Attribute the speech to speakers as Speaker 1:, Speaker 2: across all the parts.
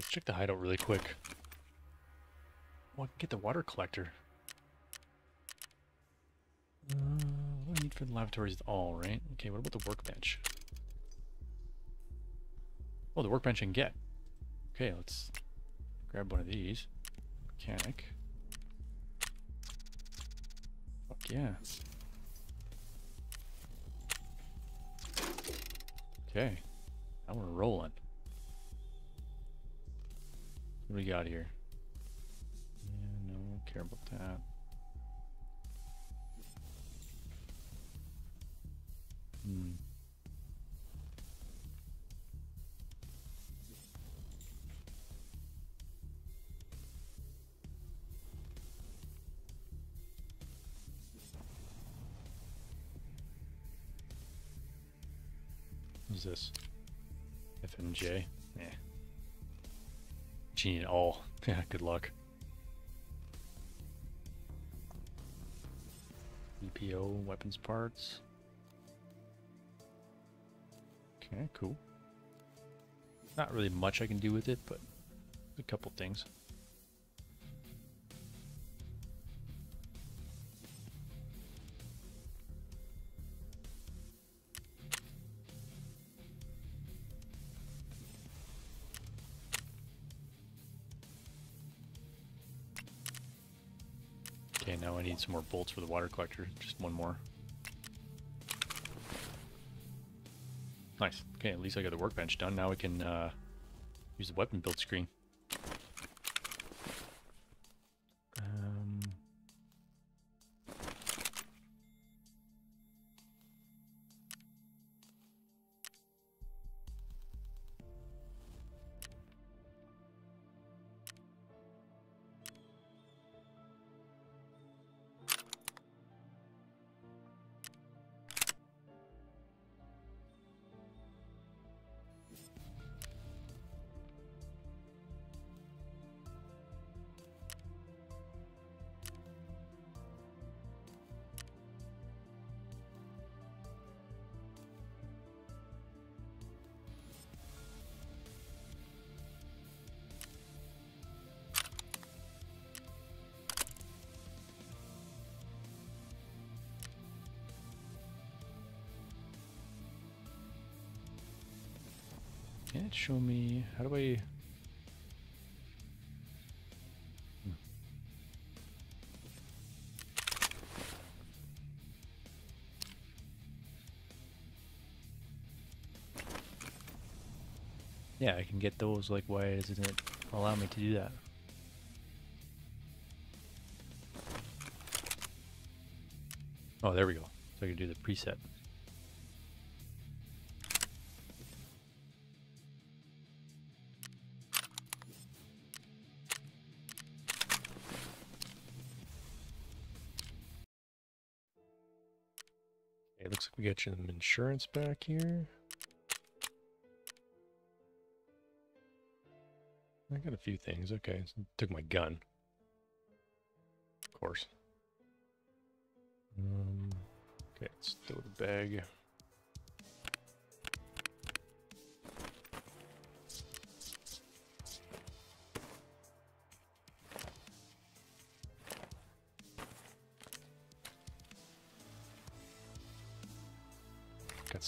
Speaker 1: Let's check the hideout really quick. Oh, I can get the water collector. Uh, what do I need for the lavatories at all, right? Okay, what about the workbench? Oh, the workbench I can get. Okay, let's grab one of these. Mechanic. Fuck yeah. Okay. Now we're rolling. What do we got here? Yeah, no, don't care about that. Hmm. What's this? F? Yeah. G all. Yeah, good luck. EPO, weapons parts. Okay, cool. Not really much I can do with it, but a couple things. Need some more bolts for the water collector. Just one more. Nice. Okay, at least I got the workbench done. Now we can uh, use the weapon build screen. Show me how do I Hmm. Yeah, I can get those, like, why doesn't it allow me to do that? Oh, there we go. So I can do the preset.
Speaker 2: Some insurance back here. I got a few things. Okay, took my gun. Of course. Um, okay, let's throw the bag.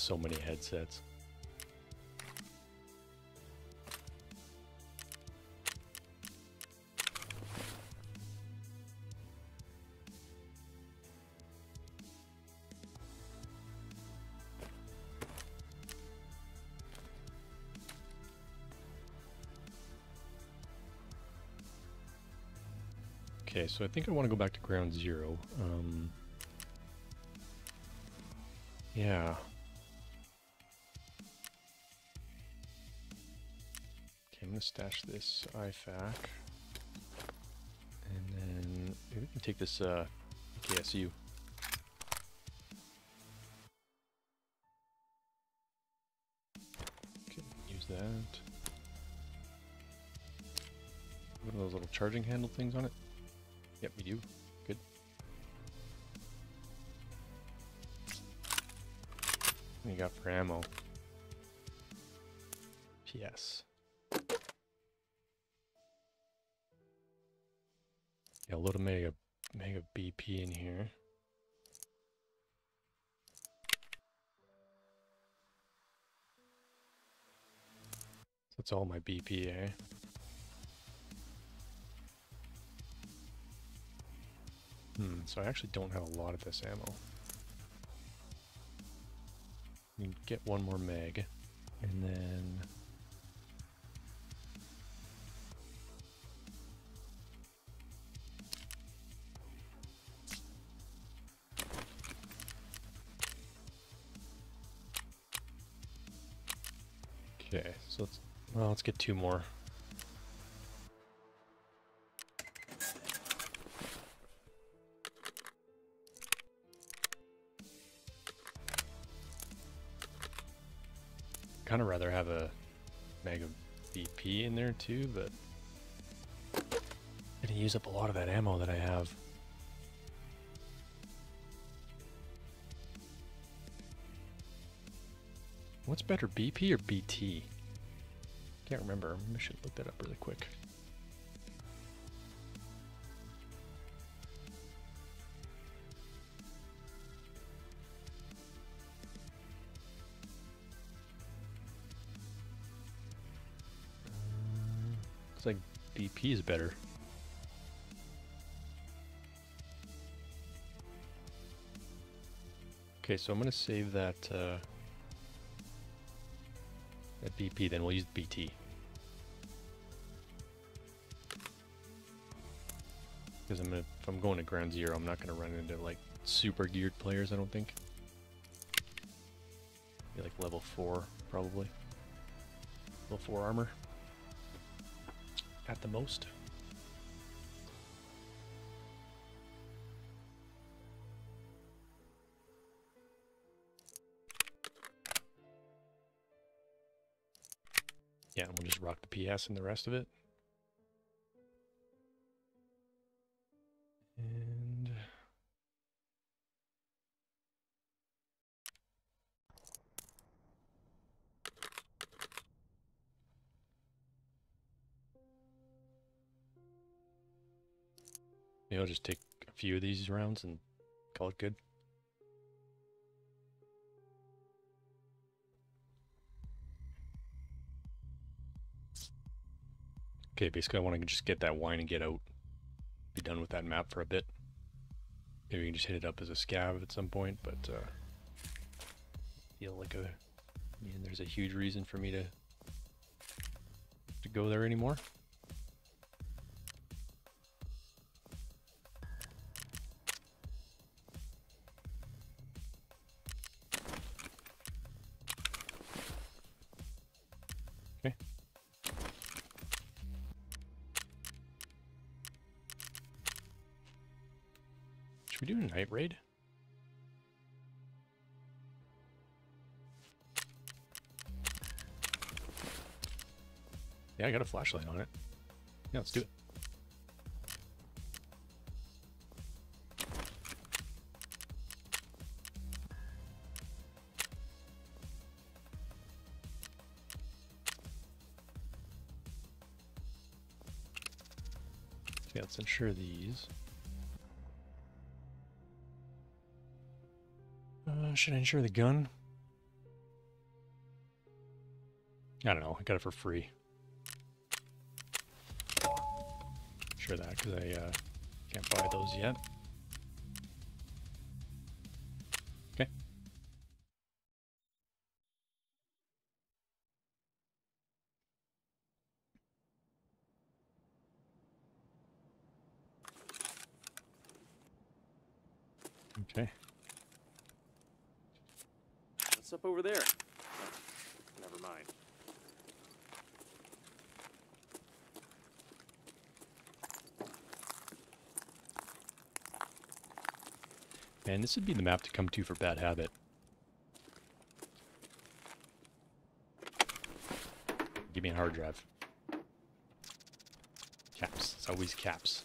Speaker 2: So many headsets. Okay, so I think I want to go back to ground zero. Um, yeah. Stash this IFAK. And then maybe we can take this uh, KSU. Okay, use that. What are those little charging handle things on it? Yep, we do. Good. What you got for ammo? PS.
Speaker 1: Yeah, a little mega mega BP in here. So that's all my BP, eh? Hmm, so I actually don't have a lot of this ammo. Get one more meg, and then... so let's, well, let's get two more. kind of rather have a Mega BP in there too, but I'm gonna use up a lot of that ammo that I have. What's better, BP or BT? I can't remember. I should look that up really quick. Looks like BP is better. Okay, so I'm gonna save that uh, that BP. Then we'll use BT. Going to ground zero, I'm not gonna run into like super geared players. I don't think. Be like level four, probably. Level four armor at the most. Yeah, and we'll just rock the PS and the rest of it. I'll just take a few of these rounds and call it good. Okay, basically I want to just get that wine and get out. Be done with that map for a bit. Maybe we can just hit it up as a scav at some point, but uh feel like a I mean there's a huge reason for me to to go there anymore. Night raid? Yeah, I got a flashlight on it. Yeah, let's do it. Okay, let's ensure these. Should I insure the gun? I don't know. I got it for free. Sure that because I uh, can't buy those yet. This would be the map to come to for Bad Habit. Give me a hard drive. Caps. It's always caps.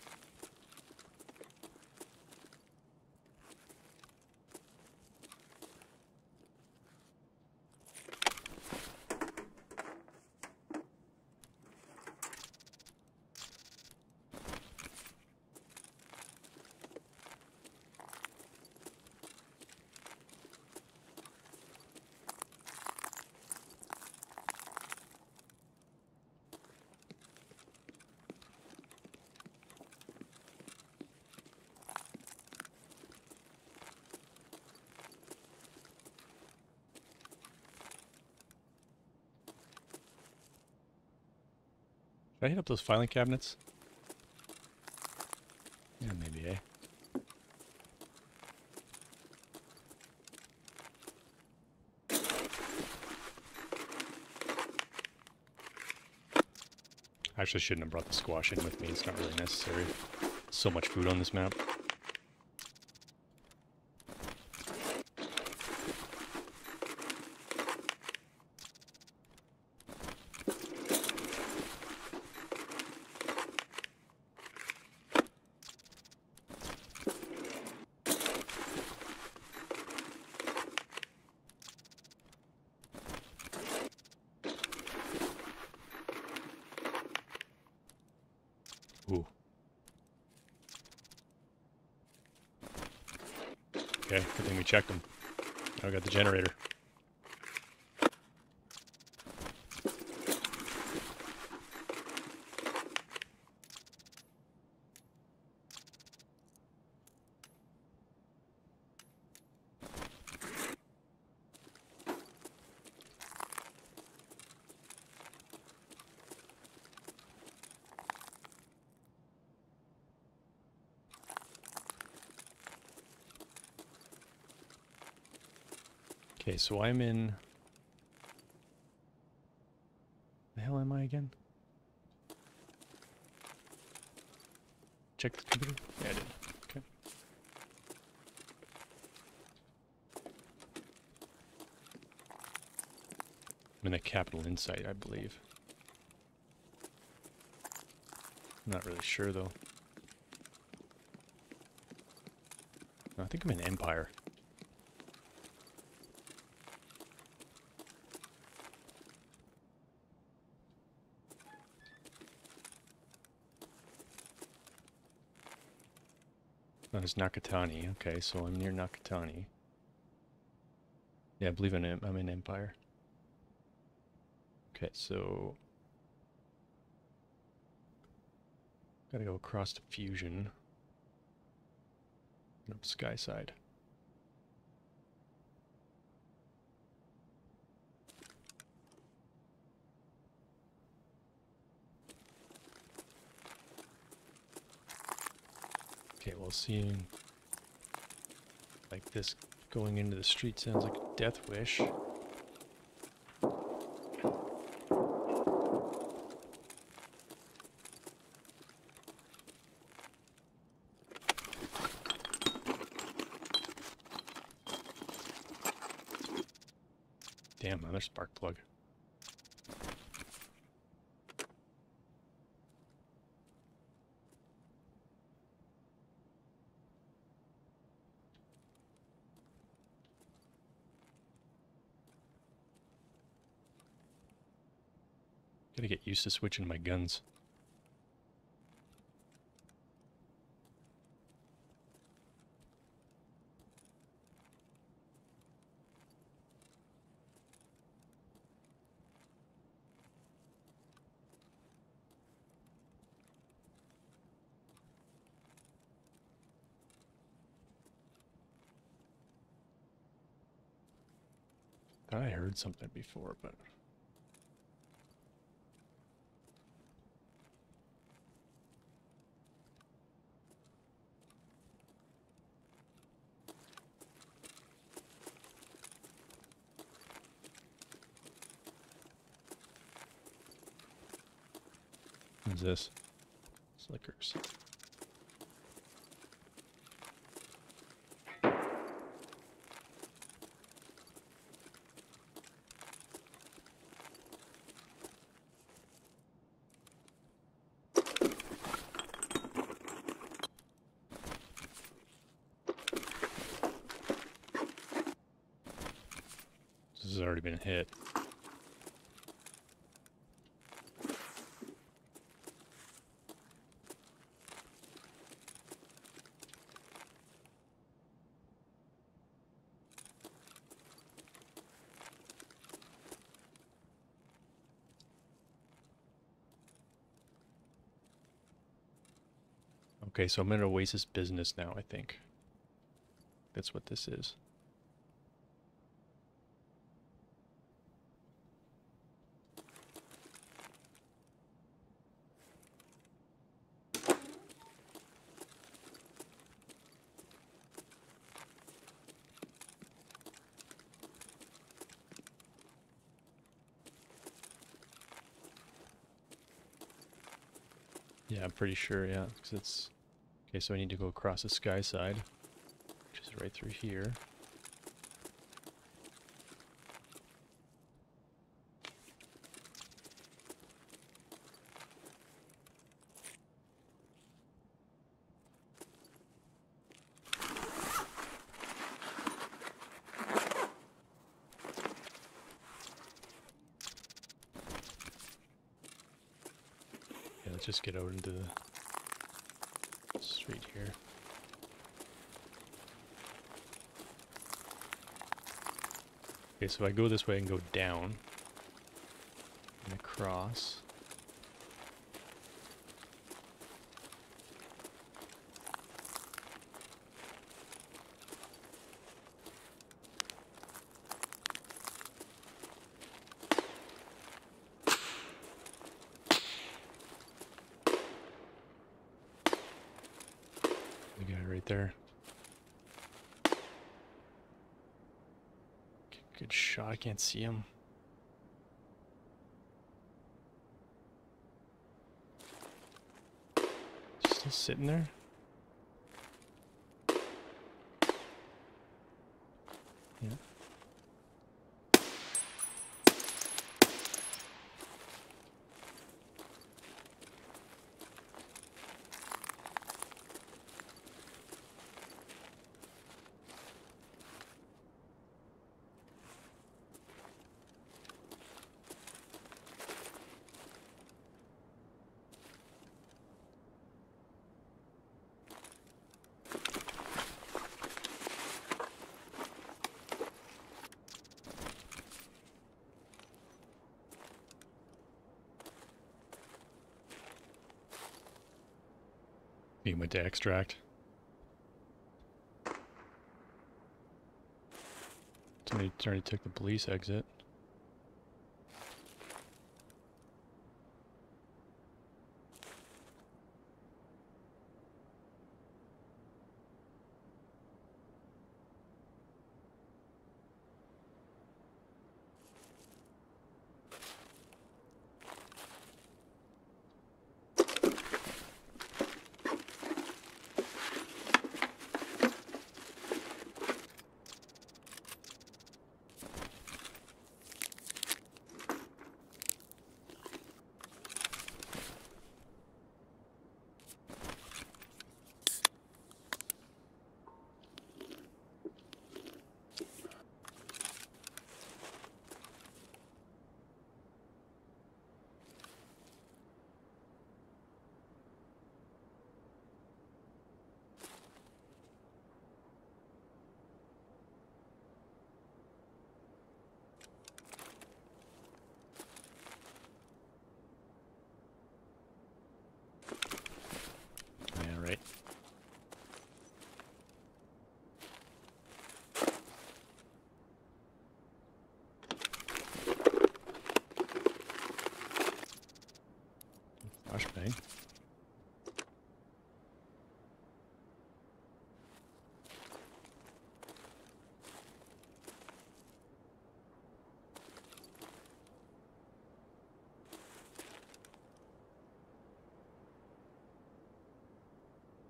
Speaker 1: Those filing cabinets? Yeah, maybe, eh? I actually shouldn't have brought the squash in with me. It's not really necessary. So much food on this map. Ooh. Okay, good thing we checked them. Now we got the generator. Okay, so I'm in. The hell am I again? Check the computer. Yeah, I did. Okay. I'm in the Capital Insight, I believe. Not really sure though. No, I think I'm in Empire. Is Nakatani. Okay, so I'm near Nakatani. Yeah, I believe in it. I'm in Empire. Okay, so gotta go across to Fusion. and Up Skyside. Seeing like this going into the street sounds like a death wish. Damn, another spark plug. Gotta get used to switching my guns. I heard something before, but this? Slickers. This has already been hit. Okay, so I'm in Oasis Business now, I think. That's what this is. Yeah, I'm pretty sure, yeah, because it's Okay, so I need to go across the sky side, which is right through here. Yeah, let's just get out into the street here. Okay, so if I go this way and go down and across. The guy right there. G- Good can't see him. Still sitting there? Yeah. He went to extract. Somebody already took the police exit. Yeah, right. Flashbang.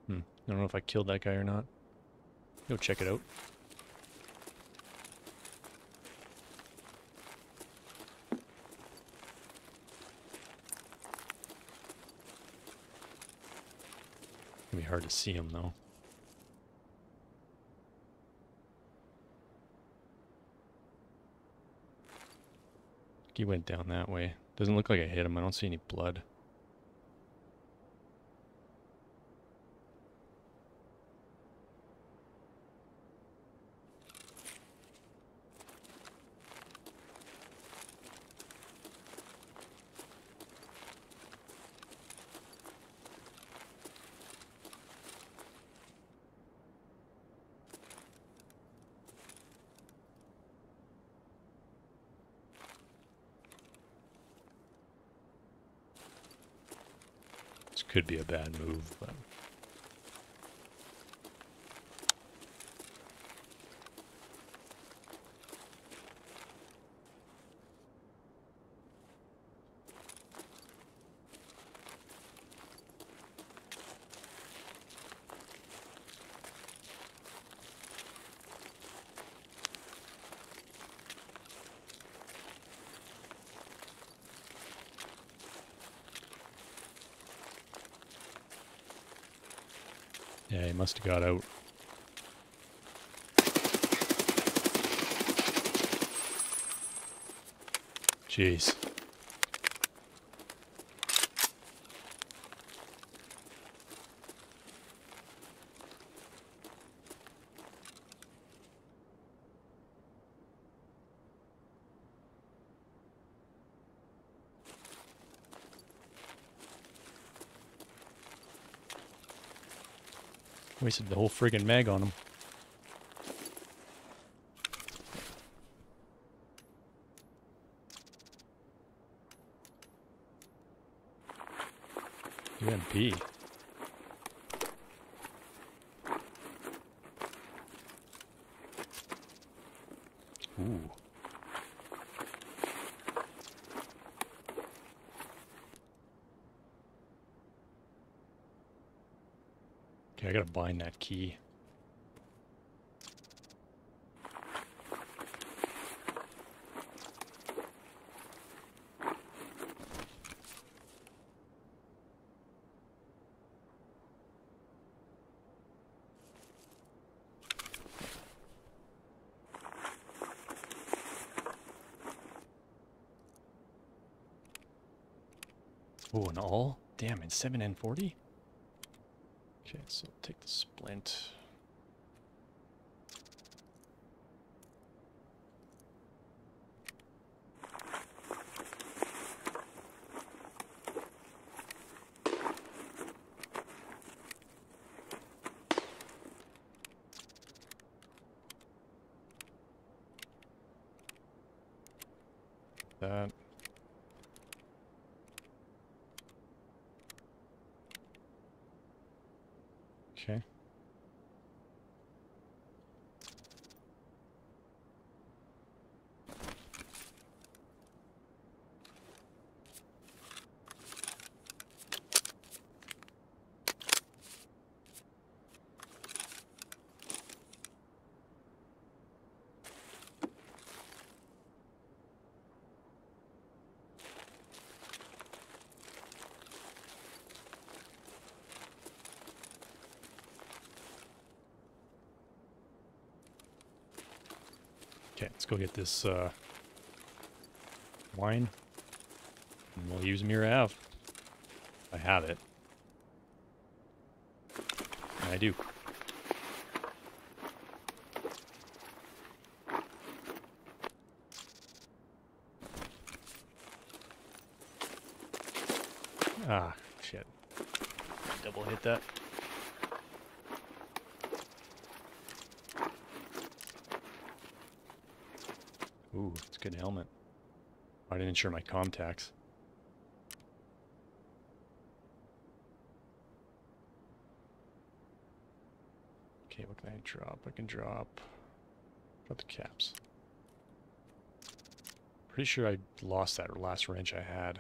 Speaker 1: Hmm. I don't know if I killed that guy or not. Go check it out. Gonna be hard to see him though. He went down that way. Doesn't look like I hit him. I don't see any blood. Could be a bad move, but Yeah, he must have got out. Jeez. Wasted the whole friggin' mag on him. UMP. Ooh. Okay, I gotta bind that key. Oh, an all? Damn, it's 7 and 40? Okay, so take the splint. That. Okay. Okay, let's go get this uh, wine. And we'll use Mira Ave. I have it. And I do. Ah, shit. Double hit that. Ooh, it's a good helmet. I didn't insure my contacts. Okay, what can I drop? I can drop... Drop the caps. Pretty sure I lost that last wrench I had.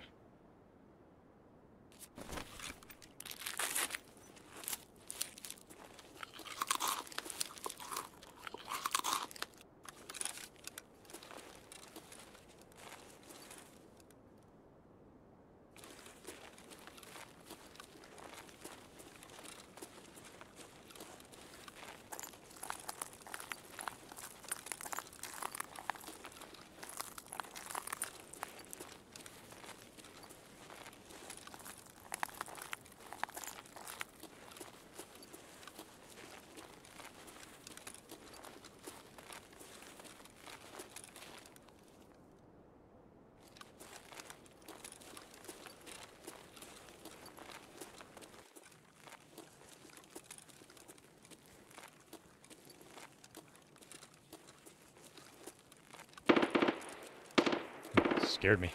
Speaker 1: Scared me.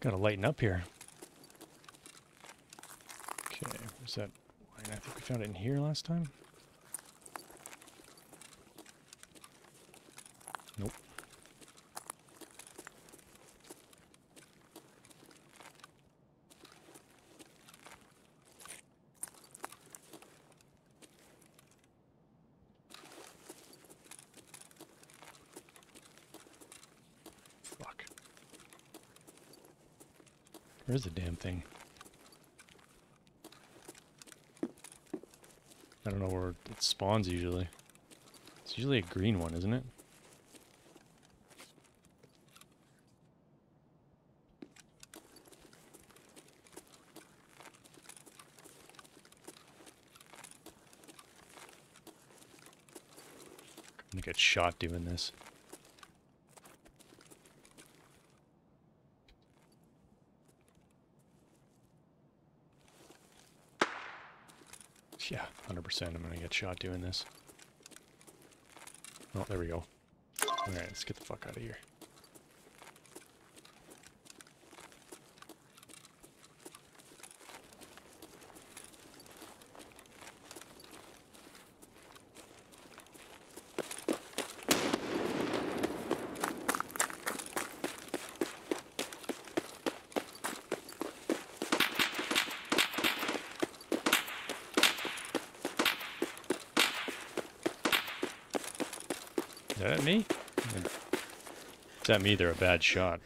Speaker 1: Gotta lighten up here. Okay, where's that wine? I think we found it in here last time. Nope. Fuck. Where's the damn thing? I don't know where it spawns usually. It's usually a green one, isn't it? I'm gonna get shot doing this. Yeah, 100% I'm gonna get shot doing this. Oh, there we go. Alright, let's get the fuck out of here. Is that me? That me? They're a bad shot.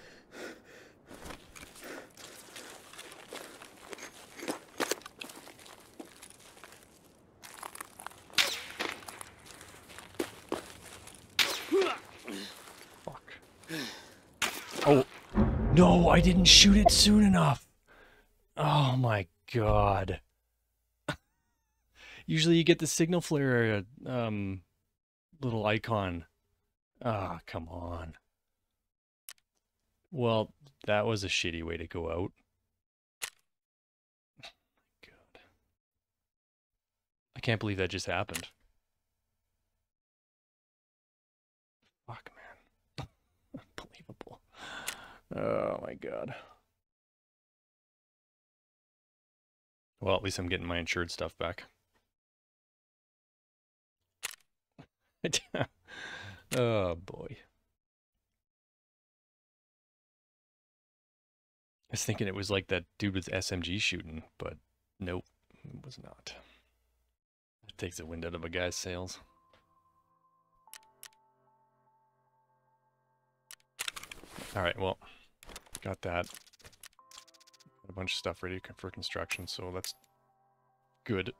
Speaker 1: Fuck. Oh. No, I didn't shoot it soon enough. Oh my god. Usually you get the signal flare um little icon. Ah, come on. Well, that was a shitty way to go out. God. I can't believe that just happened. Fuck, man. Unbelievable. Oh my god. Well, at least I'm getting my insured stuff back. oh boy. Was thinking it was like that dude with SMG shooting, but nope, it was not. It takes the wind out of a guy's sails. Alright, well, got that. Got a bunch of stuff ready for construction, so that's good.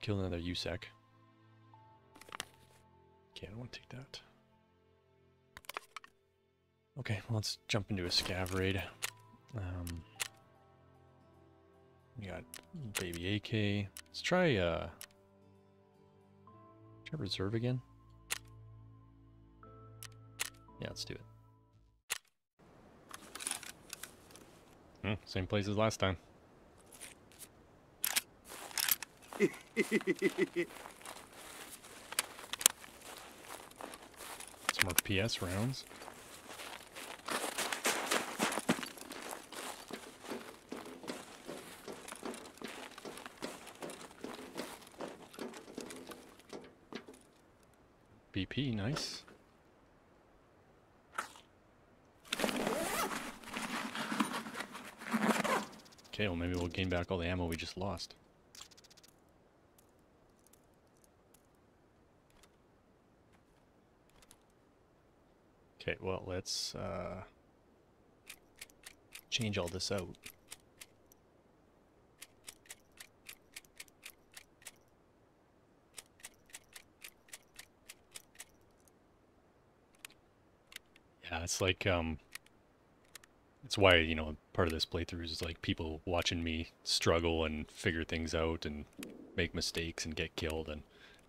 Speaker 1: Kill another USEC. Okay, I don't want to take that. Okay, well, let's jump into a scav raid. Um, we got baby AK. Let's try, uh, try reserve again. Yeah, let's do it. Hmm, same place as last time. Some more PS rounds. Nice. Okay, well maybe we'll gain back all the ammo we just lost. Okay, well let's uh, change all this out. It's like um it's why, you know, part of this playthrough is like people watching me struggle and figure things out and make mistakes and get killed and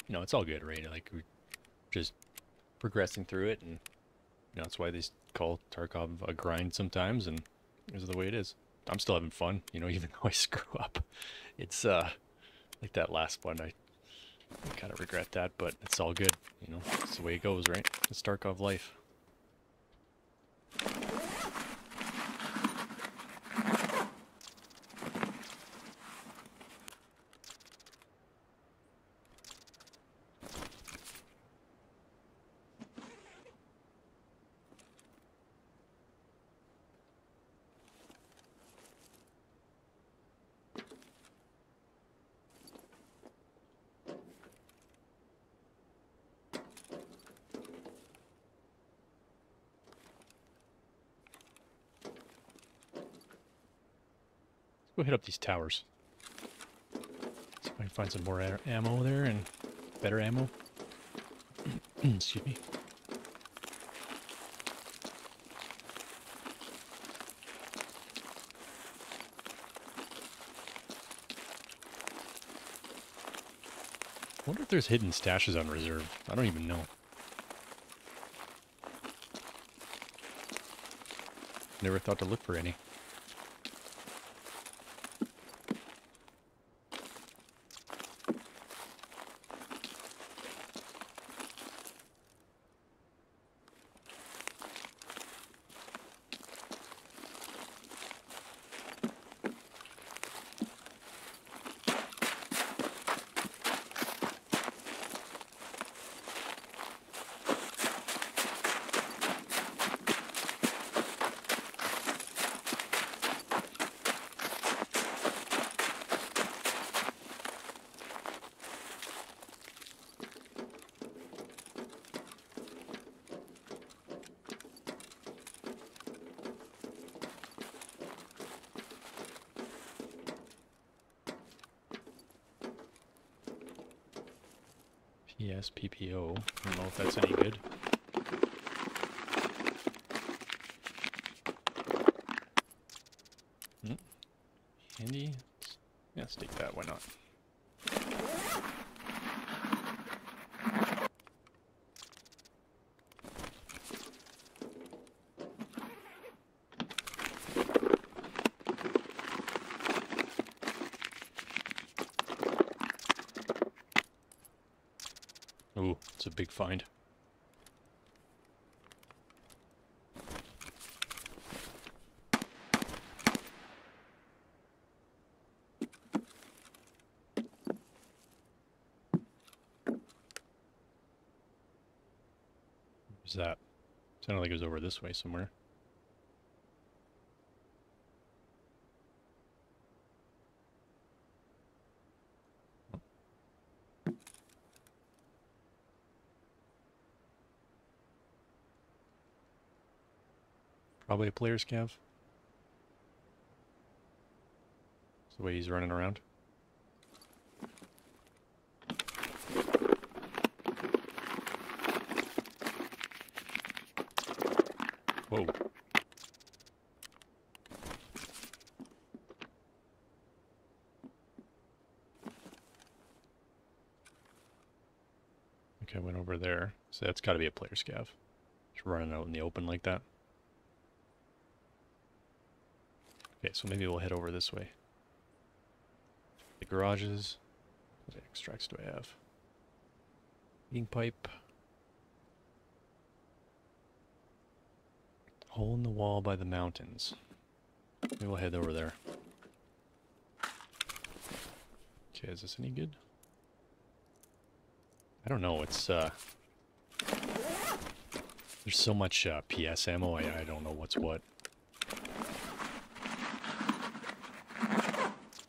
Speaker 1: you know, it's all good, right? Like we just progressing through it and you know, that's why they call Tarkov a grind sometimes and is the way it is. I'm still having fun, you know, even though I screw up. It's uh like that last one I I kind of regret that, but it's all good, you know. It's the way it goes, right? It's Tarkov life. Go hit up these towers. See if I can find some more ammo there and better ammo. Excuse me. wonder if there's hidden stashes on reserve. I don't even know. Never thought to look for any. PS PPO. I don't know if that's any good. Hmm. Handy. Yeah, let's take that. Why not? Ooh, it's a big find. Where's that? Sounded like it was over this way somewhere. Probably a player's scav. That's the way he's running around. Whoa. Okay, I went over there. So that's got to be a player scav. Just running out in the open like that. Okay, so maybe we'll head over this way. The garages. What extracts do I have? Heating pipe. Hole in the wall by the mountains. Maybe we'll head over there. Okay, is this any good? I don't know, it's uh... There's so much uh, PS ammo, I, I don't know what's what.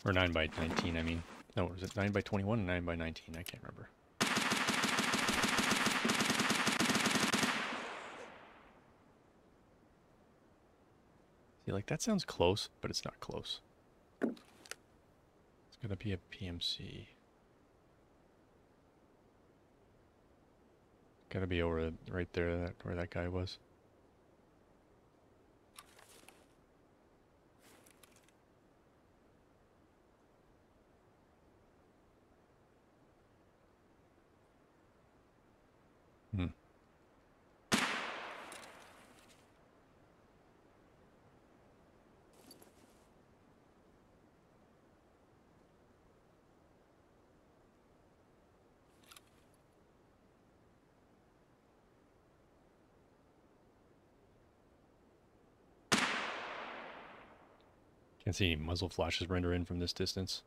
Speaker 1: Or 9 by 19 I mean. No, was it 9 by 21 or 9 by 19 I can't remember. See, like, that sounds close, but it's not close. It's gonna be a PMC. Gotta be over right there, that, where that guy was. Hmm. Can't see muzzle flashes render in from this distance.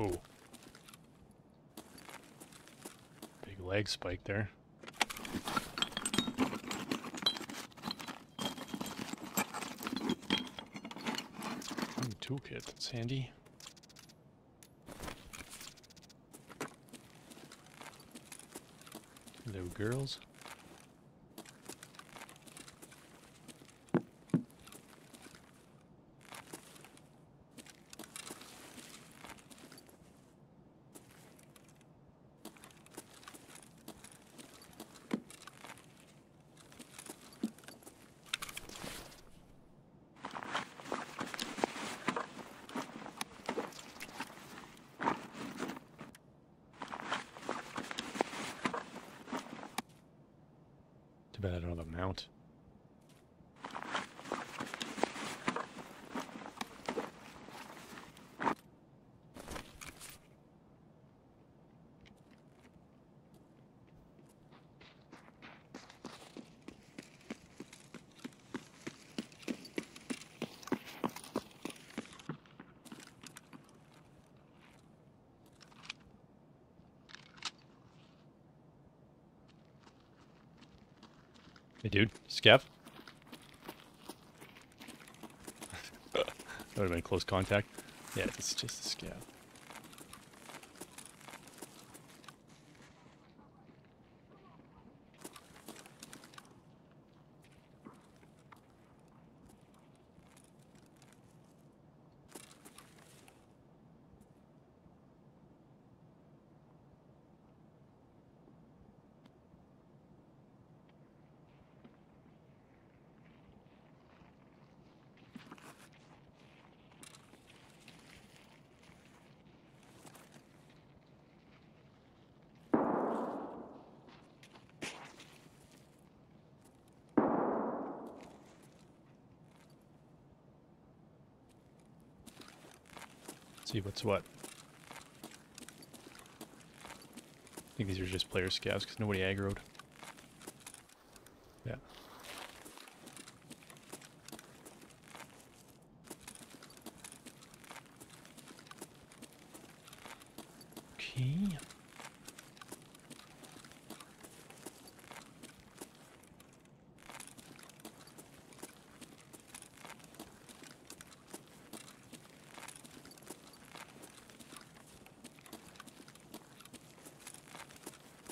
Speaker 1: Whoa. Big leg spike there. Ooh, toolkit, that's handy. Hello, girls. Bad I don't mount. Hey, dude, scav. that would have been close contact. Yeah, it's just a scav. See what's what. I think these are just player scavs because nobody aggroed. Yeah. Okay.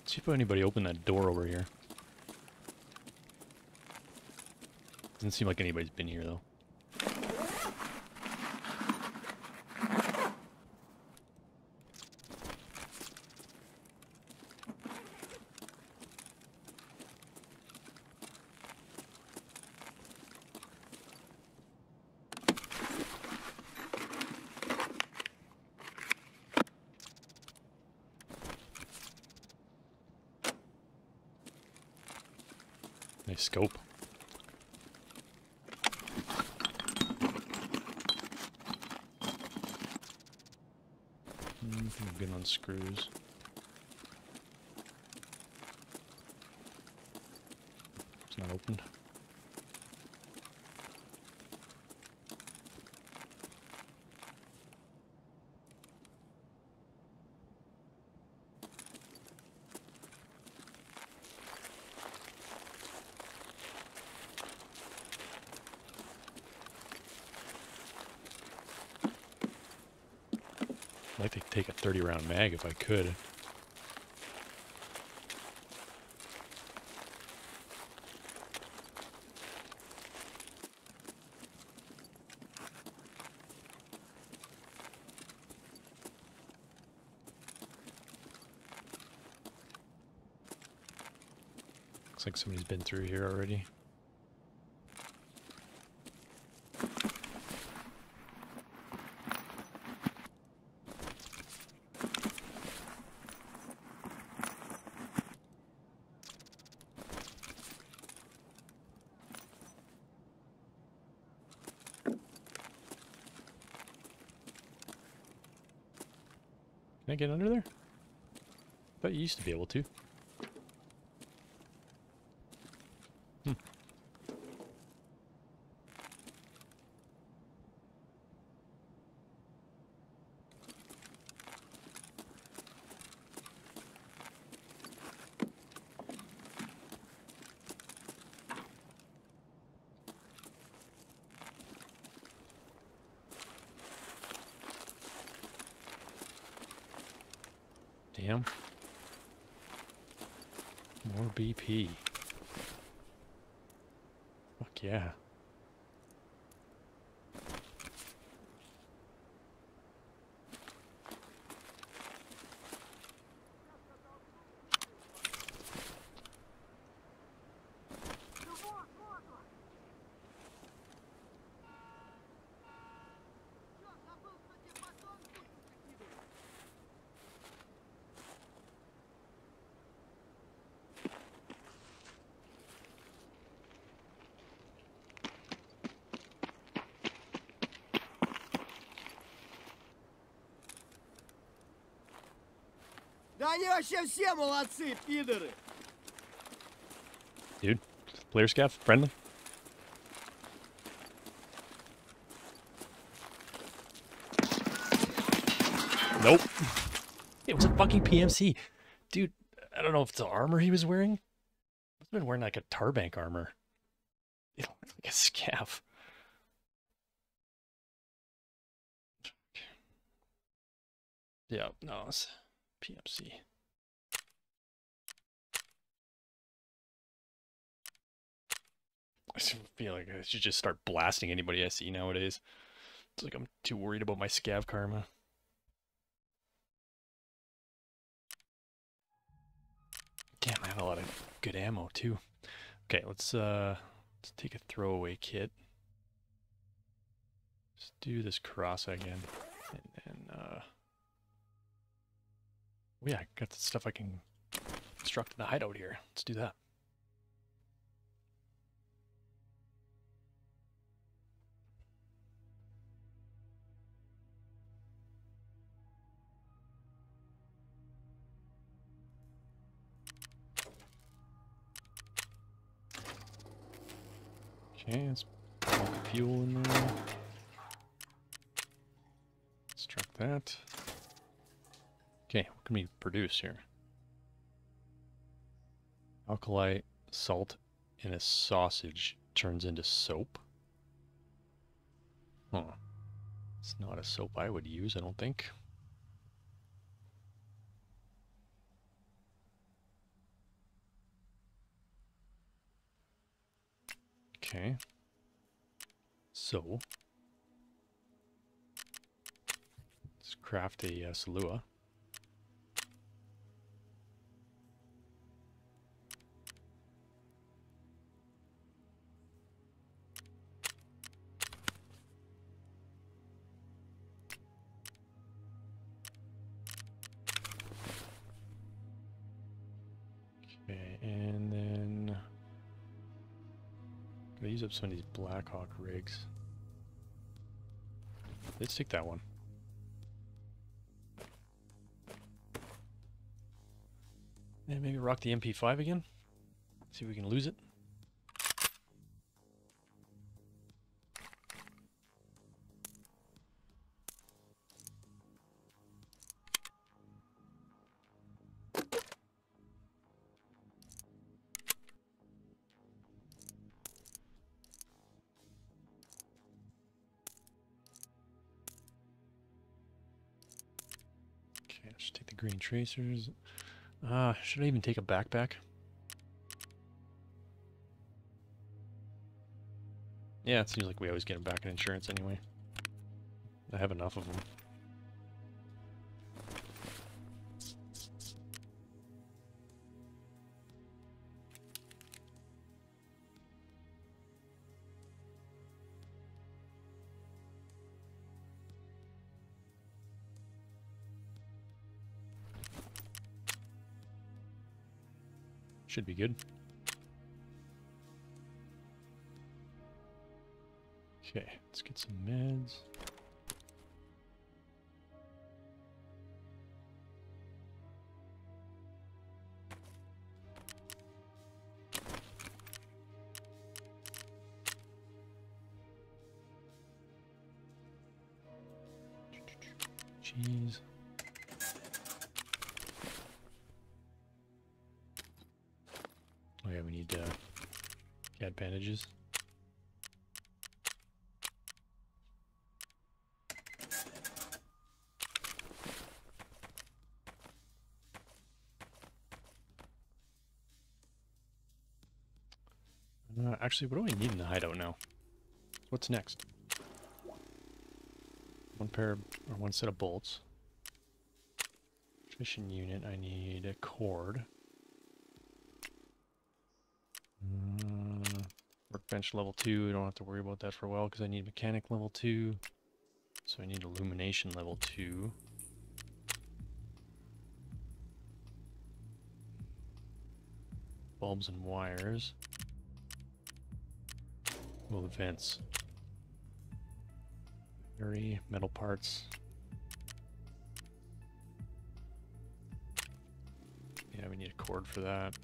Speaker 1: See if anybody opened that door over here. Doesn't seem like anybody's been here though. Nice scope. Mm, I'm good on screws. It's not opened. I'd like to take a 30 round mag if I could. Looks like somebody's been through here already. Get under there? Thought you used to be able to. Hmm. Damn. More BP. Fuck yeah.
Speaker 3: Да они вообще все молодцы, пидоры!
Speaker 1: Dude, player scav, friendly. Nope. It was a fucking PMC. Dude, I don't know if it's the armor he was wearing. Must have been wearing like a Tarbank armor. It looked like a scav. Yeah, no, it's PMC. I should just start blasting anybody I see nowadays. It's like I'm too worried about my scav karma. Damn, I have a lot of good ammo too. Okay, let's uh let's take a throwaway kit. Let's do this cross again. And then uh oh, yeah, I got stuff I can construct in the hideout here. Let's do that. Okay, let's the fuel in there. Extract that. Okay, what can we produce here? Alkali salt in a sausage turns into soap. Huh. It's not a soap I would use, I don't think. Okay. So, let's craft a uh, Salewa. Use up some of these Blackhawk rigs. Let's take that one. And maybe rock the MP5 again. See if we can lose it. Tracers. Ah, should I even take a backpack? Yeah, it seems like we always get them back in insurance anyway. I have enough of them. Should be good. Okay, let's get some meds. Actually, what do I need in the hideout now? What's next? One pair of, or one set of bolts. Fishing unit, I need a cord. Uh, workbench level 2, I don't have to worry about that for a while because I need mechanic level 2. So I need illumination level 2. Bulbs and wires. Well, the vents. Very metal parts. Yeah, we need a cord for that.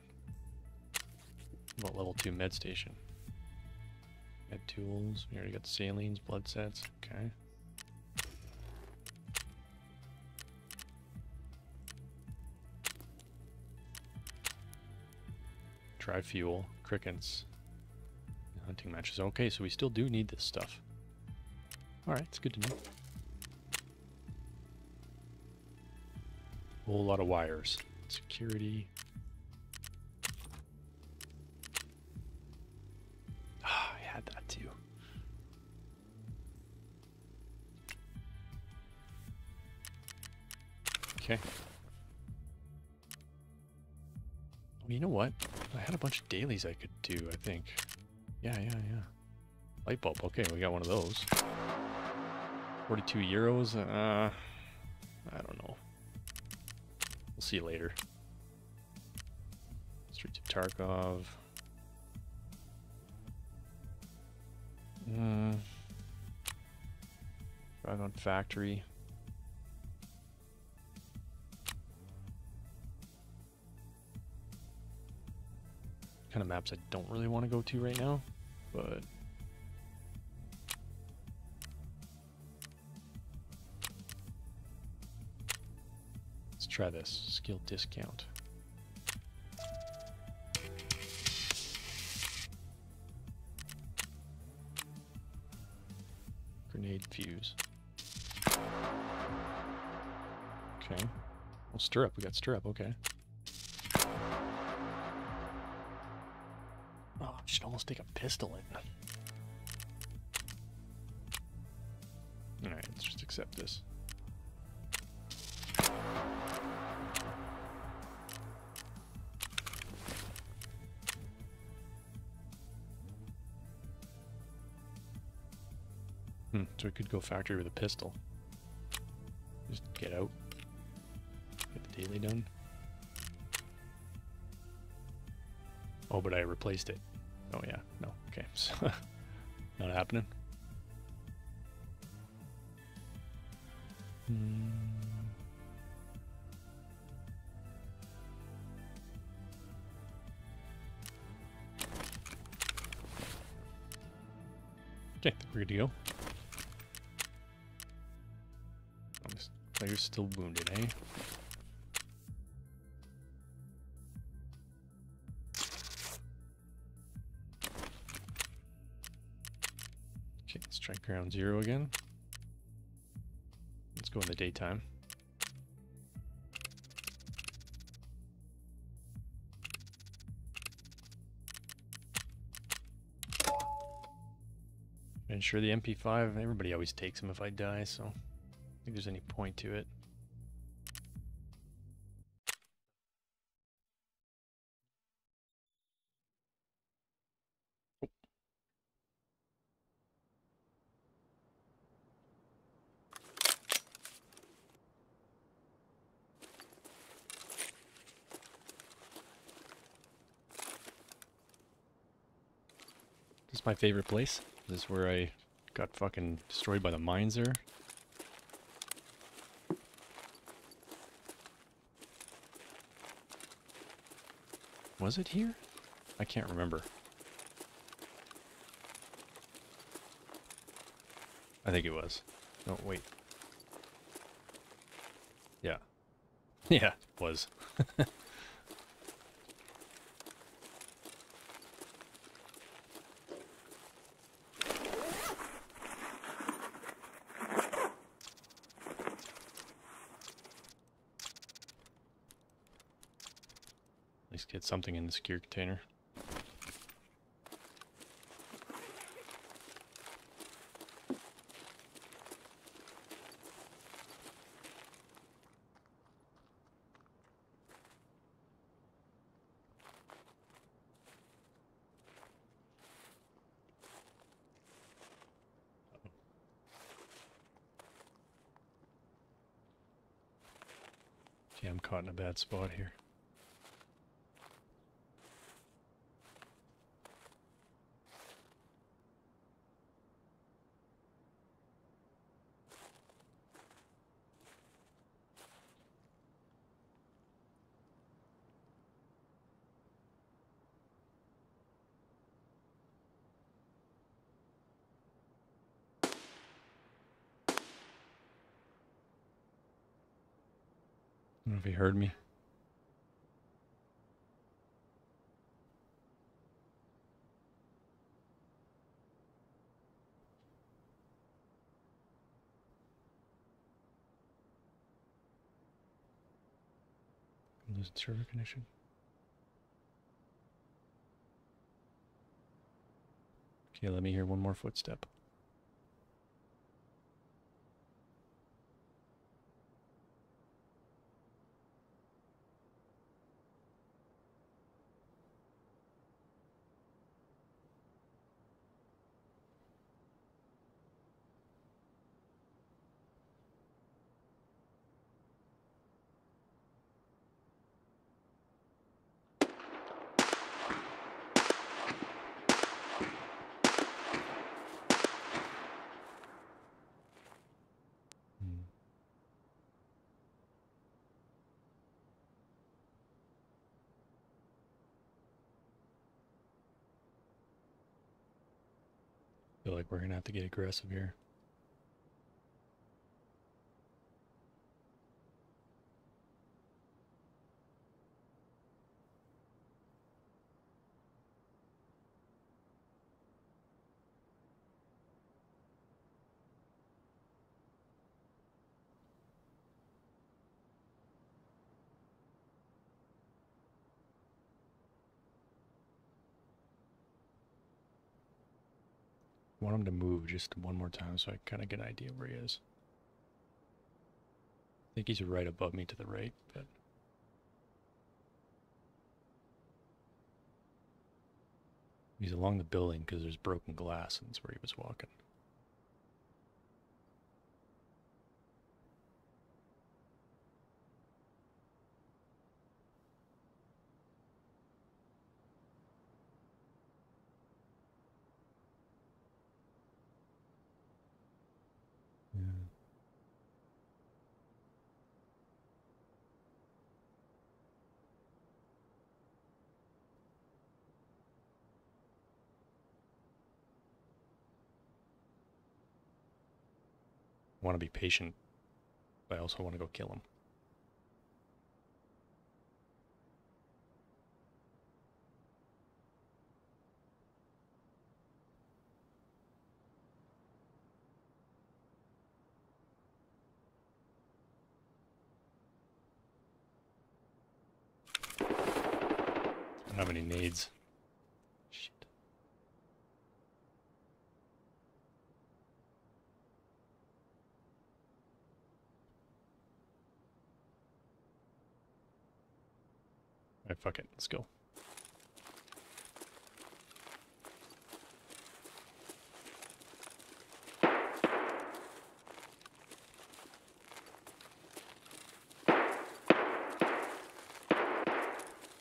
Speaker 1: About level 2 med station. Med tools. We already got salines, blood sets. Okay. Dry fuel, crickets, hunting matches. Okay, so we still do need this stuff. Alright, it's good to know. Whole lot of wires. Security. Ah, I had that too. Okay. Oh, you know what? I had a bunch of dailies I could do, I think. Yeah, yeah, yeah. Light bulb. Okay, we got one of those. 42 euros? Uh, I don't know. We'll see you later. Streets of Tarkov. Hmm. Drive on factory. Kind of maps I don't really want to go to right now, but let's try this skill discount. Grenade fuse. Okay. Well, stirrup. We got stirrup. Okay. Almost take a pistol in. Alright, let's just accept this. Hmm, so we could go factory with a pistol. Just get out. Get the daily done. Oh, but I replaced it. not happening. Hmm. Okay, we're good to go. Oh, this player's still wounded, eh? Ground zero again. Let's go in the daytime. Ensure the MP5, everybody always takes them if I die, so I think there's any point to it. My favorite place. This is where I got fucking destroyed by the mines there. Was it here? I can't remember. I think it was. No, wait. Yeah. Yeah, was. something in the secure container. Yeah, I'm caught in a bad spot here. I don't know if he heard me. Losing server connection. Okay, let me hear one more footstep. Like we're gonna have to get aggressive here. Want him to move just one more time so I kind of get an idea where he is. I think he's right above me to the right, but he's along the building because there's broken glass and that's where he was walking. Want to be patient, but I also want to go kill him. I don't have any nades. Fuck it. Let's go.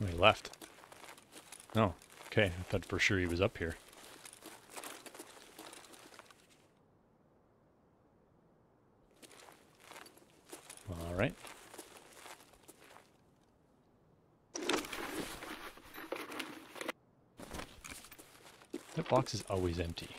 Speaker 1: Oh, he left. No. Okay, I thought for sure he was up here. All right. That box is always empty.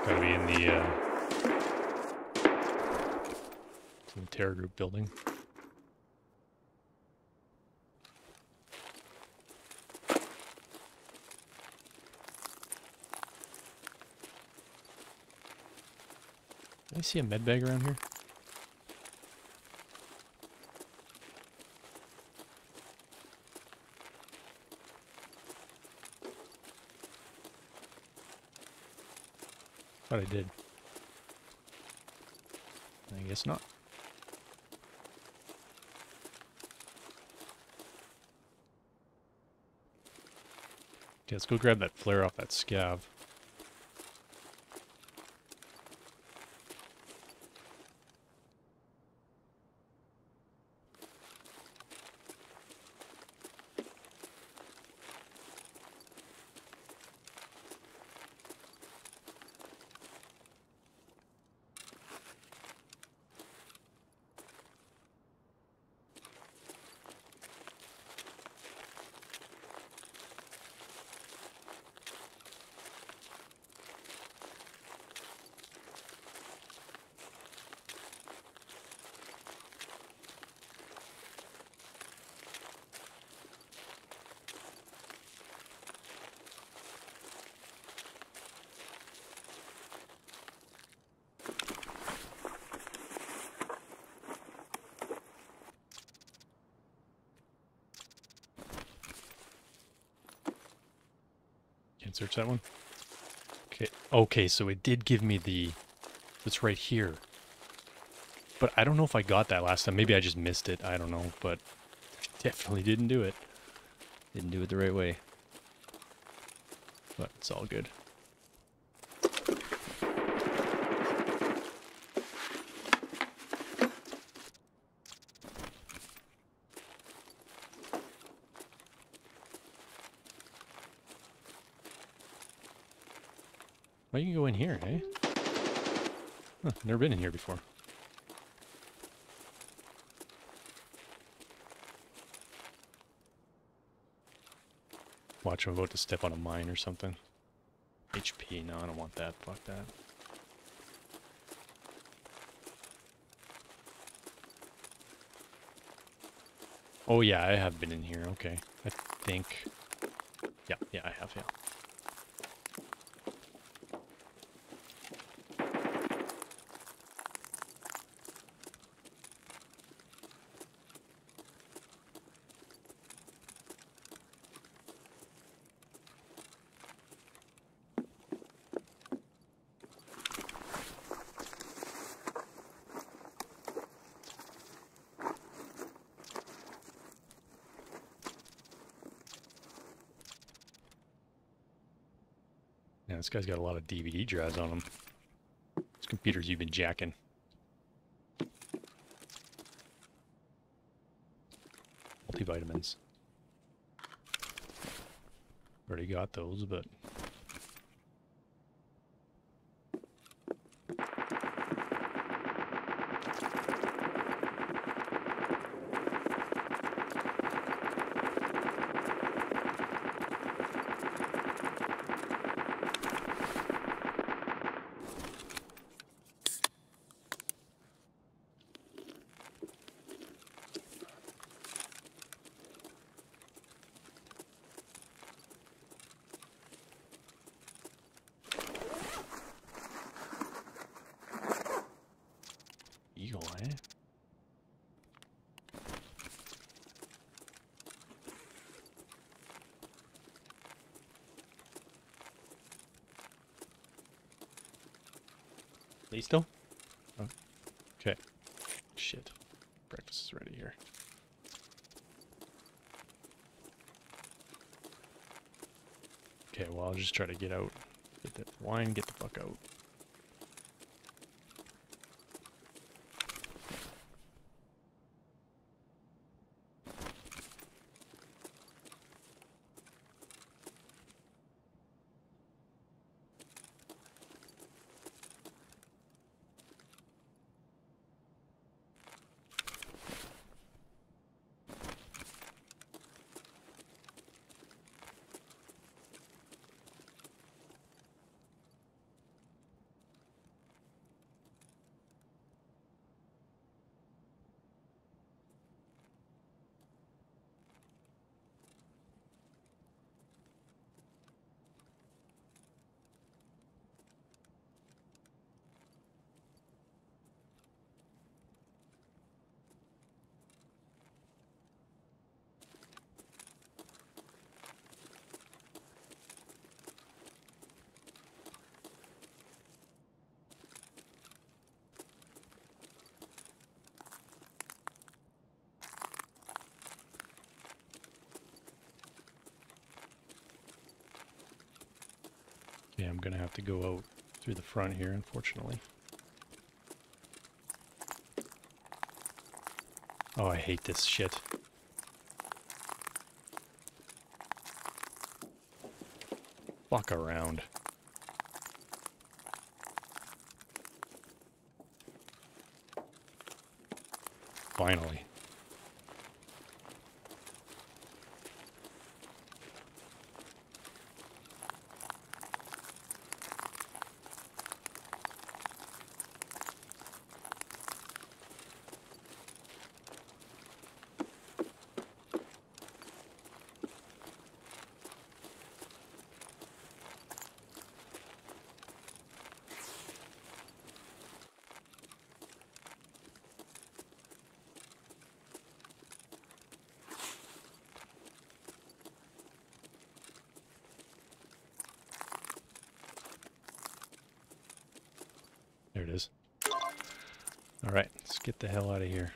Speaker 1: It's gotta be in the uh, It's in the TerraGroup building. I see a med bag around here? Thought I did. I guess not. Let's go grab that flare off that scav. Can't search that one. Okay. Okay, so it did give me the. It's right here. But I don't know if I got that last time. Maybe I just missed it. I don't know, but definitely didn't do it. Didn't do it the right way. But it's all good. You can go in here, eh? Huh, never been in here before. Watch, I'm about to step on a mine or something. HP, no, I don't want that. Fuck that. Oh yeah, I have been in here, okay. I think... Yeah, yeah, I have, yeah. This guy's got a lot of DVD drives on him. This computer's you've been jacking. Multivitamins. Already got those, but eagle, eh? Listo? Oh, Okay. Shit. Breakfast is ready here. Okay, well, I'll just try to get out. Get that wine, get the fuck out. Have to go out through the front here, unfortunately. Oh, I hate this shit. Fuck around. Finally. There it is. All right, let's get the hell out of here.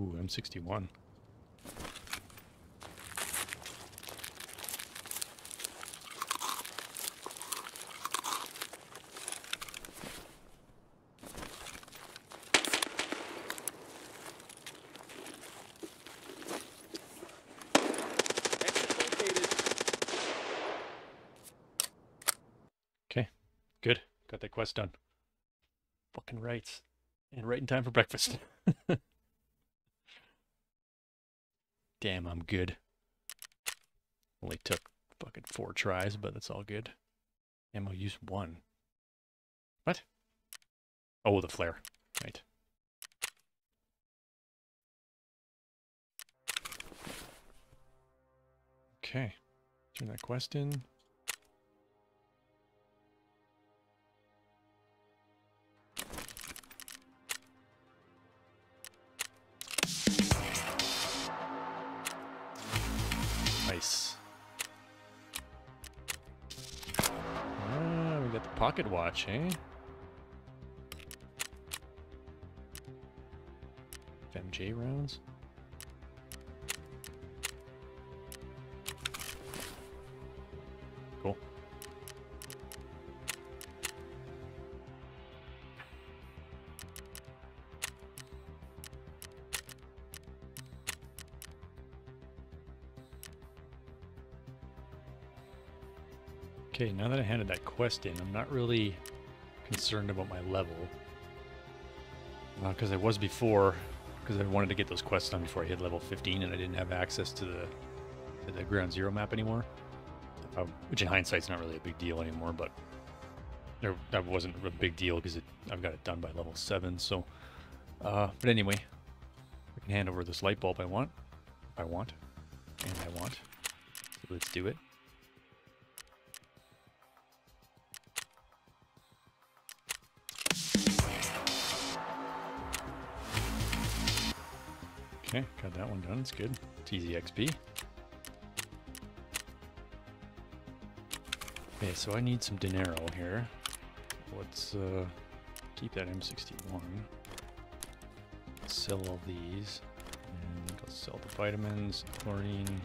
Speaker 1: Ooh, M61. Okay, good. Got that quest done. Fucking right. And right in time for breakfast. Damn, I'm good. Only took fucking four tries, but that's all good. Ammo use one. What? Oh, the flare. Right. Okay. Turn that quest in. Watch, eh? FMJ rounds. Quest in, I'm not really concerned about my level. Because I was before, because I wanted to get those quests done before I hit level 15 and I didn't have access to the, to the Ground Zero map anymore. Uh, which in hindsight's not really a big deal anymore, but there, that wasn't a big deal because I've got it done by level 7, so... Uh, but anyway, I can hand over this light bulb I want, I want, and I want. So let's do it. That one done. It's good. It's easy XP. Okay, so I need some dinero here. Let's uh, keep that M61. Sell all these. And go sell the vitamins, chlorine.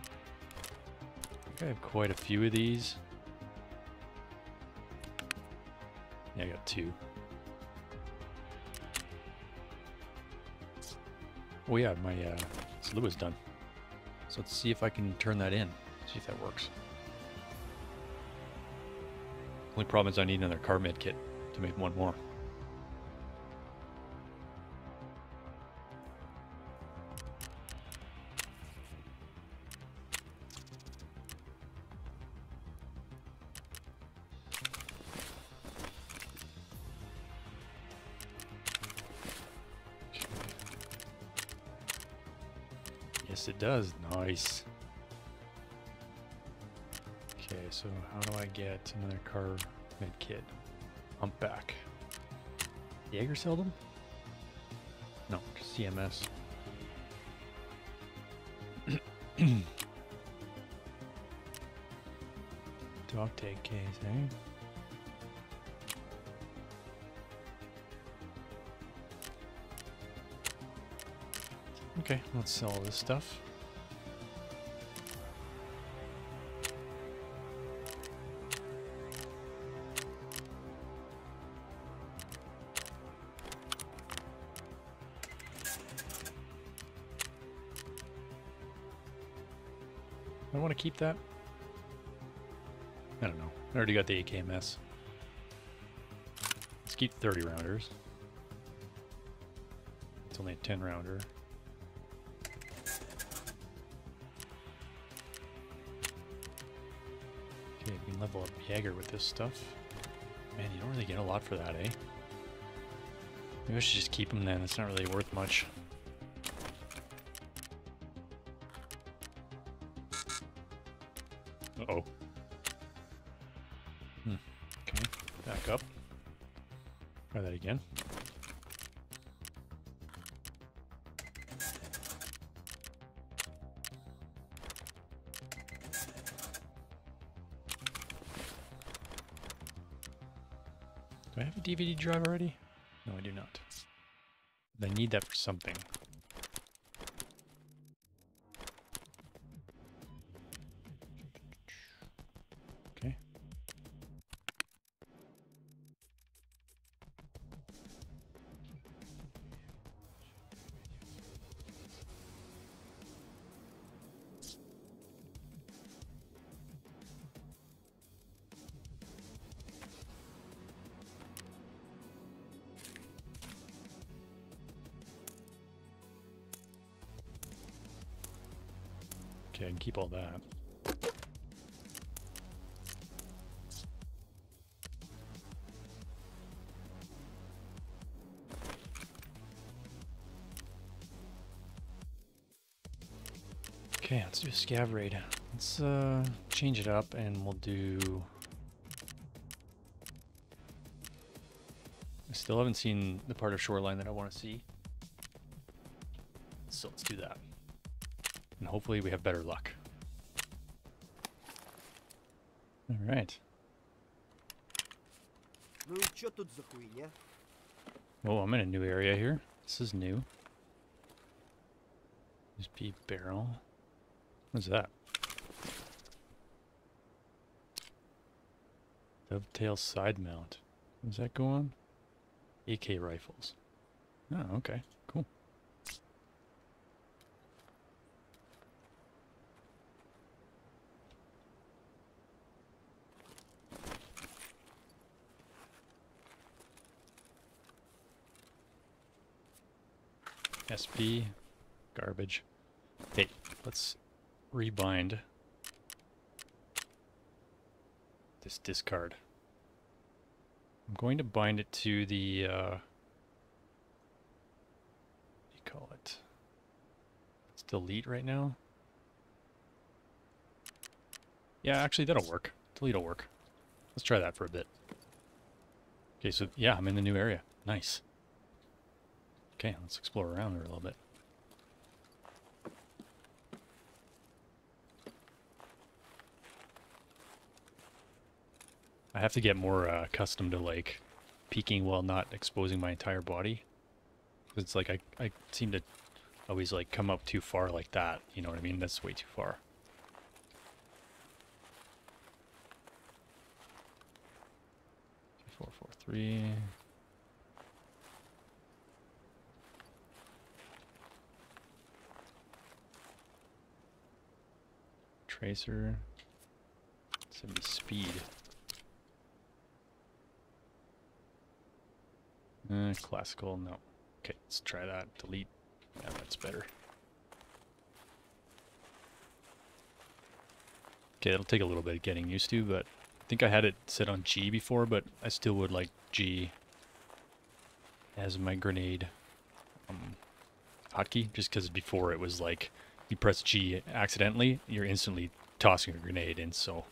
Speaker 1: I think I have quite a few of these. Yeah, I got two. Oh yeah, my uh, slew is done. So let's see if I can turn that in. See if that works. Only problem is I need another car med kit to make one more. Does. Nice. Okay, so how do I get another car med kit? Humpback. Jaeger sell them? No, CMS. Dog tag case, eh? Okay, let's sell this stuff. That. I don't know. I already got the AKMS. Let's keep 30 rounders. It's only a 10 rounder. Okay, we can level up Jaeger with this stuff. Man, you don't really get a lot for that, eh? Maybe I should just keep them then. It's not really worth much. DVD drive already? No, I do not. I need that for something. Keep all that. Okay, let's do a scav raid. Let's uh, change it up and we'll do... I still haven't seen the part of shoreline that I want to see. hopefully we have better luck.
Speaker 3: All right.
Speaker 1: Oh, I'm in a new area here. This is new. Just be barrel. What's that? Dovetail side mount. Does that go on? AK rifles. Oh, okay. SP, garbage. Hey, let's rebind this discard. I'm going to bind it to the, uh, what do you call it? It's delete right now. Yeah, actually that'll work. Delete will work. Let's try that for a bit. Okay, so yeah, I'm in the new area. Nice. Okay, let's explore around here a little bit. I have to get more uh, accustomed to like peeking while not exposing my entire body. It's like I, I seem to always like come up too far like that. You know what I mean? That's way too far. Four four three. Tracer. 70 speed. Uh, classical, no. Okay, let's try that. Delete. Yeah, that's better. Okay, it'll take a little bit of getting used to, but I think I had it set on G before, but I still would like G as my grenade um, hotkey, just because before it was like you press G accidentally, you're instantly tossing a grenade in. So,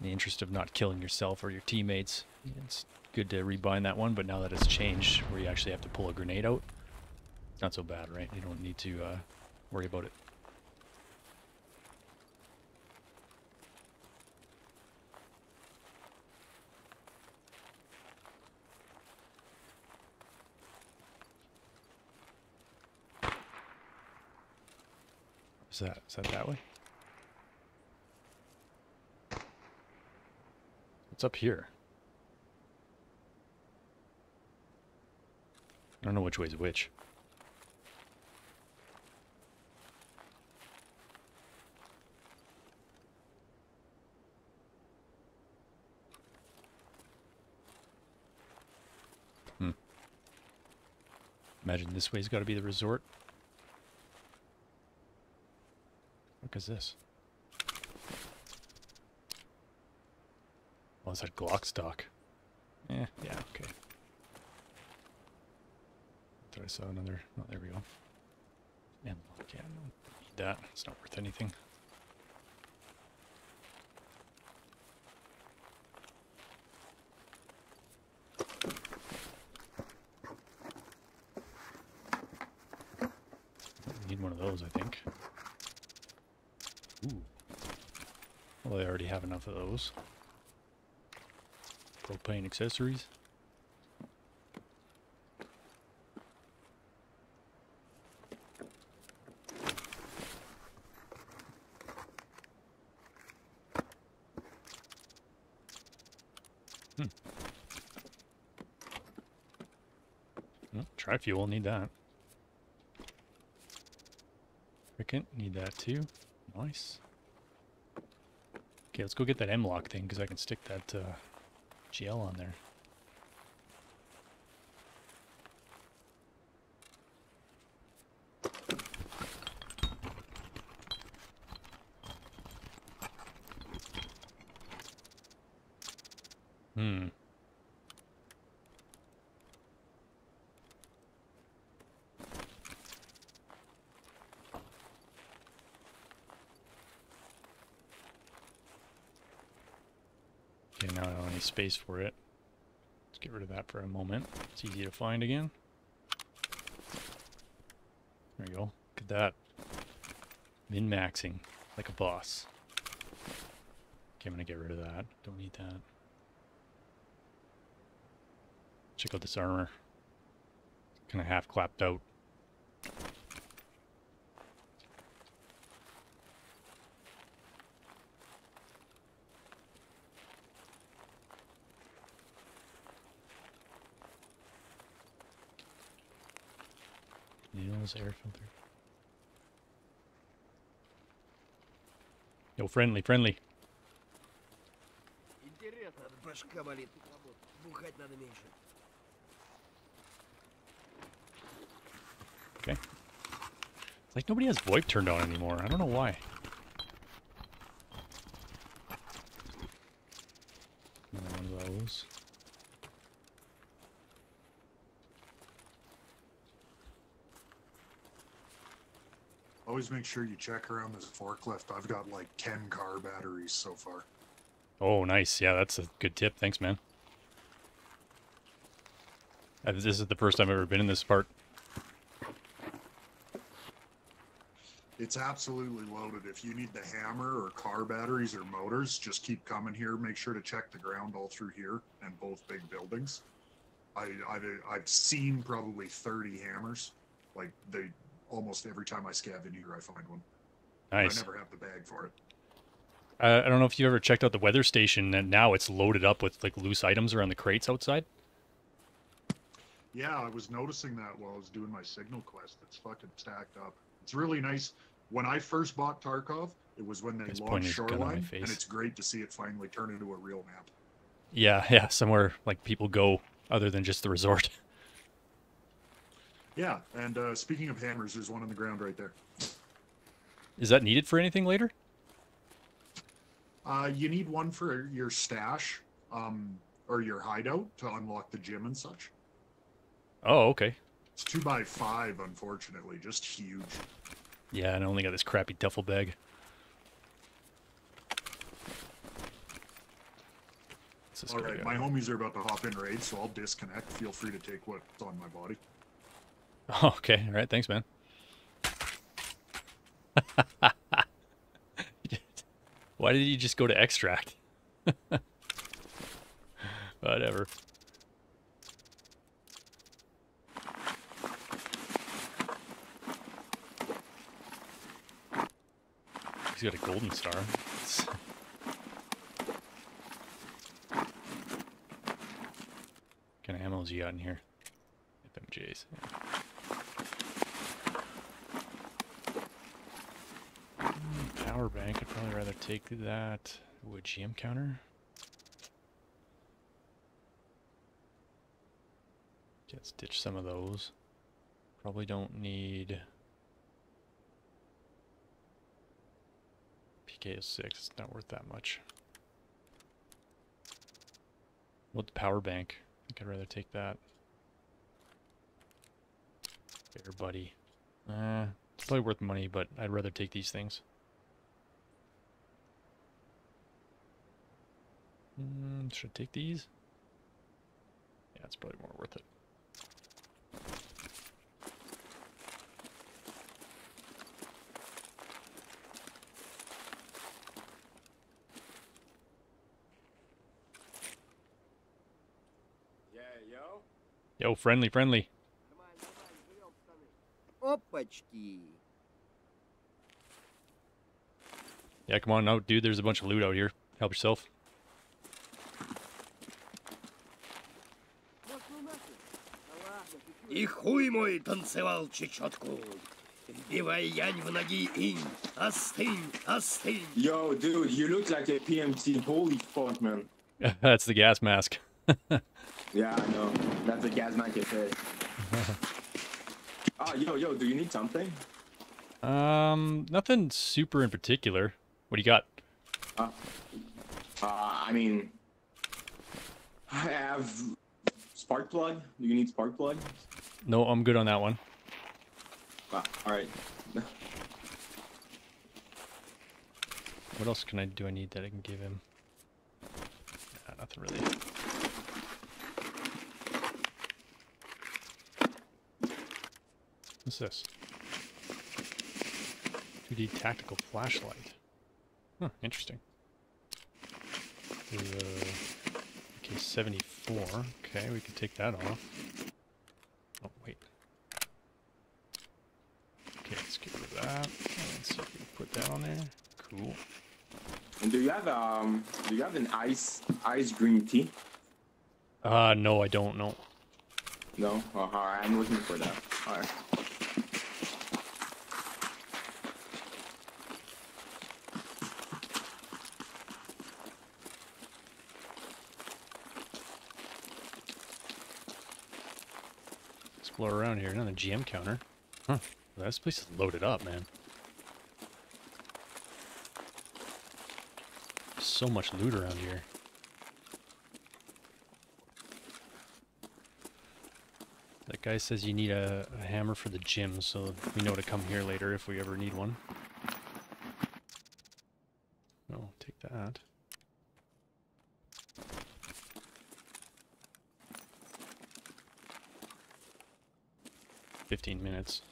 Speaker 1: in the interest of not killing yourself or your teammates, it's good to rebind that one. But now that it's changed, where you actually have to pull a grenade out, not so bad, right? You don't need to uh, worry about it. Is that is that that way? What's up here? I don't know which way's which. Hmm. Imagine this way's got to be the resort. What is this? Oh, is that Glock stock? Eh, yeah, okay. Thought I saw another. Oh, there we go. And yeah, I don't need that. It's not worth anything. Need one of those, I think. Ooh. Well, they already have enough of those. Propane accessories. Hmm. Oh, Dry fuel, need that. Cricket, need that too. Nice. Okay, let's go get that M-LOK thing, because I can stick that uh, GL on there. Hmm. Okay, now I don't have space for it. Let's get rid of that for a moment. It's easy to find again. There we go. Look at that. Min-maxing like a boss. Okay, I'm gonna get rid of that. Don't need that. Check out this armor. Kind of half clapped out. Needles, air filter. Yo, friendly, friendly.
Speaker 3: Интересно, башка болит. Бухать надо меньше.
Speaker 1: Okay. It's like nobody has VoIP turned on anymore. I don't know why.
Speaker 4: Always make sure you check around this forklift. I've got like 10 car batteries so far.
Speaker 1: Oh, nice. Yeah, that's a good tip. Thanks, man. Uh, This is the first time I've ever been in this part.
Speaker 4: It's absolutely loaded. If you need the hammer or car batteries or motors, just keep coming here. Make sure to check the ground all through here and both big buildings. I, I've, I've seen probably 30 hammers. Like they almost every time I scav in here, I find one.
Speaker 1: Nice.
Speaker 4: I never have the bag for it.
Speaker 1: Uh, I don't know if you ever checked out the weather station, and now it's loaded up with like loose items around the crates outside.
Speaker 4: Yeah, I was noticing that while I was doing my signal quest. It's fucking stacked up. It's really nice. When I first bought Tarkov, it was when they
Speaker 1: pointing
Speaker 4: launched
Speaker 1: his gun at my
Speaker 4: Shoreline, and it's great to see it finally turn into a real map.
Speaker 1: Yeah, yeah, somewhere like people go other than just the resort.
Speaker 4: Yeah, and uh, speaking of hammers, there's one on the ground right there.
Speaker 1: Is that needed for anything later?
Speaker 4: Uh, you need one for your stash, um, or your hideout to unlock the gym and such.
Speaker 1: Oh, okay.
Speaker 4: It's two by five, unfortunately, just huge.
Speaker 1: Yeah, and I only got this crappy duffel bag. All right, this
Speaker 4: All
Speaker 1: guy
Speaker 4: right,
Speaker 1: got?
Speaker 4: my homies are about to hop in raid, so I'll disconnect. Feel free to take what's on my body.
Speaker 1: Okay. All right. Thanks, man. Why did you just go to extract? Whatever. He's got a golden star. Kind of ammo's you got in here? FMJs. yeah. Mm, Power bank, I'd probably rather take that. A GM counter? Let's ditch some of those. Probably don't need PK is 6, it's not worth that much. What the power bank? I think I'd rather take that. Fair buddy. Uh, it's probably worth money, but I'd rather take these things. Mm, should I take these? Yeah, it's probably more worth it.
Speaker 5: Yeah, yo.
Speaker 1: Yo, friendly, friendly.
Speaker 3: Нормально, нормально, берем штаны. Опачки.
Speaker 1: Yeah, come on out, dude. There's a bunch of loot out here. Help yourself.
Speaker 6: И хуй мой танцевал чечетку. Вбивай янь в ноги инь. Остынь, остынь.
Speaker 5: Yo, dude, you look like a PMT. Holy fuck, man.
Speaker 1: That's the gas mask.
Speaker 5: Yeah, I know. That's a gas mask effect. Ah, yo, yo, do you need something?
Speaker 1: Um, nothing super in particular. What do you got?
Speaker 5: Uh, I mean, I have spark plug. Do you need spark plug?
Speaker 1: No, I'm good on that one.
Speaker 5: Ah, all right.
Speaker 1: What else can I do? I need that I can give him. Nah, nothing really. What's this? 2D tactical flashlight. Huh, interesting. Uh, okay, 74. Okay, we can take that off. Oh, wait. Okay, let's get rid of that. Let's see if we can put that on there. Cool.
Speaker 5: And do you have um? Do you have an ice ice green tea?
Speaker 1: Uh, no, I don't know.
Speaker 5: No. Oh, all right. I'm looking for that. All right.
Speaker 1: Explore around here. Another GM counter. Huh. This place is loaded up, man. So much loot around here. That guy says you need a, a hammer for the gym, so we know to come here later if we ever need one. Oh, take that. Fifteen minutes.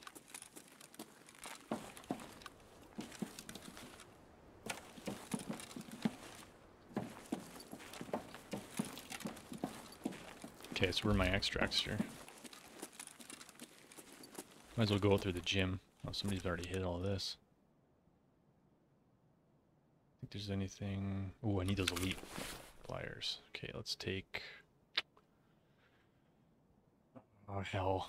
Speaker 1: Okay, so where are my extracts here? Might as well go through the gym. Oh, somebody's already hit all this. I Think there's anything... Oh, I need those elite pliers. Okay, let's take... Oh, hell.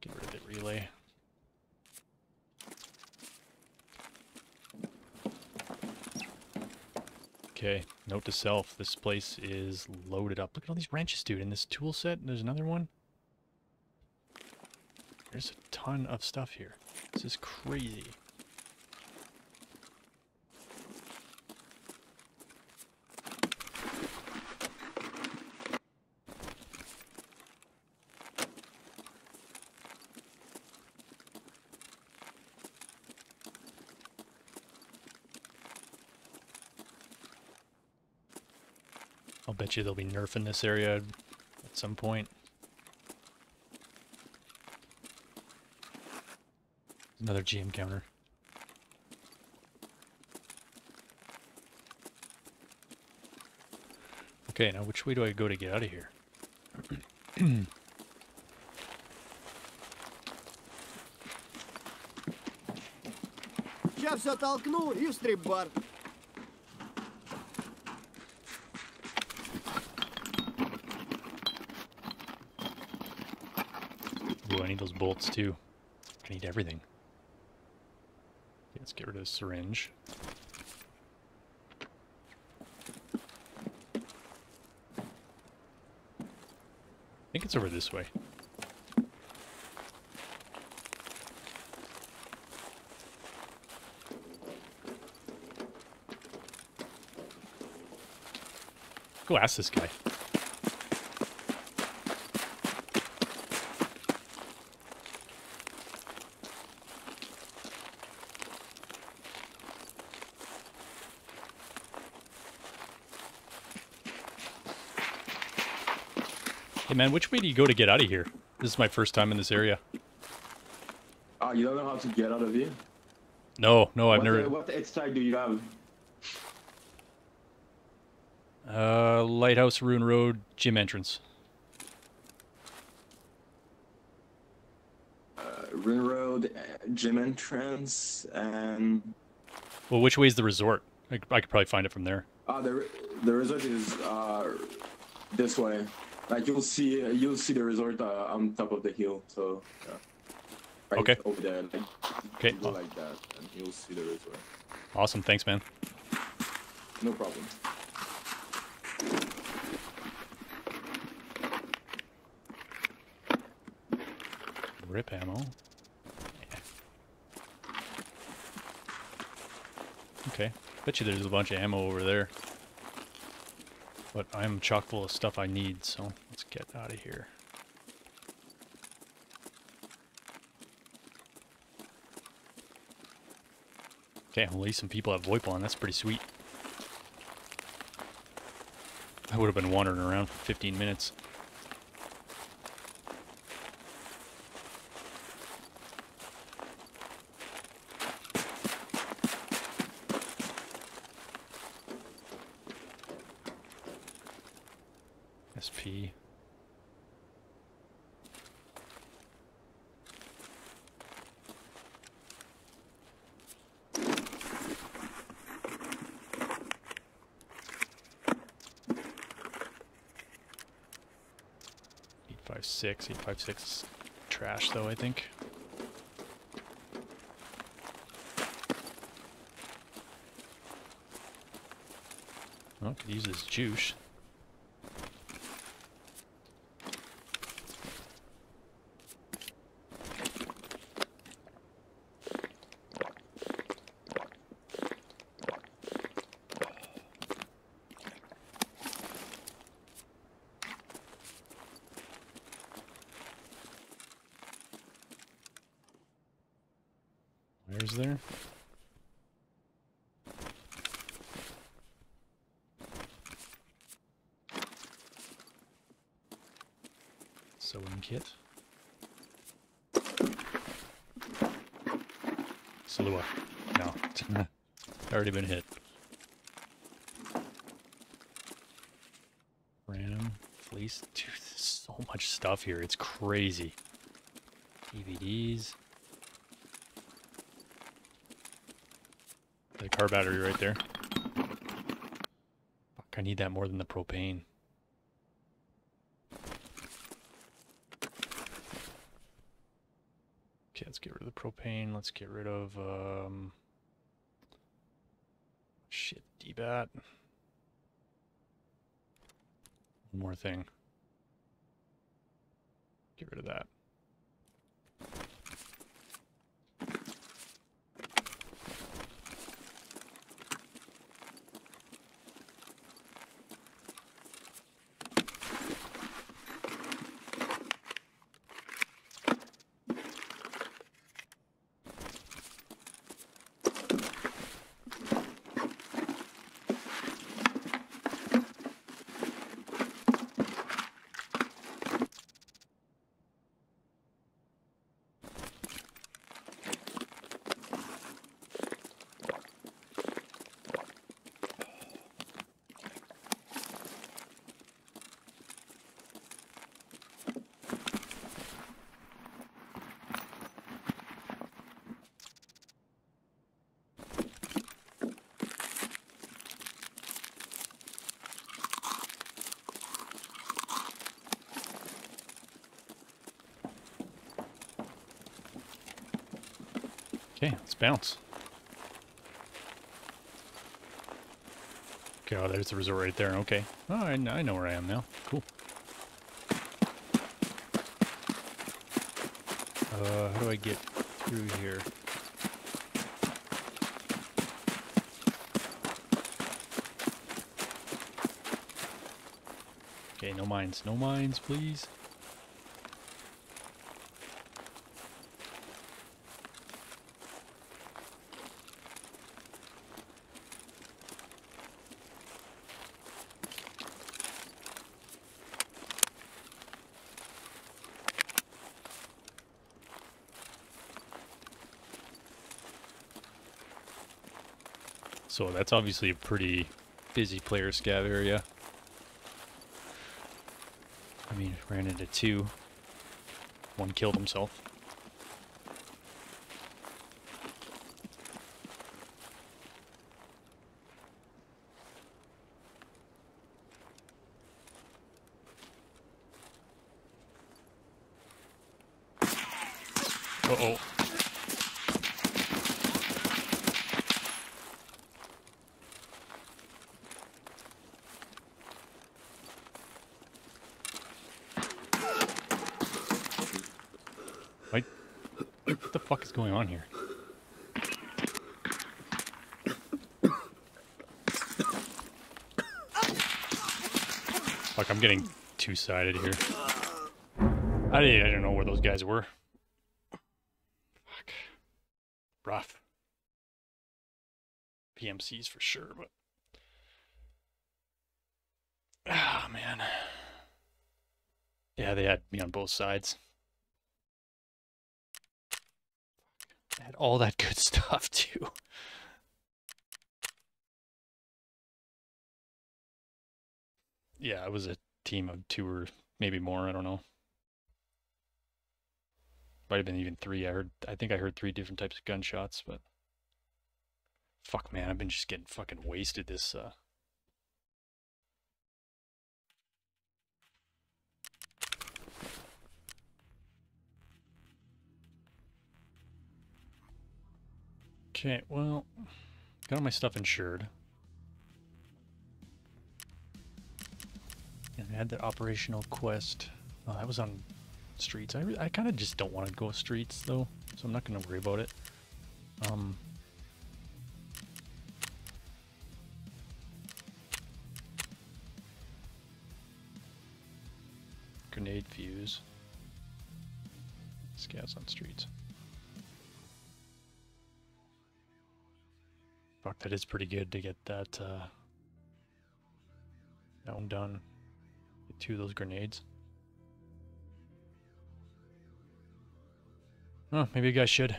Speaker 1: Get rid of the relay. Okay, note to self, this place is loaded up. Look at all these wrenches, dude, in this tool set. There's another one. There's a ton of stuff here. This is crazy. bet you they'll be nerfing this area at some point. Another GM counter. Okay, now which way do I go to get out of here?
Speaker 3: Сейчас все толкну и в стрип-бар.
Speaker 1: Those bolts too. I need everything. Let's get rid of the syringe. I think it's over this way. Go ask this guy. Man, which way do you go to get out of here? This is my first time in this area.
Speaker 5: Uh, you don't know how to get out of here?
Speaker 1: No, no, I've
Speaker 5: what,
Speaker 1: never.
Speaker 5: uh, what extract do you have?
Speaker 1: Uh, Lighthouse Ruin Road gym entrance.
Speaker 5: Uh, Ring Road, uh, gym entrance, and
Speaker 1: Well, which way is the resort? I could probably find it from there.
Speaker 5: uh, the the resort is uh, this way. Like you'll see, you'll see the resort uh, on top of the hill. So yeah. Right
Speaker 1: Okay.
Speaker 5: over there. Like,
Speaker 1: Okay.
Speaker 5: go like that, and you'll see the resort.
Speaker 1: Awesome, thanks, man.
Speaker 5: No problem.
Speaker 1: Rip ammo. Yeah. Okay, bet you there's a bunch of ammo over there. But I'm chock full of stuff I need, so let's get out of here. Okay, at least some people have VoIP on. That's pretty sweet. I would have been wandering around for 15 minutes. 1.6 trash though, I think. Oh, I could use this juice. Already been hit. Random. Fleece. Dude, there's so much stuff here. It's crazy. DVDs. The car battery right there. Fuck, I need that more than the propane. Okay, let's get rid of the propane. Let's get rid of um DBAT. One more thing. Bounce. Okay, oh, there's the resort right there. Okay. Oh, I, I know where I am now. Cool. Uh, how do I get through here? Okay, no mines. No mines, please. So that's obviously a pretty busy player scav area. I mean, ran into two. One killed himself. Uh-oh. What? What the fuck is going on here? Fuck, I'm getting two-sided here. I didn't, I don't know where those guys were. Fuck. Rough. PMCs for sure, but... Ah, man. Yeah, they had me on both sides. I had all that good stuff too. Yeah, it was a team of two or maybe more. I don't know. Might have been even three. I heard. I think I heard three different types of gunshots. But fuck, man, I've been just getting fucking wasted this. uh Okay, well, got all my stuff insured. And I had the operational quest. Oh, that was on streets. I, I kind of just don't want to go streets though, so I'm not going to worry about it. Um, grenade fuse. Scouts on streets. Fuck, that is pretty good to get that, uh, that one done. Two of those grenades. Oh, maybe you guys should.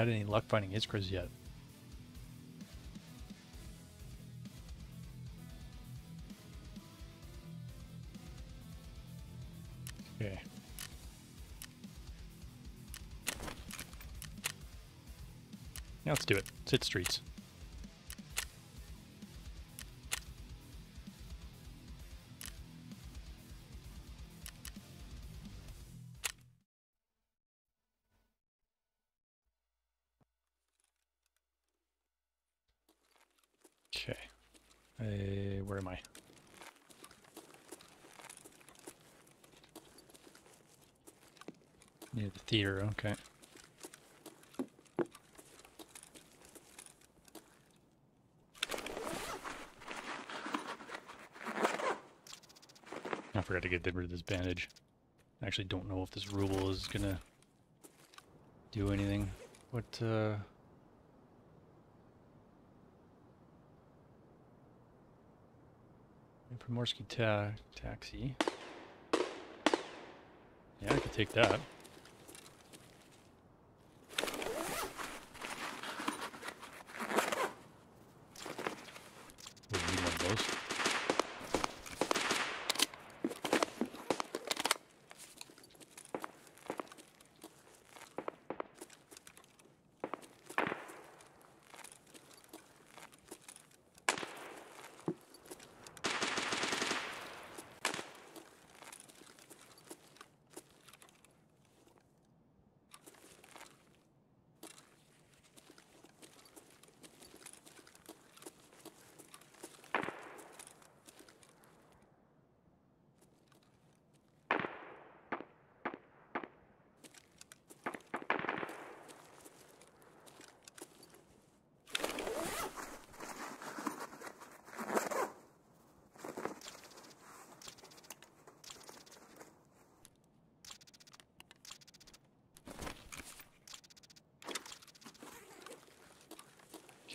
Speaker 1: Had any luck finding Iskras yet. Okay. Now let's do it. Let's hit streets. Get rid of this bandage. I actually don't know if this ruble is gonna do anything. What, uh... Primorsky ta taxi. Yeah, I could take that. We need more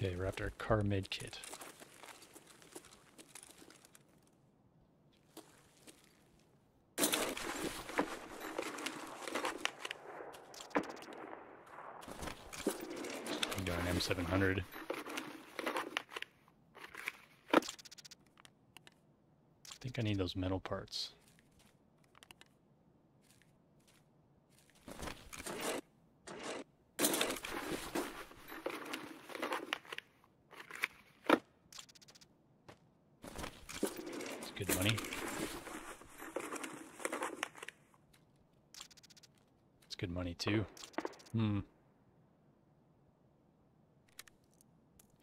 Speaker 1: Okay, we're after a car med kit. We got an M700. I think I need those metal parts. It's good money. It's good money too. Hmm.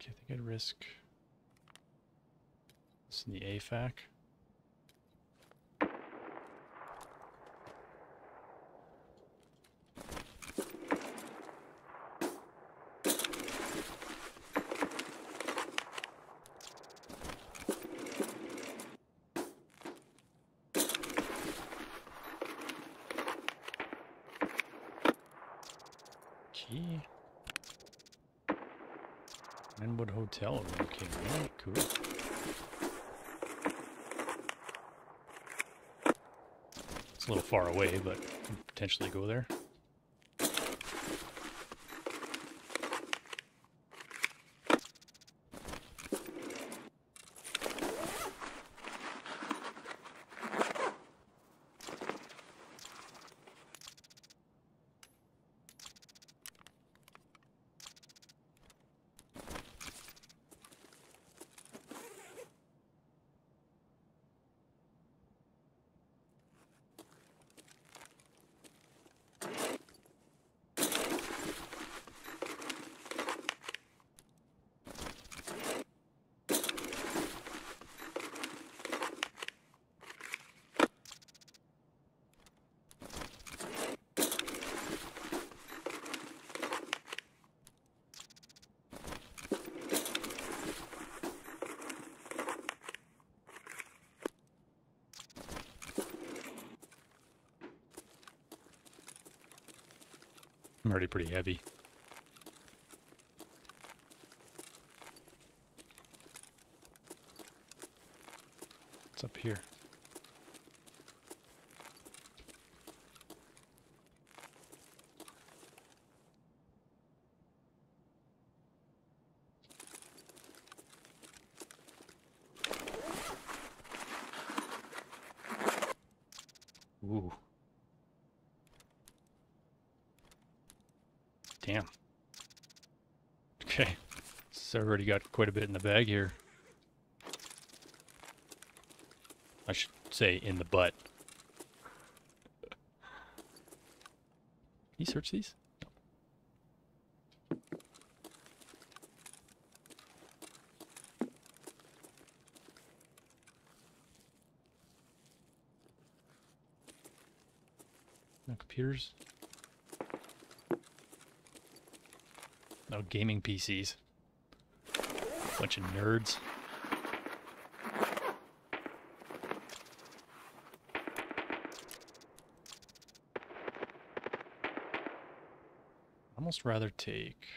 Speaker 1: Okay, I think I'd risk this in the AFAC. Key. Hotel key. Really cool. It's a little far away, but potentially go there. Already pretty heavy. What's up here? Ooh. Damn. Okay. So I've already got quite a bit in the bag here. I should say in the butt. Can you search these? No. No computers. No gaming PCs. Bunch of nerds. Almost rather take.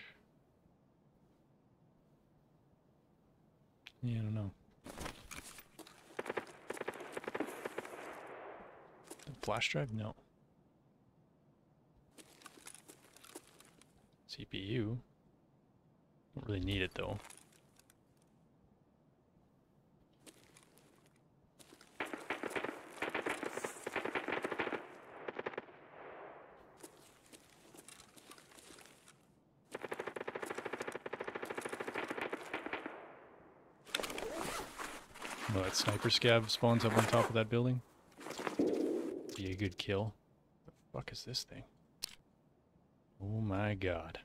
Speaker 1: Yeah, I don't know. Flash drive? No. CPU. Don't really need it though. Sniper scav spawns up on top of that building. Be a good kill. The fuck is this thing? Oh my god.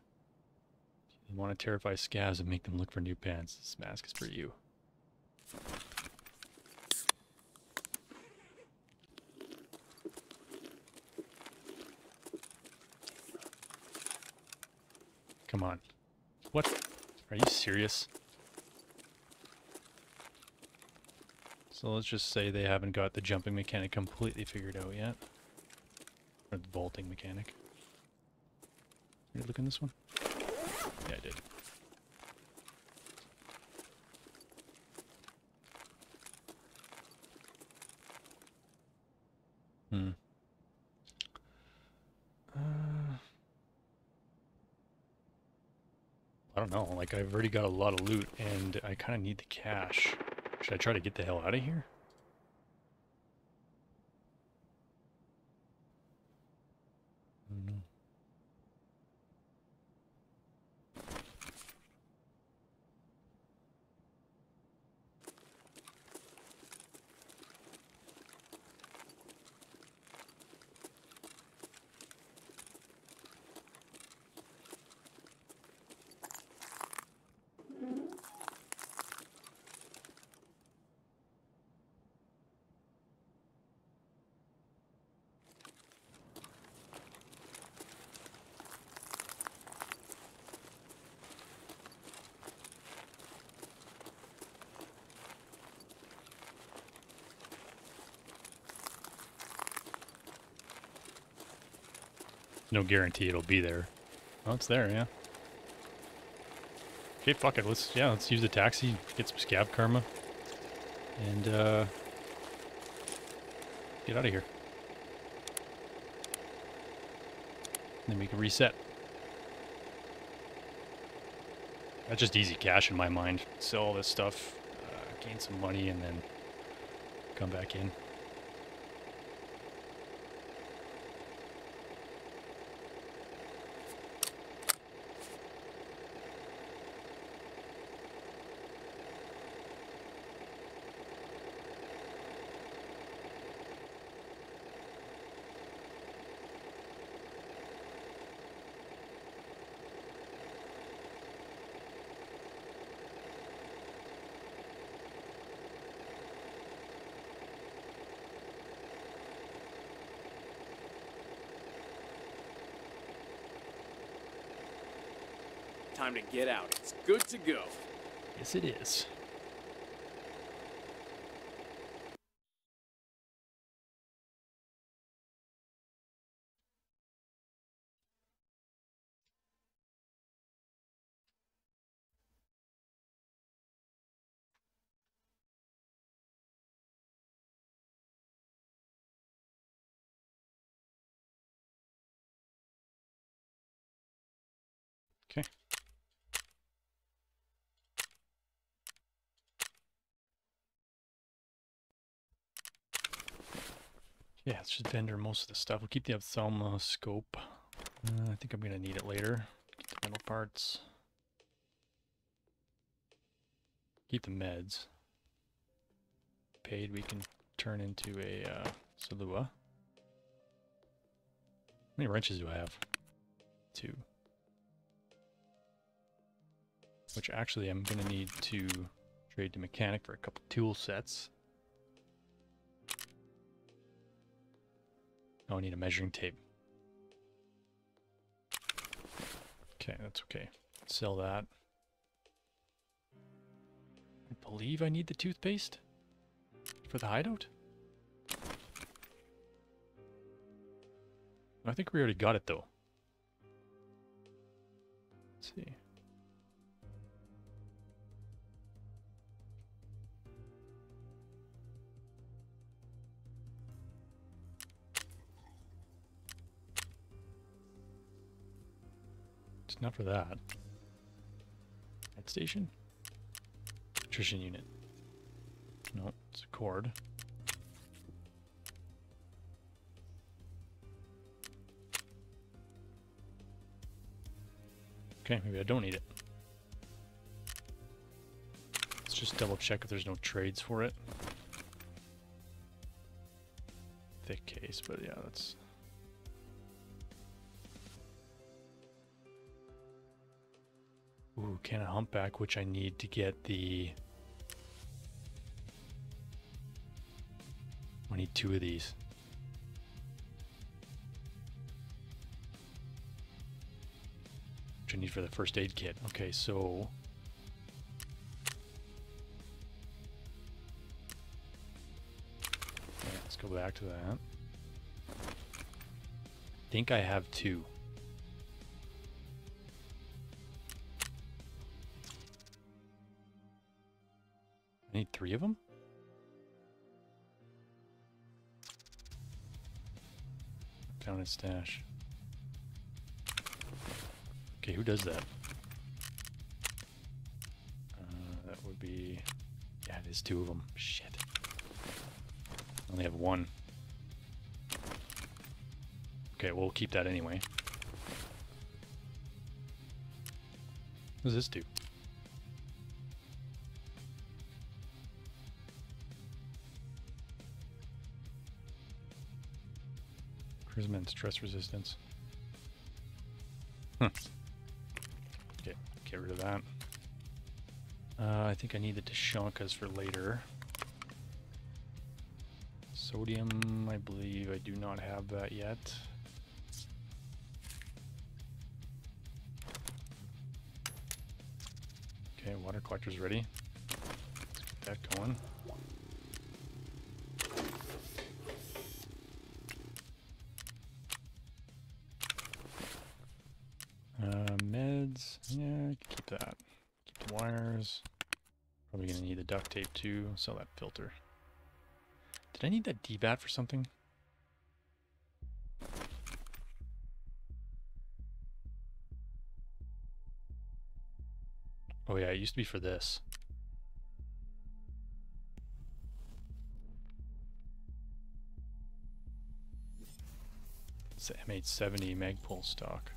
Speaker 1: You want to terrify scavs and make them look for new pants. This mask is for you. Come on. What? Are you serious? So let's just say they haven't got the jumping mechanic completely figured out yet. Or the vaulting mechanic. Did you look in this one? Yeah, I did. Hmm. Uh, I don't know, like I've already got a lot of loot and I kind of need the cash. Should I try to get the hell out of here? No guarantee it'll be there. Oh, it's there, yeah. Okay, fuck it. Let's yeah, let's use the taxi, get some scav karma, and uh, get out of here. then we can reset. That's just easy cash in my mind. Sell all this stuff, uh, gain some money, and then come back in.
Speaker 7: Time to get out. It's good to go.
Speaker 1: Yes, it is. Okay. Yeah, let's just vendor most of the stuff. We'll keep the ophthalmoscope. Uh, I think I'm going to need it later. The metal parts. Keep the meds. Paid we can turn into a uh, Salewa. How many wrenches do I have? Two. Which actually I'm going to need to trade to mechanic for a couple tool sets. Oh, I need a measuring tape. Okay, that's okay. Sell that. I believe I need the toothpaste for the hideout. I think we already got it though. Let's see. Not for that. Head station? Nutrition unit. No, it's a cord. Okay, maybe I don't need it. Let's just double check if there's no trades for it. Thick case, but yeah, that's can of humpback, which I need to get the... I need two of these. Which I need for the first aid kit. Okay, so... Let's go back to that. I think I have two. Need three of them? his stash. Okay, who does that? Uh, that would be... Yeah, it is two of them. Shit. I only have one. Okay, we'll keep that anyway. What does this do? Charisma and stress resistance. Okay, get rid of that. Uh, I think I need the Tushonkas for later. Sodium, I believe I do not have that yet. Okay, water collector's ready. Let's get that going. Gonna need the duct tape too. Sell that filter. Did I need that DBAT for something? Oh yeah, it used to be for this. It's the M870 Magpul stock.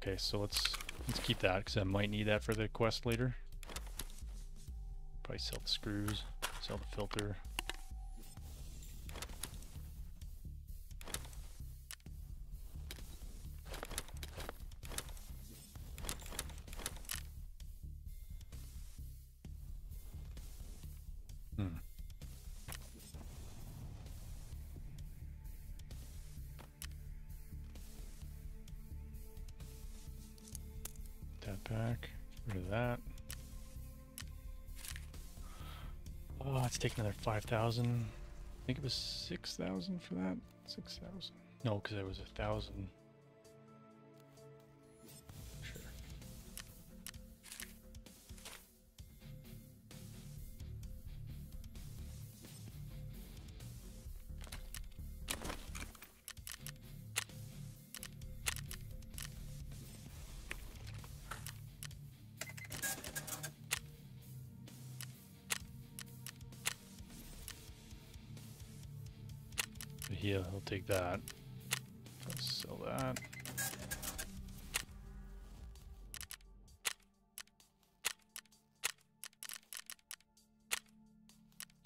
Speaker 1: Okay, so let's let's keep that because I might need that for the quest later. Probably sell the screws, sell the filter. take another 5,000. I think it was 6,000 for that. 6,000. No, because there was a 1,000 He'll take that. Let's sell that.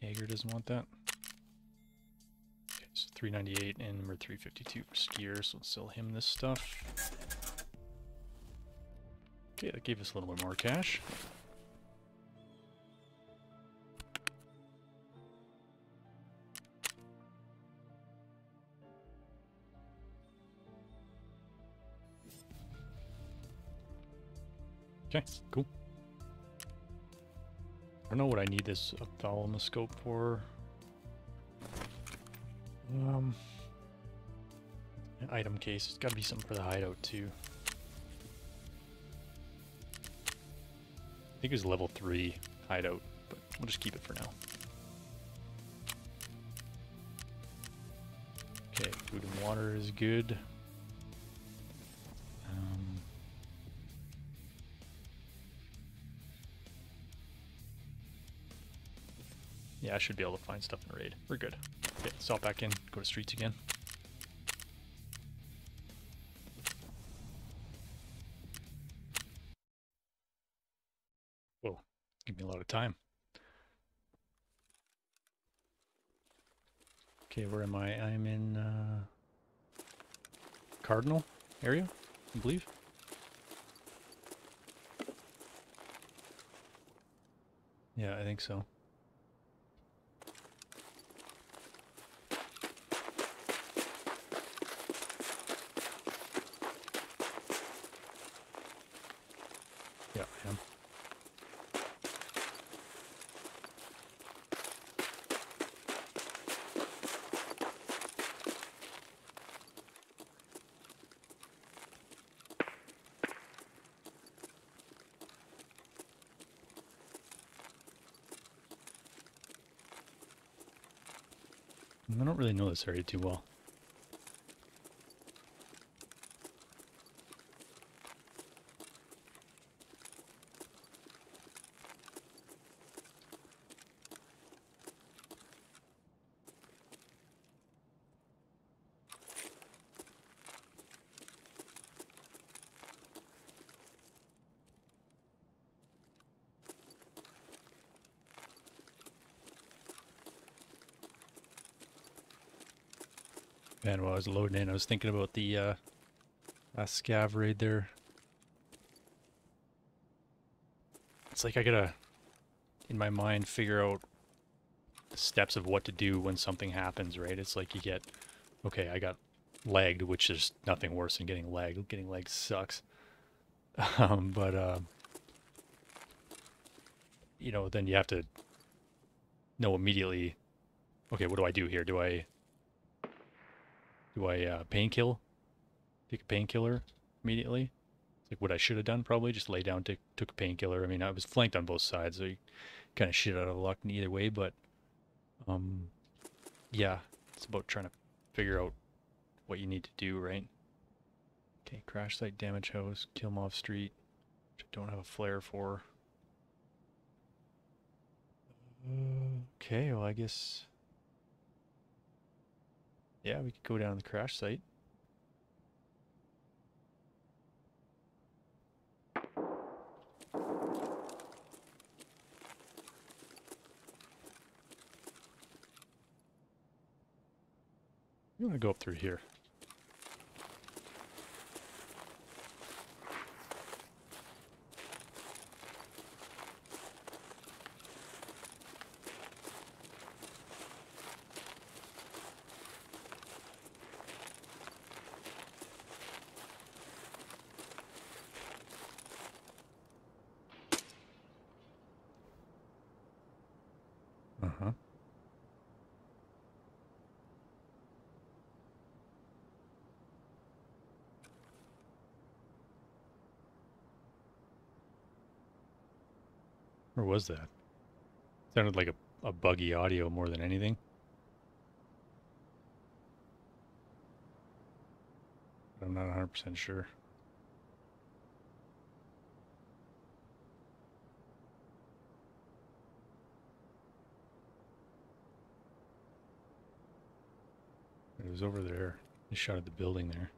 Speaker 1: Jaeger doesn't want that. Okay, so 398 and we're 352 for skier, so let's sell him this stuff. Okay, that gave us a little bit more cash. Okay, cool. I don't know what I need this ophthalmoscope for. Um, an item case. It's got to be something for the hideout too. I think it was level three hideout, but we'll just keep it for now. Okay, food and water is good. Yeah, I should be able to find stuff in raid. We're good. Okay, stop back in, go to streets again. Whoa, give me a lot of time. Okay, where am I? I'm in uh, Cardinal area, I believe. Yeah, I think so. Yeah, I am. Area too well. Was loading in, I was thinking about the uh, last scav raid there. It's like I gotta, in my mind, figure out the steps of what to do when something happens, right? It's like you get, okay, I got legged, which is nothing worse than getting legged. Getting legged sucks. Um, but, uh, you know, then you have to know immediately, okay, what do I do here? Do I do I uh, painkiller? Take a painkiller immediately? It's like what I should have done probably. Just lay down, take, took a painkiller. I mean, I was flanked on both sides, so you kind of shit out of luck in either way. But um, yeah, it's about trying to figure out what you need to do, right? Okay, crash site damage house, Klimov Street, which I don't have a flare for. Okay, well I guess yeah, we could go down to the crash site. I'm gonna go up through here. Uh-huh. Where was that? Sounded like a, a buggy audio more than anything. But I'm not 100% sure. It was over there. They shot at the building there.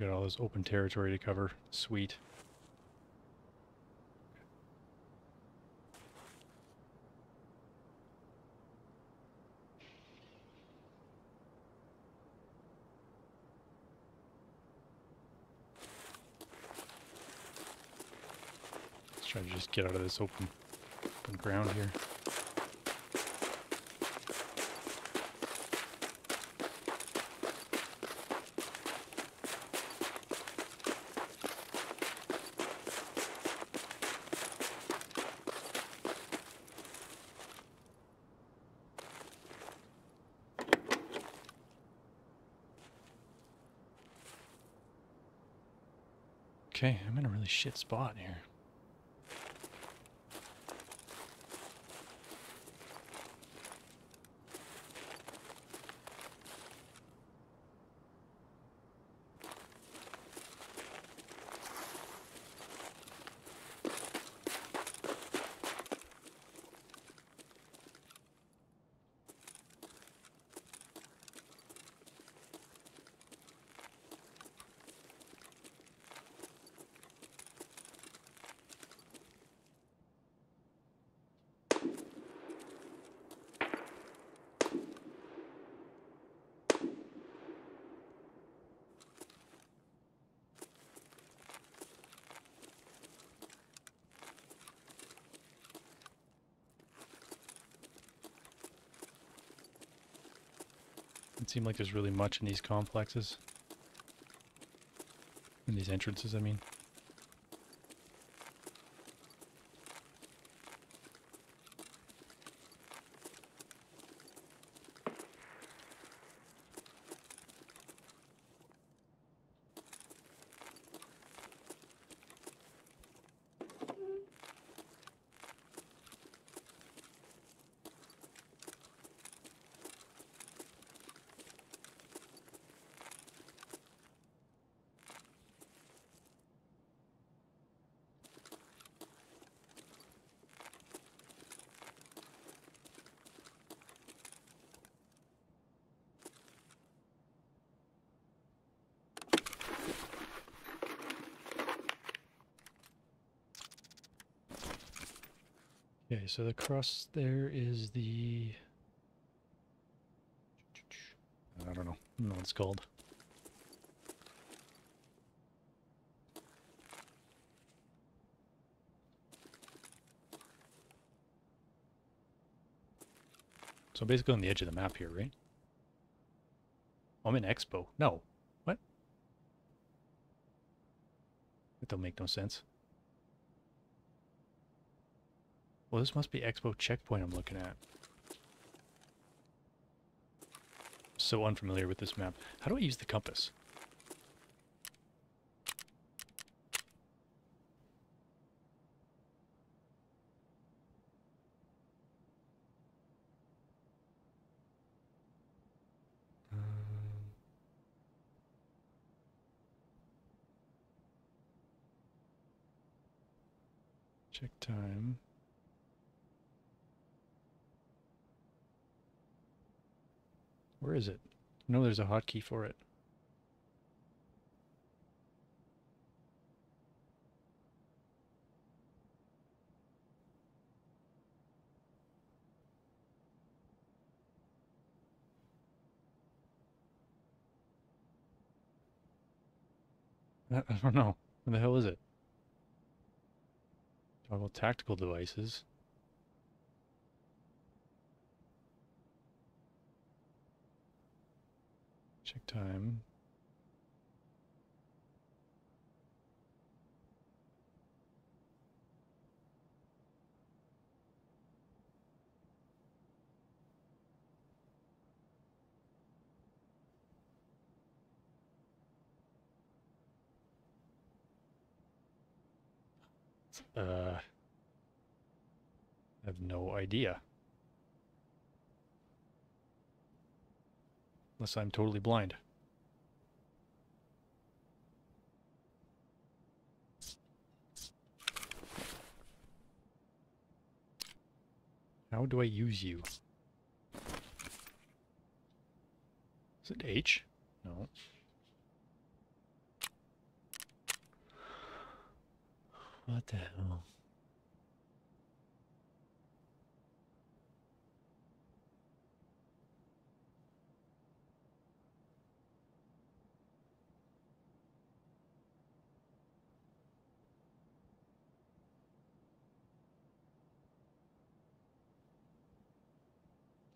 Speaker 1: Got all this open territory to cover. Sweet. Let's try to just get out of this open, open ground here. Okay, I'm in a really shit spot here. It seemed like there's really much in these complexes. In these entrances, I mean. So the cross there is the. I don't know. I don't know what it's called. So basically on the edge of the map here, right? I'm in Expo. No. What? That don't make no sense. This must be Expo checkpoint I'm looking at. So unfamiliar with this map. How do I use the compass? Um, Check time. Where is it? I know there's a hotkey for it. I don't know. Where the hell is it? Toggle tactical devices. Check time. Uh, I have no idea. Unless I'm totally blind. How do I use you? Is it H? No. What the hell?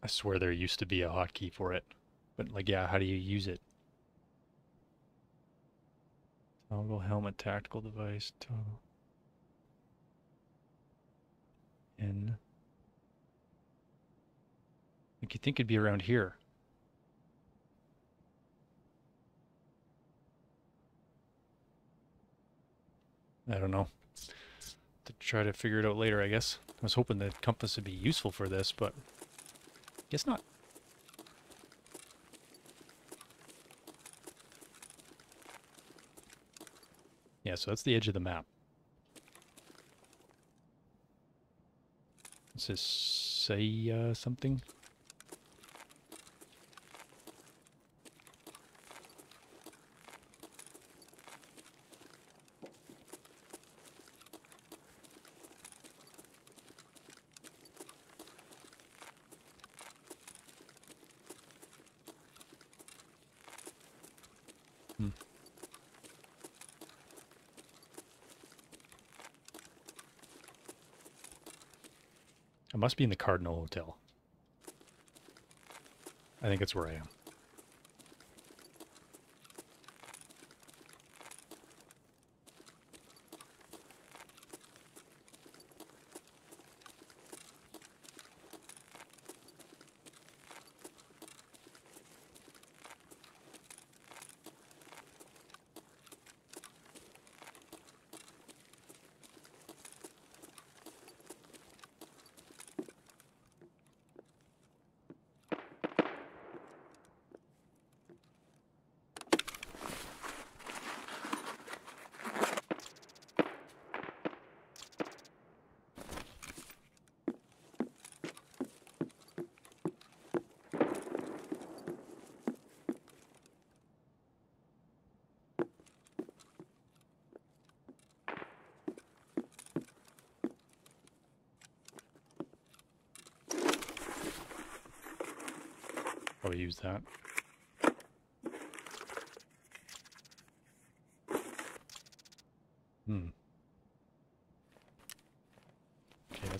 Speaker 1: I swear there used to be a hotkey for it. But like yeah, how do you use it? Toggle helmet tactical device toggle. N. Like you think it'd be around here. I don't know. To try to figure it out later, I guess. I was hoping the compass would be useful for this, but guess not. Yeah, so that's the edge of the map. It says say uh, something. Hmm. I must be in the Cardinal Hotel. I think it's where I am.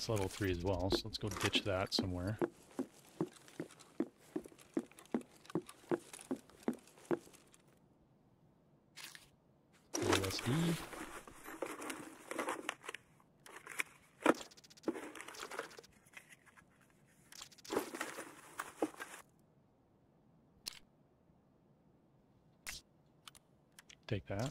Speaker 1: Level 3 as well, so let's go ditch that somewhere. LSD. Take that.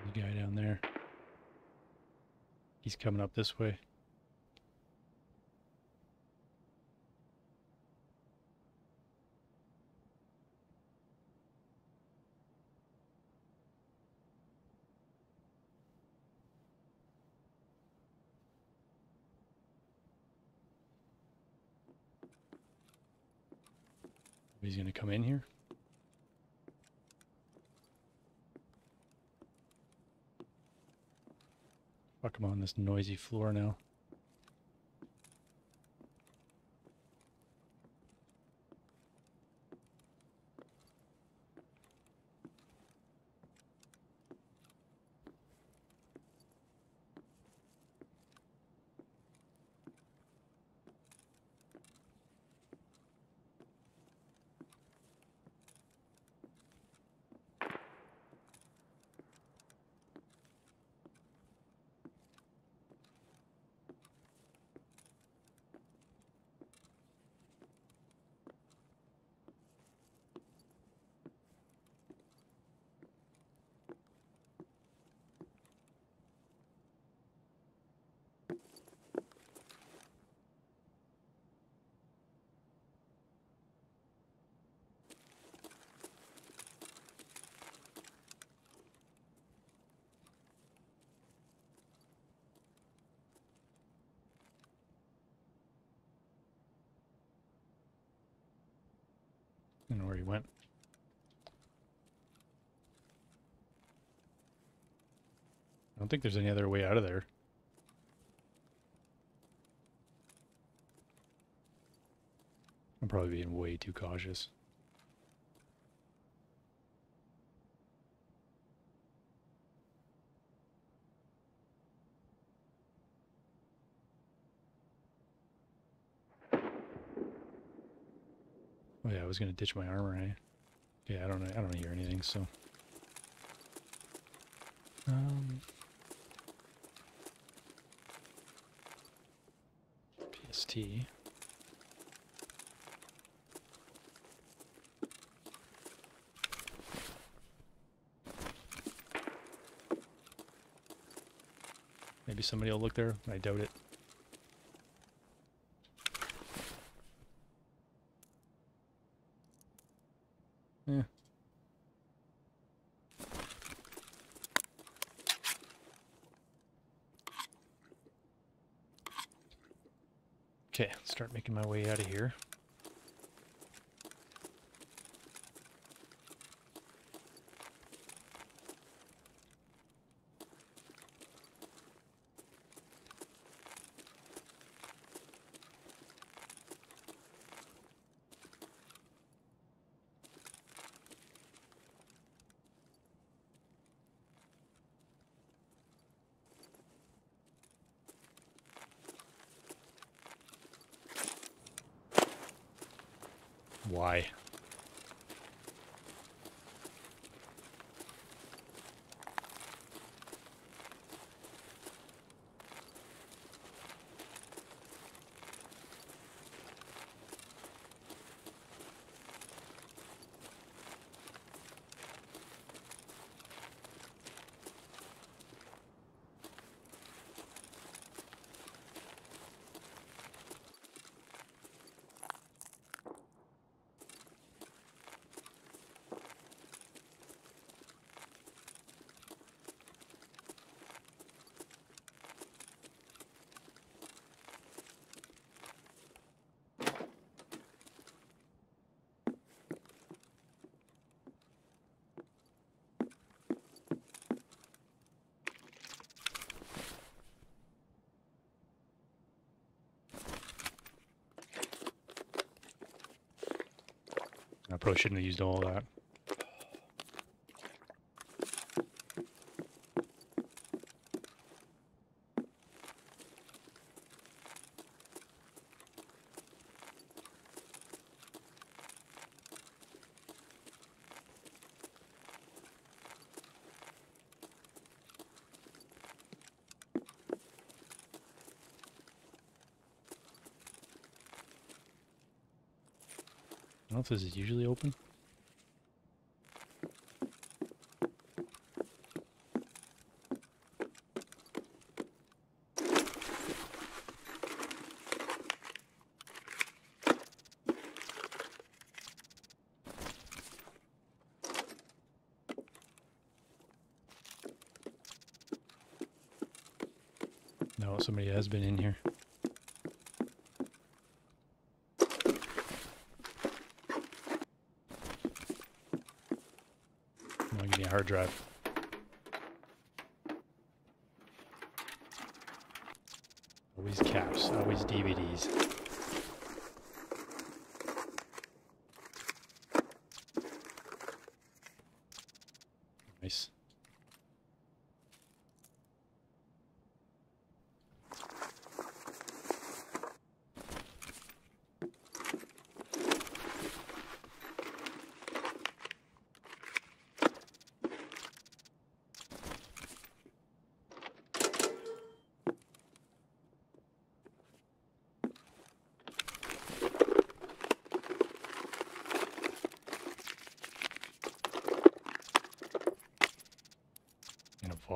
Speaker 1: The guy down there. He's coming up this way. He's gonna come in here. Fuck, I'm on this noisy floor now. Think there's any other way out of there. I'm probably being way too cautious. Oh yeah, I was gonna ditch my armor. Eh? Yeah, I don't. Know, I don't hear anything. So, um, PST. Maybe somebody will look there. I doubt it. Yeah. Okay, start making my way out of here. Probably shouldn't have used all that. Know if this is usually open. No, somebody has been in here. Come on, give me a hard drive. Always caps, always DVDs. Nice.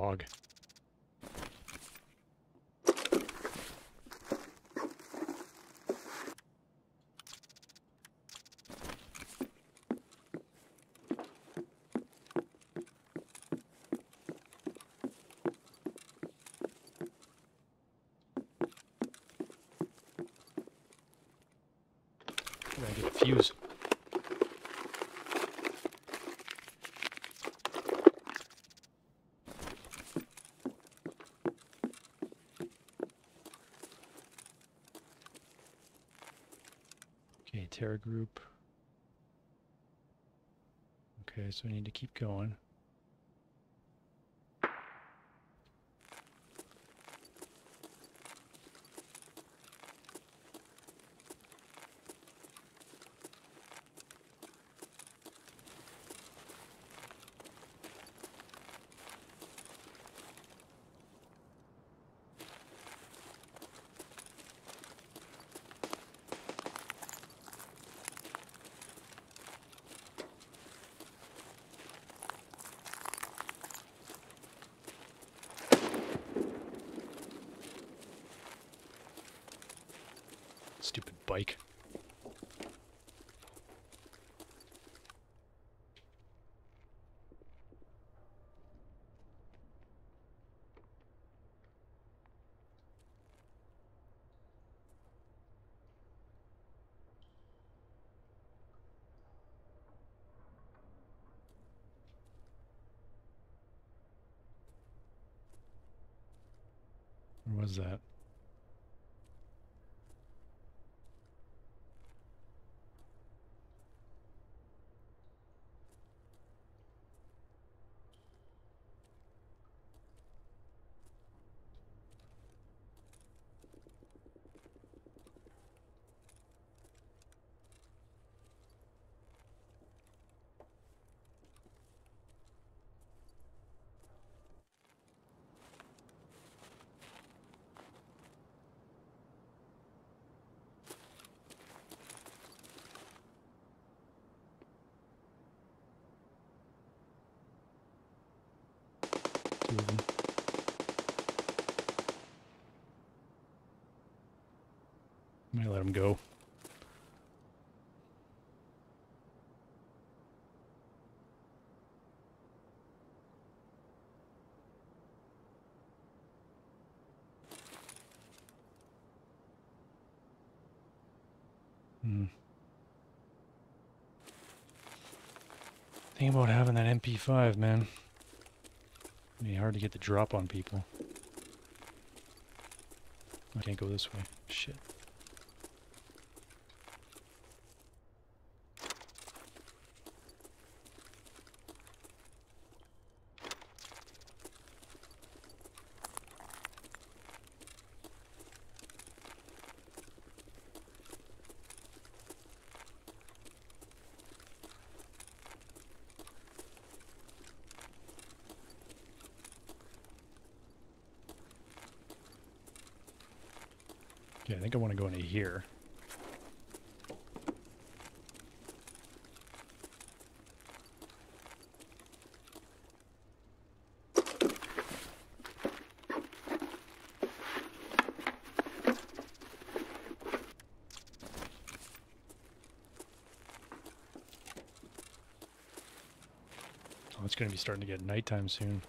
Speaker 1: Fog. Gotta get fuse. TerraGroup. Okay, so we need to keep going. Him go. Hmm. Thing about having that MP5, man. It'd be hard to get the drop on people. I can't go this way. Shit. Okay, I here. Oh, it's going to be starting to get nighttime soon.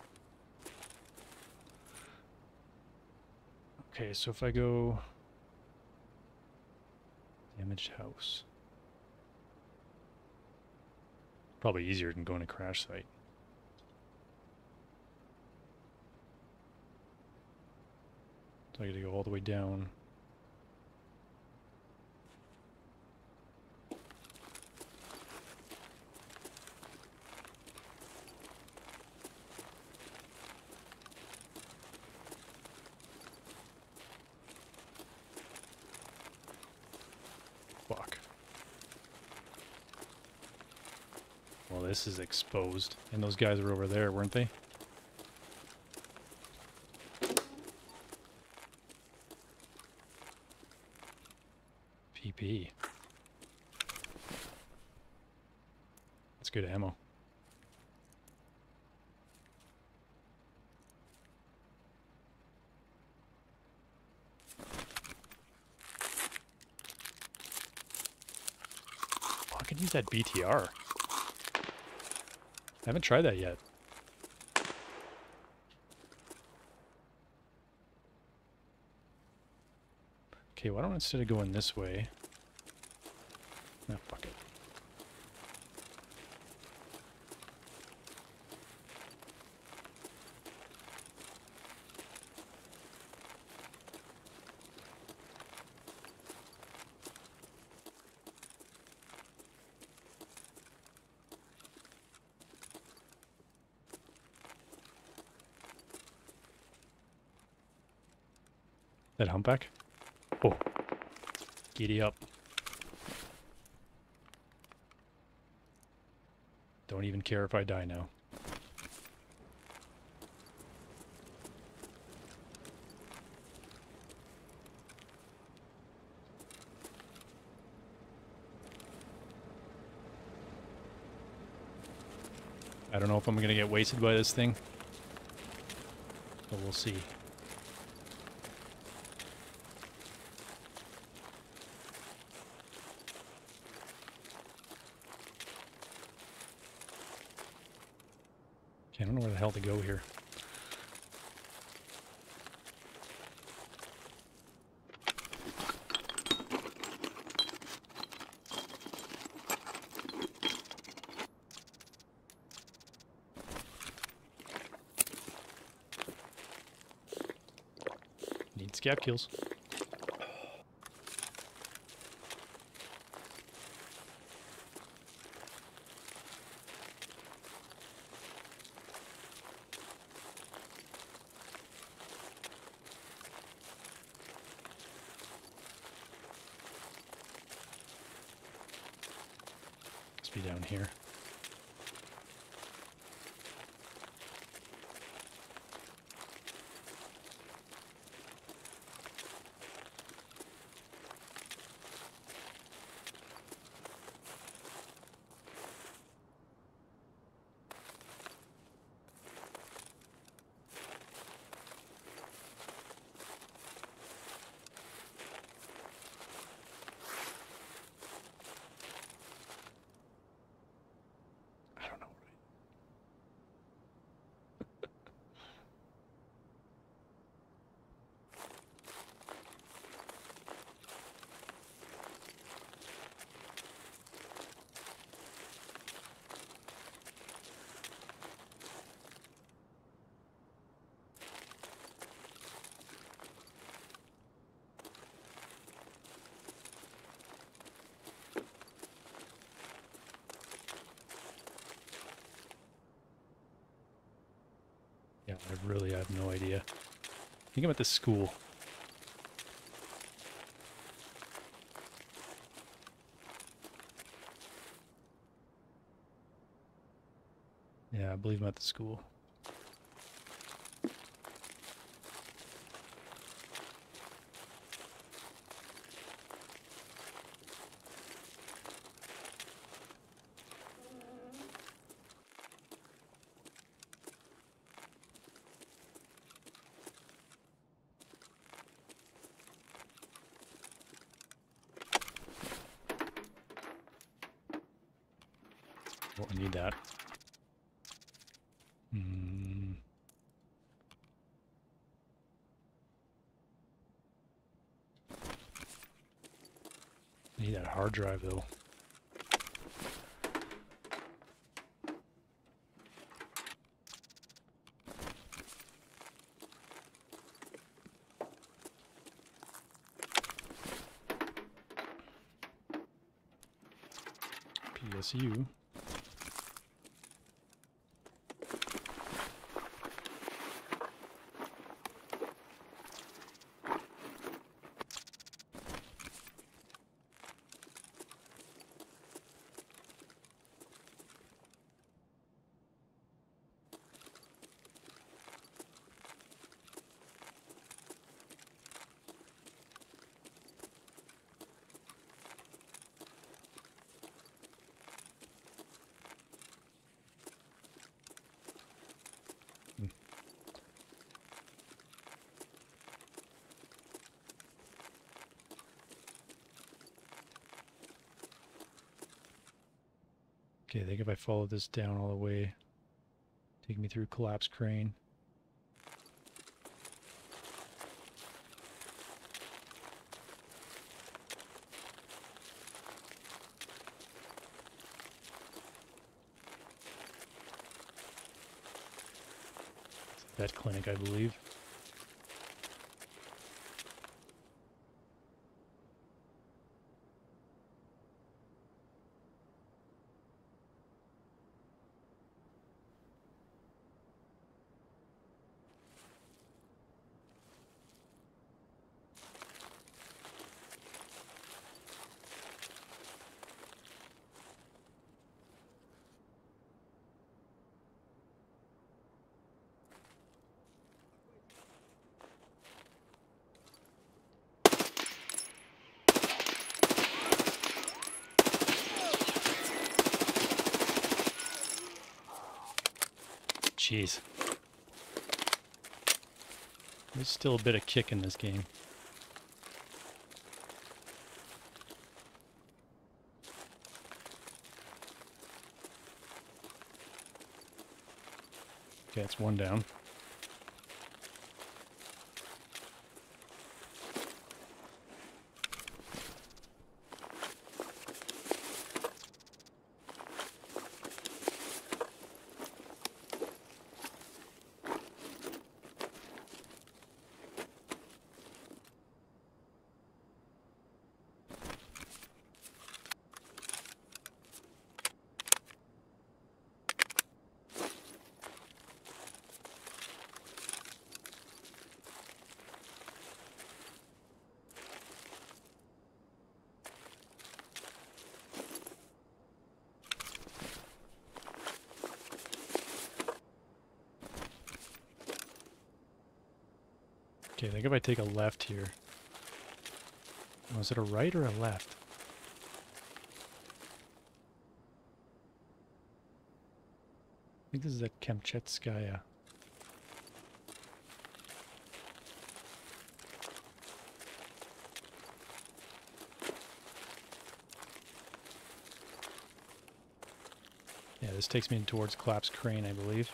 Speaker 1: Okay, so if I go house. Probably easier than going to crash site. So I gotta go all the way down. Fuck. Well, is exposed. And those guys were over there, weren't they? PP. That's good ammo. Oh, I could use that BTR. I haven't tried that yet. Okay, why don't instead of going this way... Ah, fuck it. Humpback? Oh. Giddy up. Don't even care if I die now. I don't know if I'm going to get wasted by this thing. But we'll see. Okay, I don't know where the hell to go here. Scav kills. Must be down here. I really have no idea. Think I'm at the school. Yeah, I believe I'm at the school. Oh, I need that. Hmm. Need that hard drive though. PSU. If I follow this down all the way, take me through collapse crane. Vet clinic, I believe. Jeez. There's still a bit of kick in this game. Okay, it's one down. If I take a left here. Oh, Was it a right or a left? I think this is at Kamchatskaya. Yeah, this takes me towards Collapse Crane, I believe.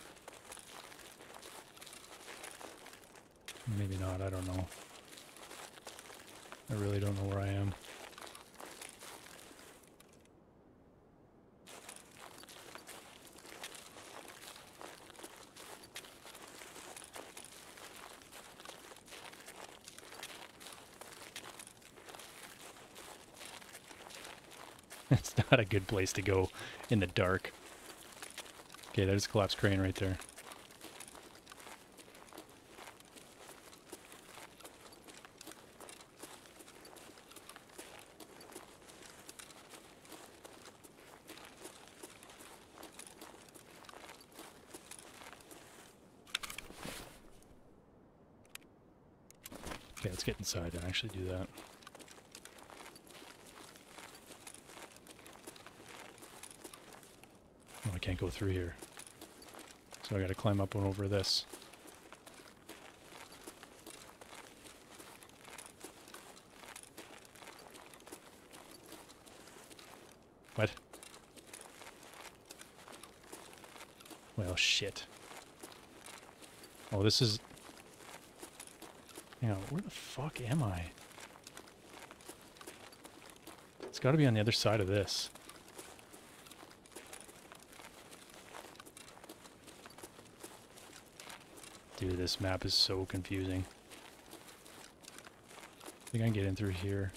Speaker 1: not a good place to go in the dark. Okay, there's a collapsed crane right there. Okay, let's get inside and actually do that. Go through here. So I gotta climb up and over this. What? Well, shit. Oh, this is... Hang on, where the fuck am I? It's gotta be on the other side of this. Dude, this map is so confusing. I think I can get in through here.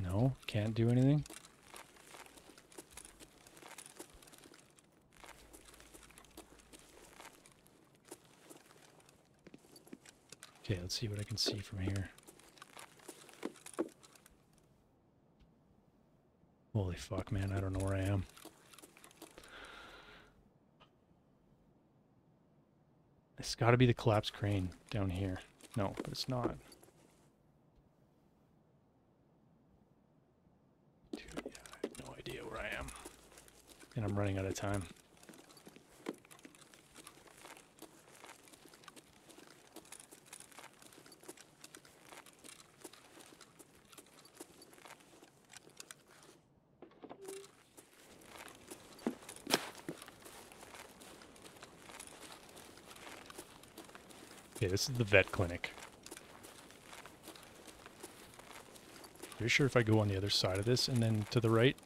Speaker 1: No, can't do anything. Okay, let's see what I can see from here. Holy fuck, man, I don't know where I am. It's got to be the collapsed crane down here. No, but it's not. Dude, yeah, I have no idea where I am. And I'm running out of time. Okay, this is the vet clinic. Pretty sure if I go on the other side of this and then to the right.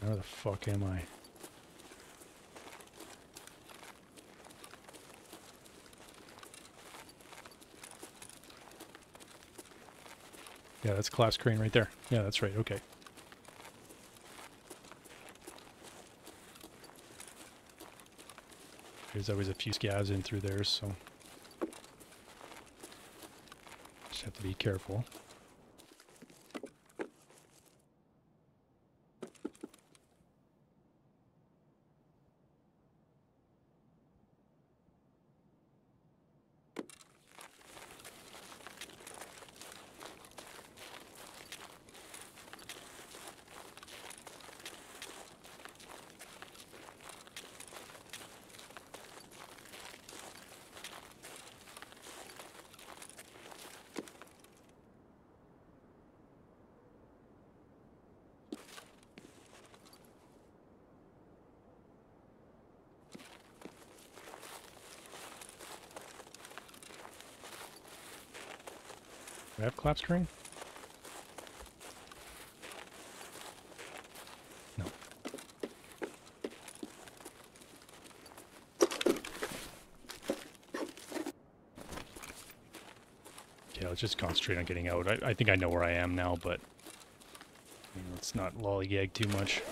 Speaker 1: Where the fuck am I? Yeah, that's collapsed crane right there. Yeah, that's right. Okay. There's always a few scavs in through there, so just have to be careful. I have clap crane? No. Okay, let's just concentrate on getting out. I, I think I know where I am now, but I let's not lollygag too much.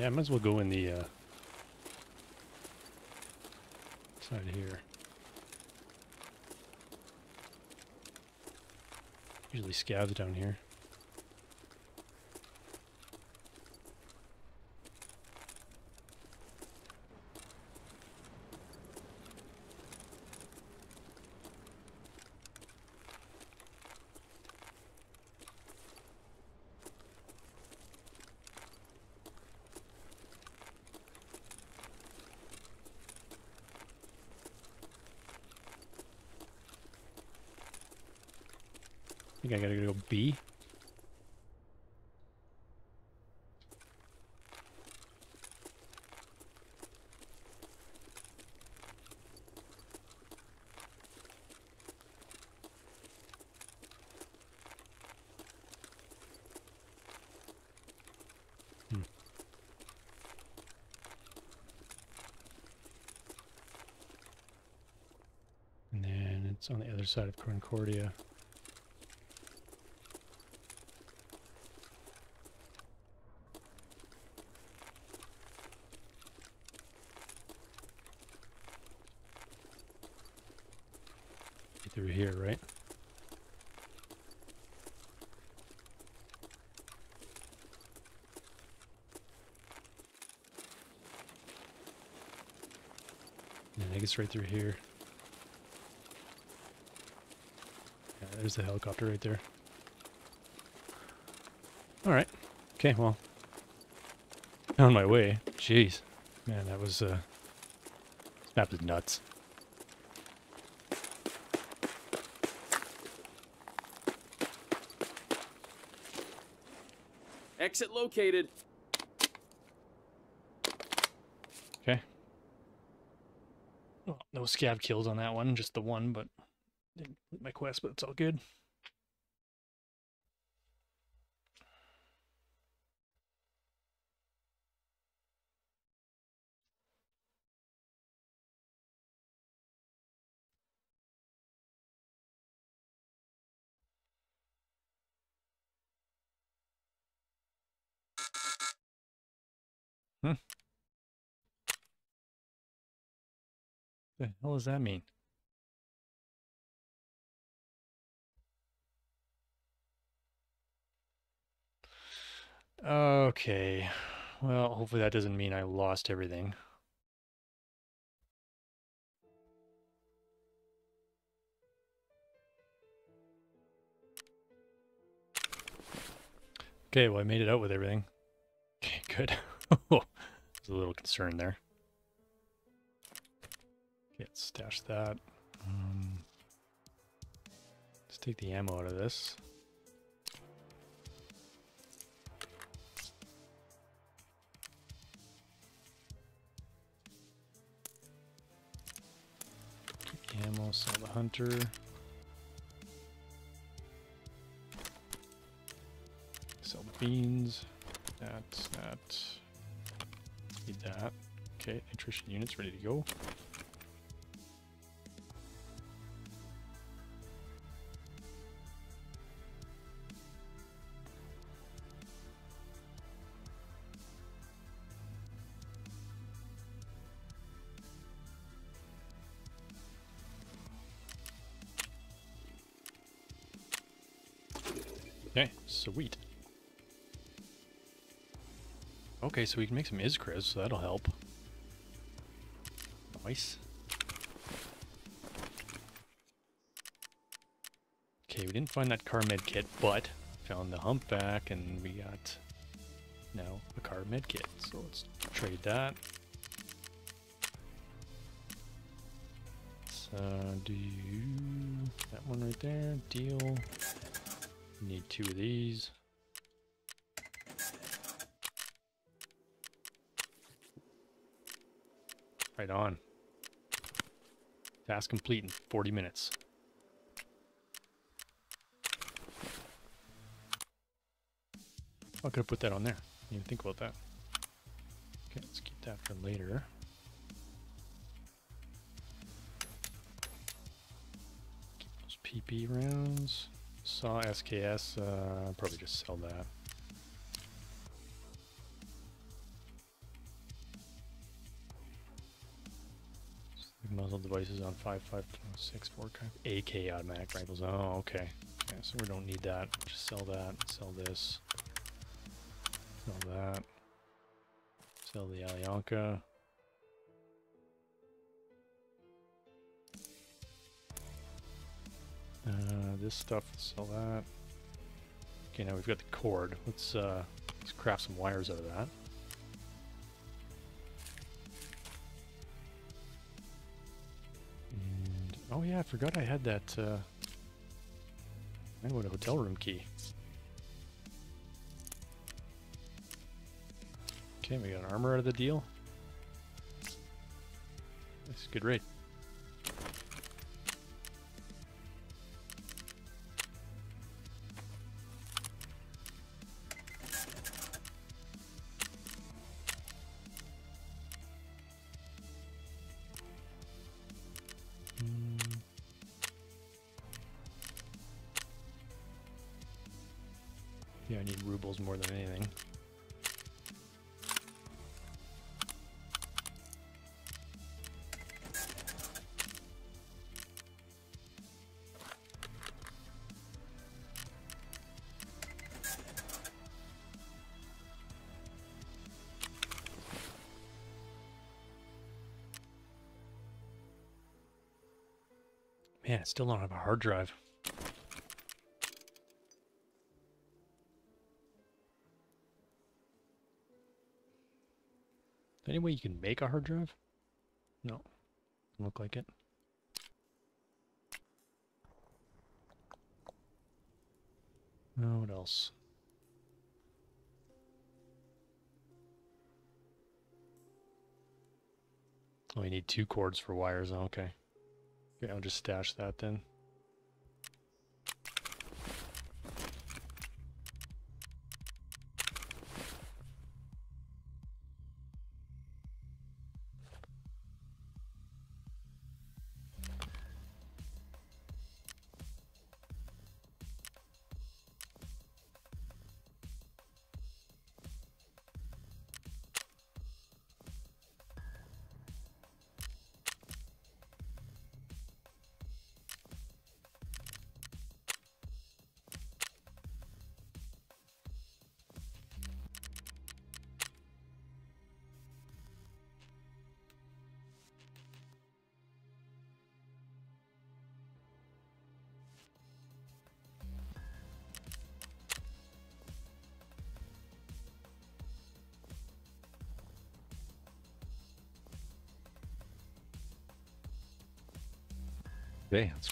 Speaker 1: Yeah, I might as well go in the uh, side here. Usually scavs down here. Think I gotta go B. Hmm. And then it's on the other side of Concordia. Be through here, right? Guess right through here. Yeah, there's the helicopter right there. Alright. Okay, well. On my way. Jeez. Man, that was, uh... Map is nuts.
Speaker 7: Exit located.
Speaker 1: Okay. Well, no scav kills on that one, just the one, but didn't complete my quest, but it's all good. Hmm. The hell does that mean? Okay. Well, hopefully that doesn't mean I lost everything. Okay, well I made it out with everything. Okay, good. Oh, There's a little concern there. Let's stash that. Um, let's take the ammo out of this. Ammo, sell the hunter. Sell the beans. That, that. Need that. Okay, nutrition units ready to go. Sweet. Okay, so we can make some Iskras, so that'll help. Nice. Okay, we didn't find that car med kit, but found the humpback, and we got now a car med kit. So let's trade that. Uh, do that one right there. Deal. Need two of these. Right on. Task complete in 40 minutes. I could have put that on there. Didn't even think about that. Okay, let's keep that for later. Keep those PP rounds. Saw SKS, uh, probably just sell that. Muzzle devices on 55.6 4 AK automatic rifles. Oh, okay. Yeah, so we don't need that. Just sell that. Sell this. Sell that. Sell the Alyonka. Uh, this stuff, sell that. Okay, now we've got the cord. Let's uh, let's craft some wires out of that. And oh yeah, I forgot I had that. Uh, I want a hotel room key. Okay, we got an armor out of the deal. That's a good rate. Man, I still don't have a hard drive. Any way you can make a hard drive? No. Doesn't look like it. Oh, what else? Oh, you need two cords for wires. Oh, okay. Okay, I'll just stash that then.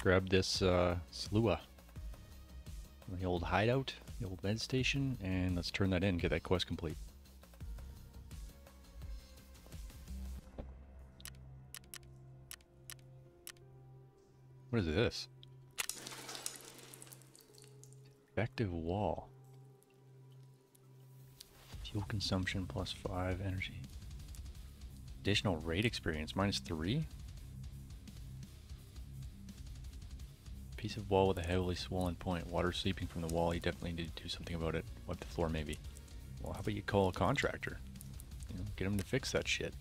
Speaker 1: Grab this uh, Salewa. The old hideout, the old med station, and let's turn that in, get that quest complete. What is this? Effective wall. Fuel consumption plus 5 energy. Additional rate experience minus 3? Piece of wall with a heavily swollen point. Water seeping from the wall. You definitely need to do something about it. Wipe the floor, maybe. Well, how about you call a contractor? You know, get him to fix that shit.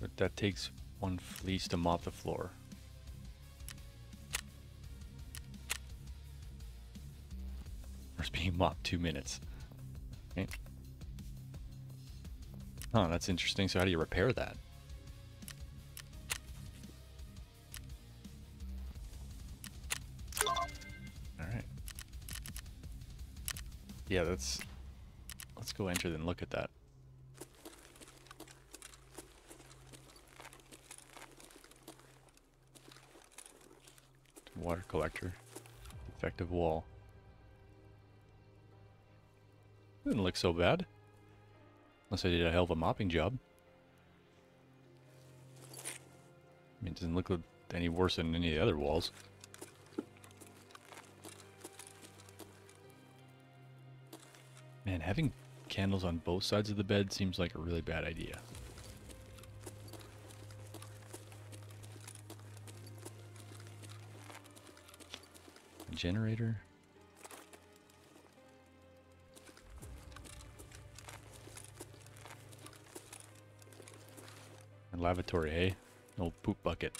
Speaker 1: But that takes one fleece to mop the floor. It's being mopped two minutes. Okay. Oh, that's interesting. So how do you repair that? Yeah, that's Let's go enter and look at that. Water collector. Effective wall. Didn't look so bad. Unless I did a hell of a mopping job. I mean, it doesn't look any worse than any of the other walls. Man, having candles on both sides of the bed seems like a really bad idea. A generator. A lavatory, hey? old poop bucket.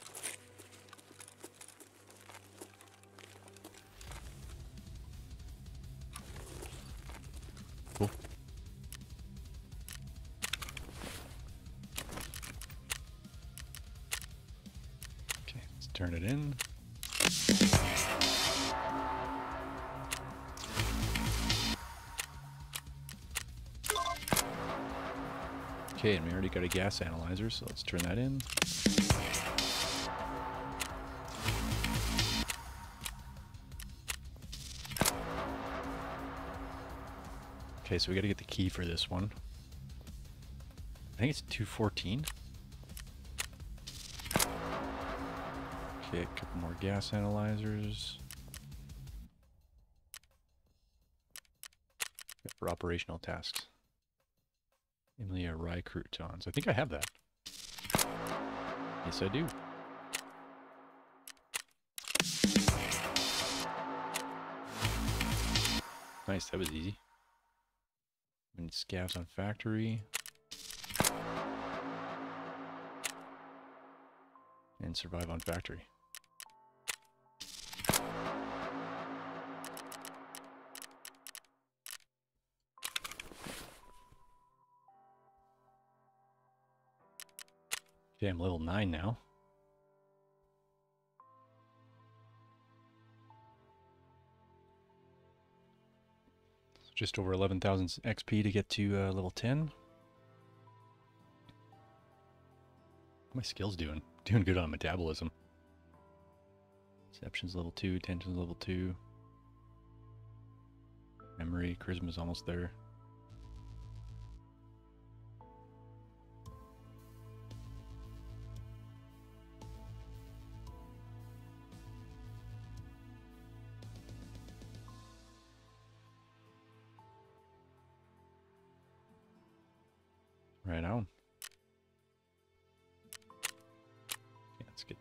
Speaker 1: Got a gas analyzer, so let's turn that in. Okay, so we gotta get the key for this one. I think it's 214. Okay, a couple more gas analyzers. For operational tasks. Emelya rye croutons. I think I have that. Yes, I do. Nice, that was easy. And scavs on factory. And survive on factory. I'm level 9 now. Just over 11,000 XP to get to uh, level 10. my skills doing? Doing good on metabolism. Perception's level 2, attention's level 2. Memory, charisma's almost there.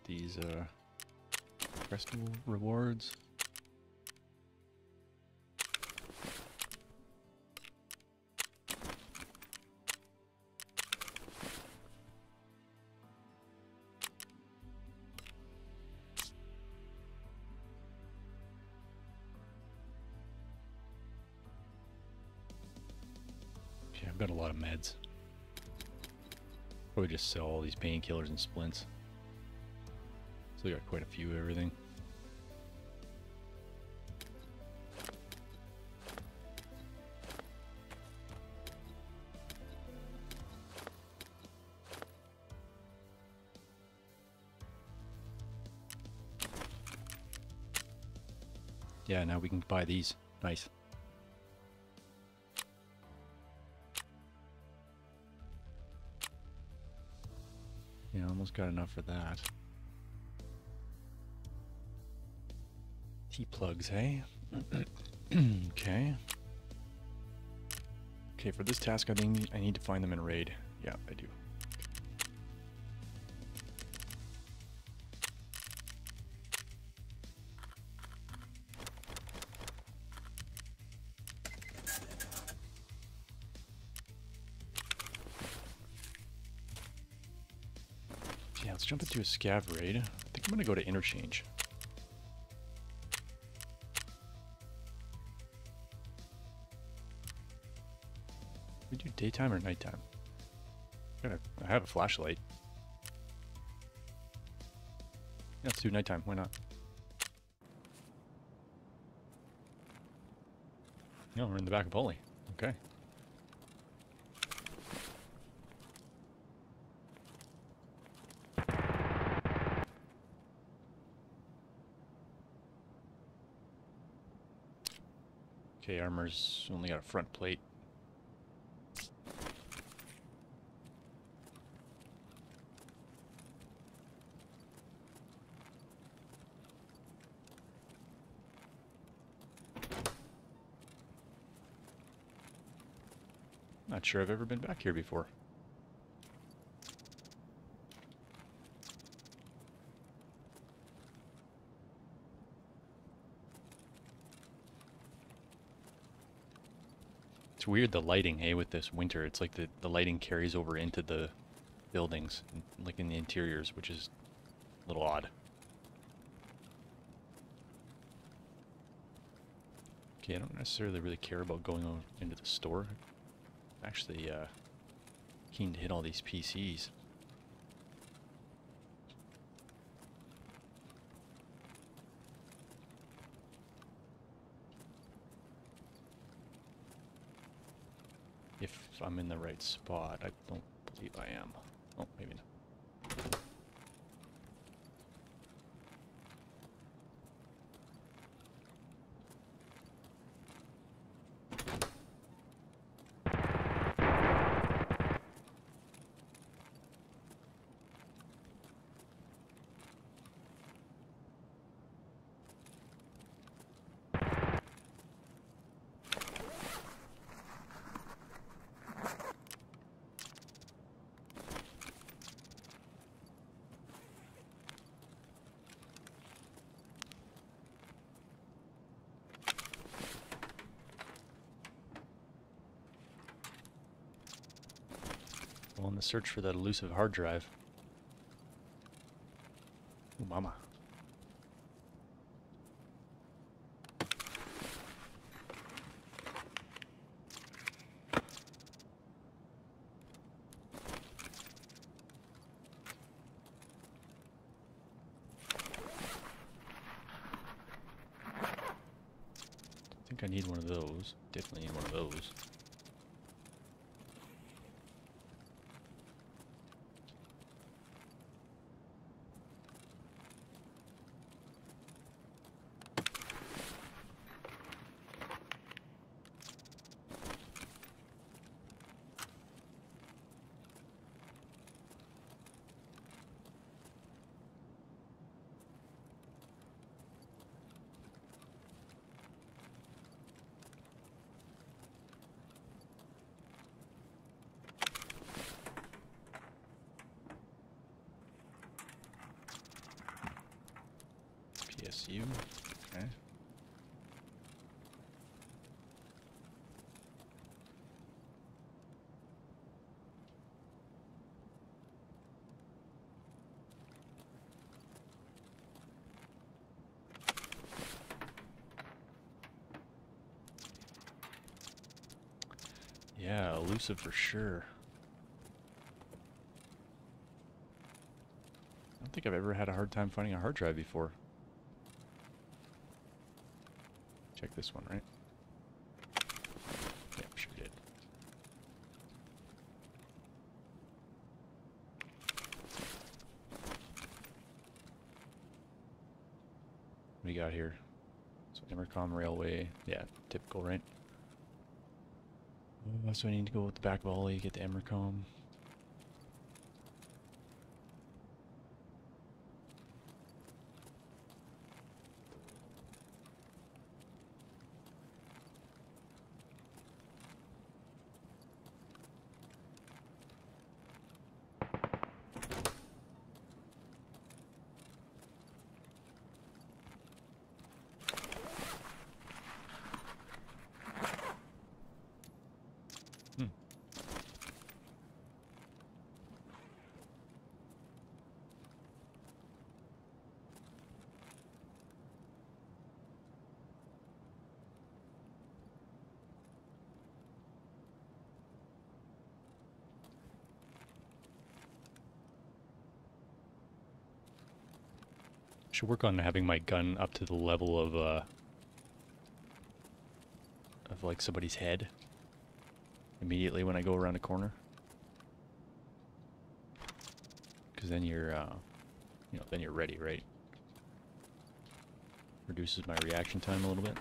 Speaker 1: These uh, festival rewards. Yeah, I've got a lot of meds. Probably just sell all these painkillers and splints. Still got quite a few of everything. Yeah, now we can buy these. Nice. Yeah, almost got enough for that. T-plugs, hey? okay. Okay, for this task I think I need to find them in raid. Yeah, I do. Yeah, let's jump into a scav raid. I think I'm gonna go to interchange. daytime or nighttime? I have a flashlight. Yeah, let's do nighttime. Why not? No, we're in the back of Polly. Okay. Okay, armor's only got a front plate. Sure I've ever been back here before. It's weird the lighting, hey, with this winter. It's like the, the lighting carries over into the buildings, like in the interiors, which is a little odd. Okay, I don't necessarily really care about going into the store. Actually uh, keen to hit all these PCs. If I'm in the right spot, I don't believe I am. Oh, maybe not. The search for that elusive hard drive. Ooh, mama. I think I need one of those. Definitely need one of those. PSU. Okay. Yeah, elusive for sure. I don't think I've ever had a hard time finding a hard drive before. Check this one, right? Yep, sure did. What do you got here? So Emercom Railway. Yeah, typical, right? Uh, so I need to go with the back volley, get the Emercom. Hmm. Should work on having my gun up to the level of uh of like somebody's head immediately when I go around a corner. Because then you're, uh, you know, then you're ready, right? Reduces my reaction time a little bit.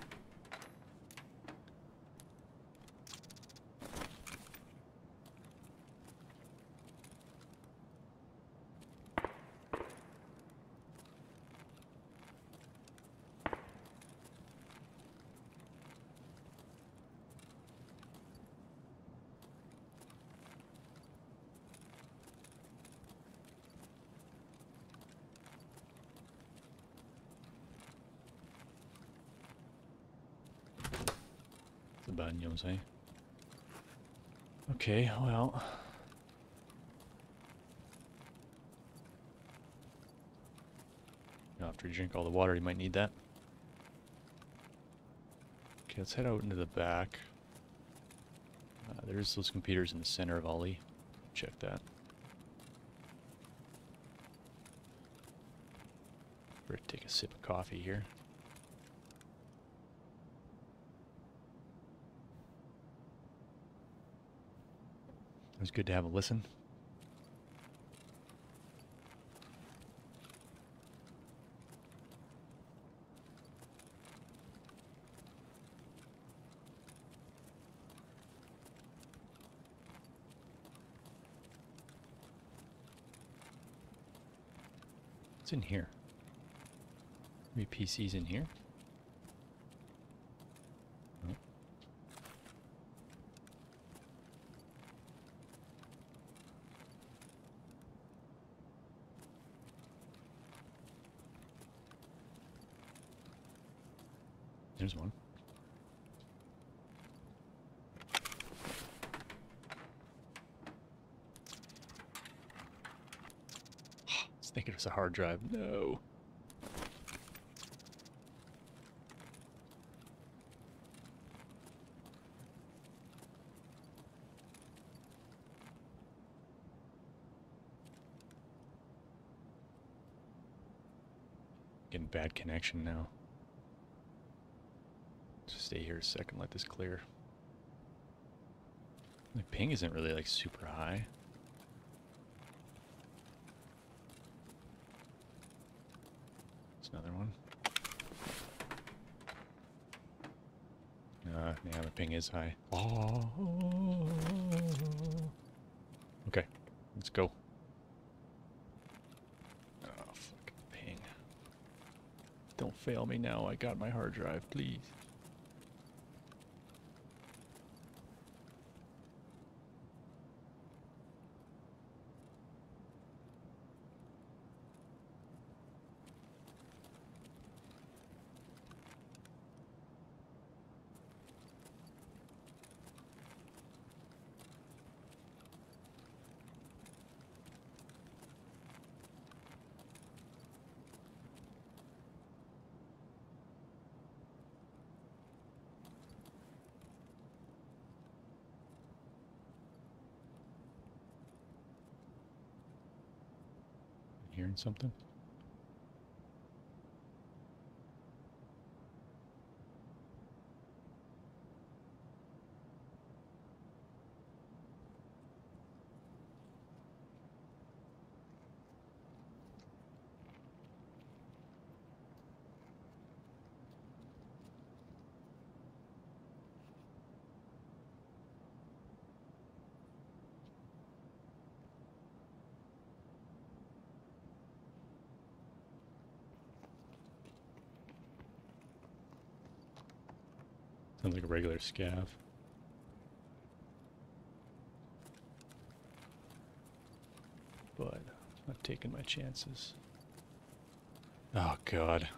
Speaker 1: Baños, eh? Okay, well. After you drink all the water, you might need that. Okay, let's head out into the back. Uh, there's those computers in the center of OLI. Check that. We're gonna take a sip of coffee here. Was good to have a listen. What's in here? Maybe PCs in here? No. There's one. I was thinking it was a hard drive. No. Getting bad connection now. Just stay here a second, let this clear. The ping isn't really like super high. There's another one. Uh, yeah, the ping is high. Oh. Okay, let's go. Oh, ping. Don't fail me now. I got my hard drive, please. Something? Regular scav. But not taking my chances. Oh god.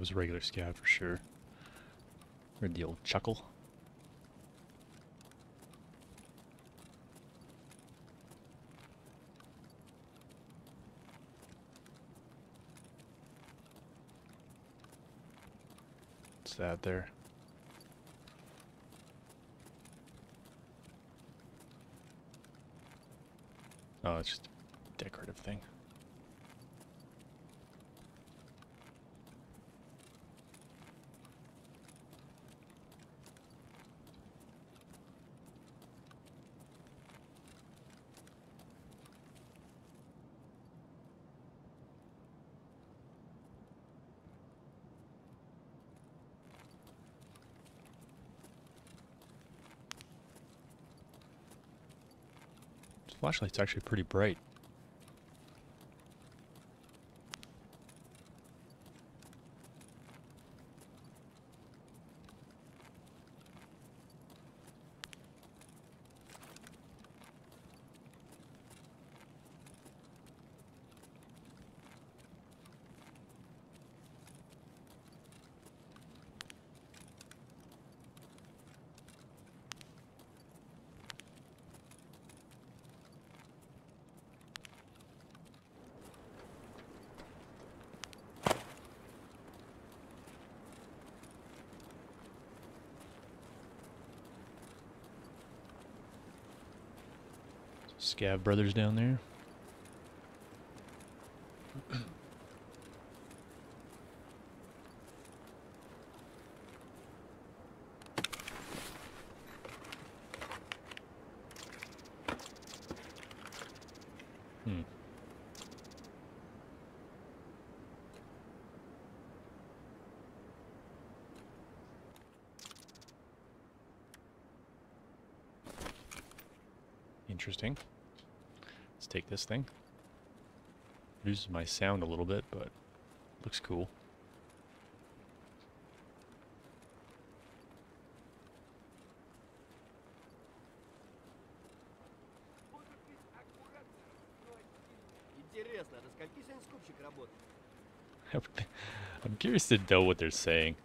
Speaker 1: That was a regular scav for sure. Heard the old chuckle. What's that there? Oh, it's just a decorative thing. Flashlight's actually pretty bright. Scav brothers down there. Hmm. Interesting take this thing. Loses my sound a little bit, but looks cool. I'm curious to know what they're saying.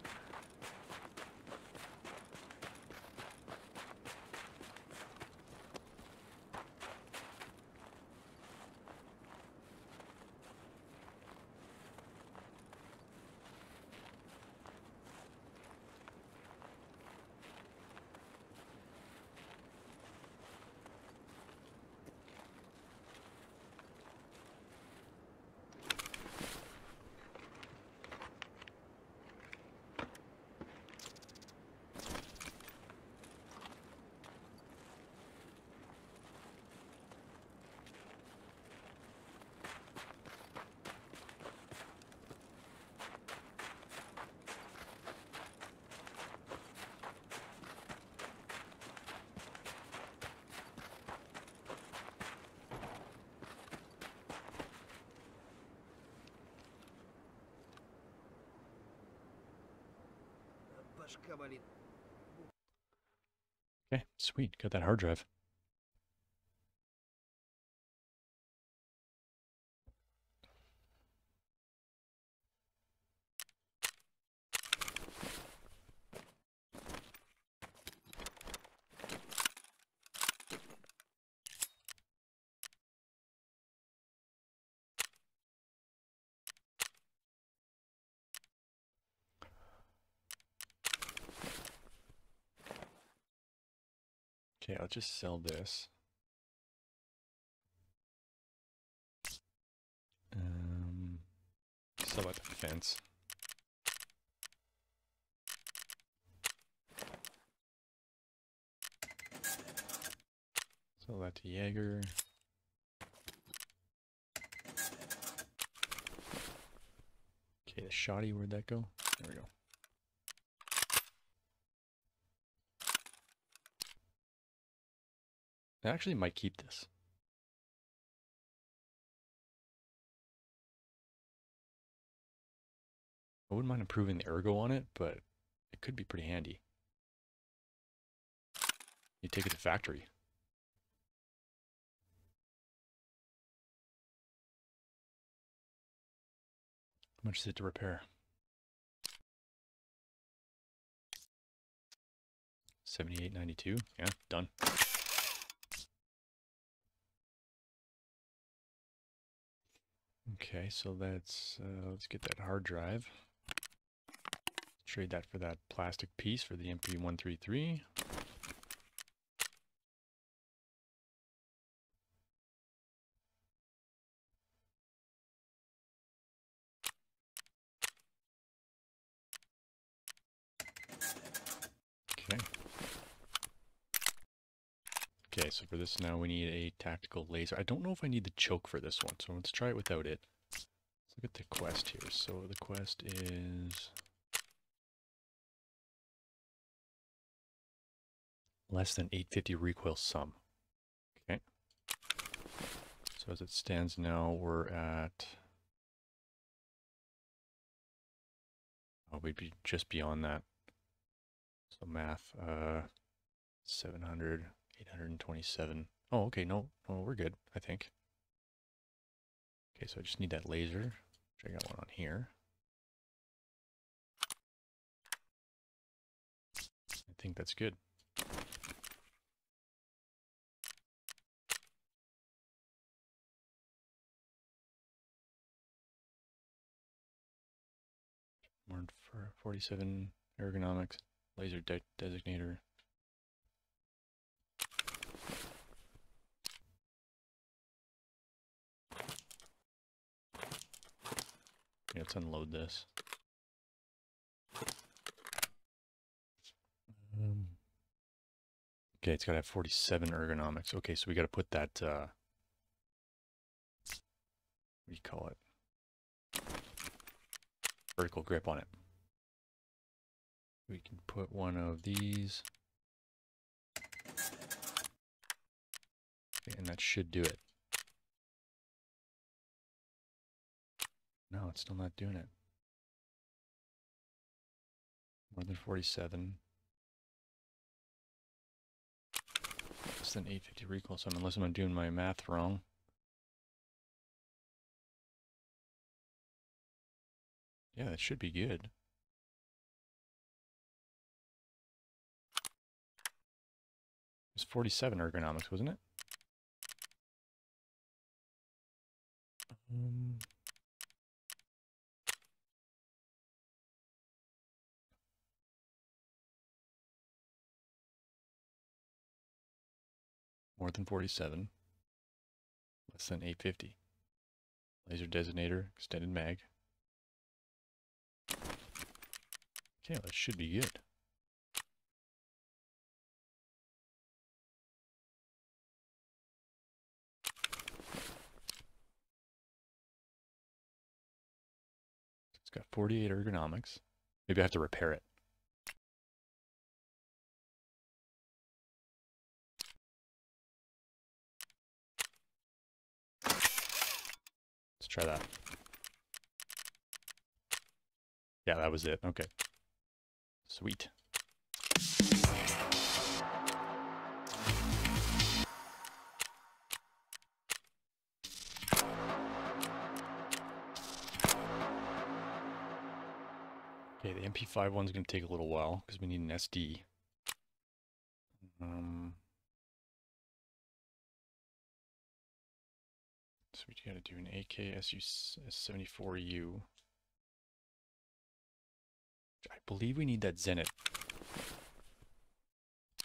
Speaker 1: Sweet. Got that hard drive. Just sell this. Um, sell that fence. Sell that to Jaeger. Okay, the shoddy, where'd that go? There we go. I actually might keep this. I wouldn't mind improving the ergo on it, but it could be pretty handy. You take it to factory. How much is it to repair? Seventy-eight ninety-two. Yeah, done. Okay, so that's uh, let's get that hard drive. Trade that for that plastic piece for the MP133. Okay. Okay, so for this now we need a tactical laser. I don't know if I need the choke for this one, so let's try it without it. Let's look at the quest here. So the quest is... Less than 850 recoil sum. Okay. So as it stands now, we're at. Oh, we'd be just beyond that. So math, uh, 700, 827. Oh, okay, no, no, we're good, I think. Okay, so I just need that laser, I got one on here. I think that's good. More for 47 ergonomics, laser de designator. Let's unload this. Um, okay, it's got to have 47 ergonomics. Okay, so we got to put that, uh, what do you call it? Vertical grip on it. We can put one of these. Okay, and that should do it. No, it's still not doing it. More than 47. Less than 850 recoil, so unless I'm doing my math wrong. Yeah, that should be good. It was 47 ergonomics, wasn't it? Um, more than 47. Less than 850. Laser designator, extended mag. Okay, that should be good. It's got 48 ergonomics. Maybe I have to repair it. Try that. Yeah, that was it. Okay. Sweet. Okay, the MP5 one's going to take a little while because we need an SD. Um, so we got to do an AKSU74U. I believe we need that Zenit.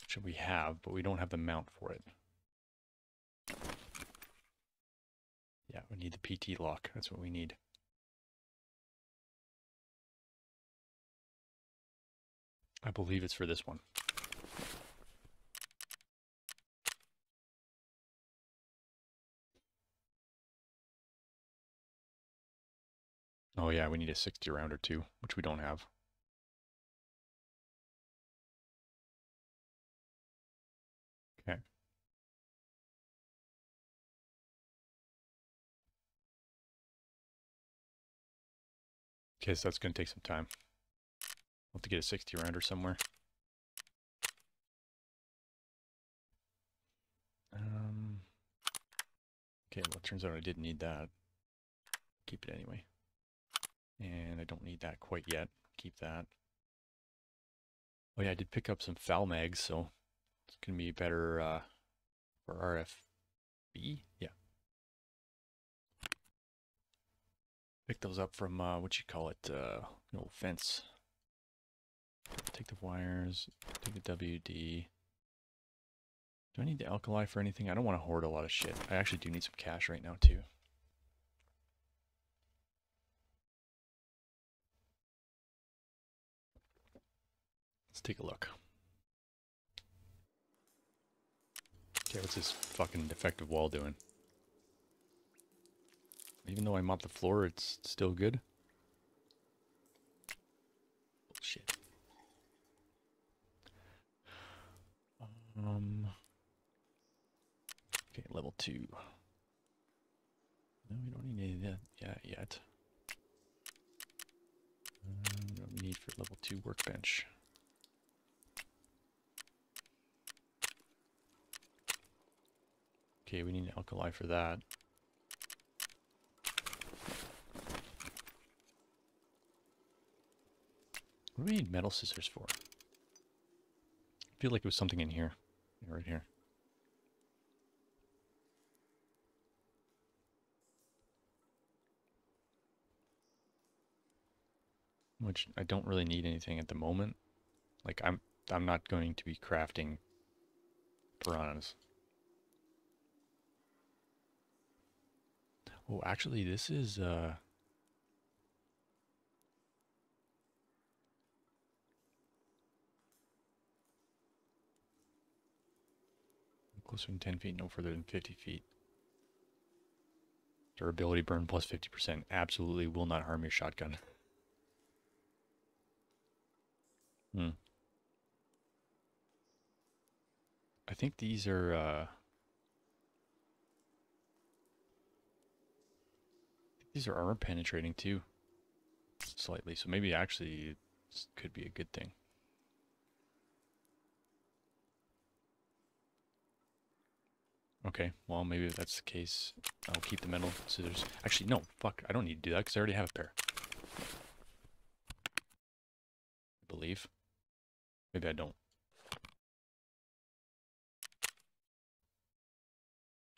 Speaker 1: Should we have, but we don't have the mount for it. Yeah, we need the PT lock. That's what we need. I believe it's for this one. Oh yeah, we need a 60 round or two, which we don't have. Okay. Okay, so that's going to take some time. We'll have to get a 60 rounder somewhere. Um, okay, well, it turns out I didn't need that. Keep it anyway. And I don't need that quite yet. Keep that. Oh yeah, I did pick up some FAL mags, so it's going to be better uh, for RFB. Yeah. Pick those up from, uh, what you call it, uh, old fence. Take the wires, take the WD. Do I need the alkali for anything? I don't want to hoard a lot of shit. I actually do need some cash right now, too. Let's take a look. Okay, what's this fucking defective wall doing? Even though I mopped the floor, it's still good? Bullshit. Um. Okay, level two. No, we don't need that yet. We don't need for level 2 workbench. Okay, we need an alkali for that. What do we need metal scissors for? I feel like it was something in here. Yeah, right here. Which I don't really need anything at the moment. Like I'm I'm not going to be crafting piranhas. Oh, actually this is uh Closer than 10 feet, no further than 50 feet. Durability burn plus 50%. Absolutely will not harm your shotgun. Hmm. I think these are, uh... These are armor penetrating too. Slightly, so maybe actually this could be a good thing. Okay, well, maybe if that's the case, I'll keep the metal scissors. Actually, no, fuck, I don't need to do that because I already have a pair. I believe. Maybe I don't.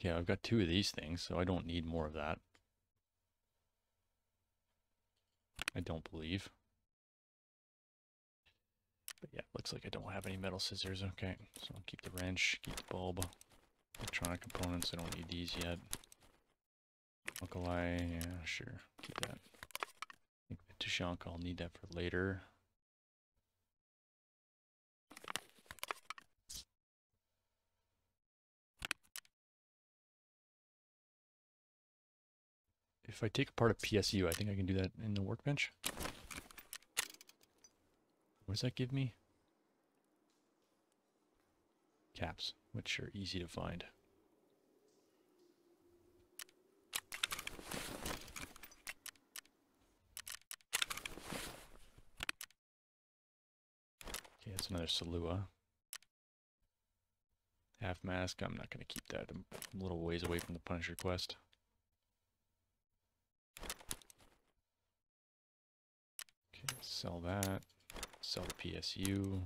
Speaker 1: Okay, I've got two of these things, so I don't need more of that. I don't believe. But yeah, looks like I don't have any metal scissors. Okay, so I'll keep the wrench, keep the bulb. Electronic components, I don't need these yet. Alkali, yeah, sure, keep that. I think the Tushonk, I'll need that for later. If I take apart a PSU, I think I can do that in the workbench. What does that give me? Caps, which are easy to find. Okay, that's another Salewa. Half mask, I'm not going to keep that. I'm a little ways away from the Punisher quest. Okay, sell that. Sell the PSU.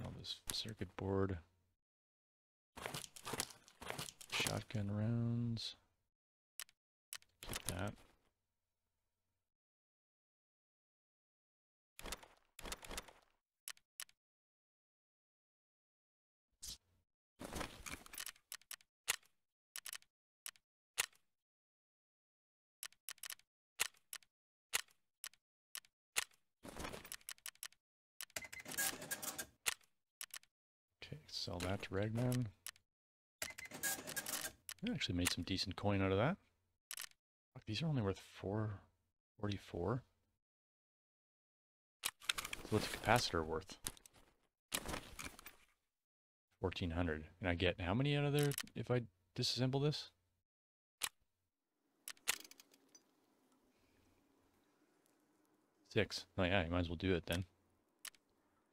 Speaker 1: Sell this circuit board. Shotgun rounds. Keep that. Okay, sell that to Ragman. I actually made some decent coin out of that. Fuck, these are only worth 444. So what's a capacitor worth? 1400. And I get how many out of there if I disassemble this? Six. Oh yeah, you might as well do it then.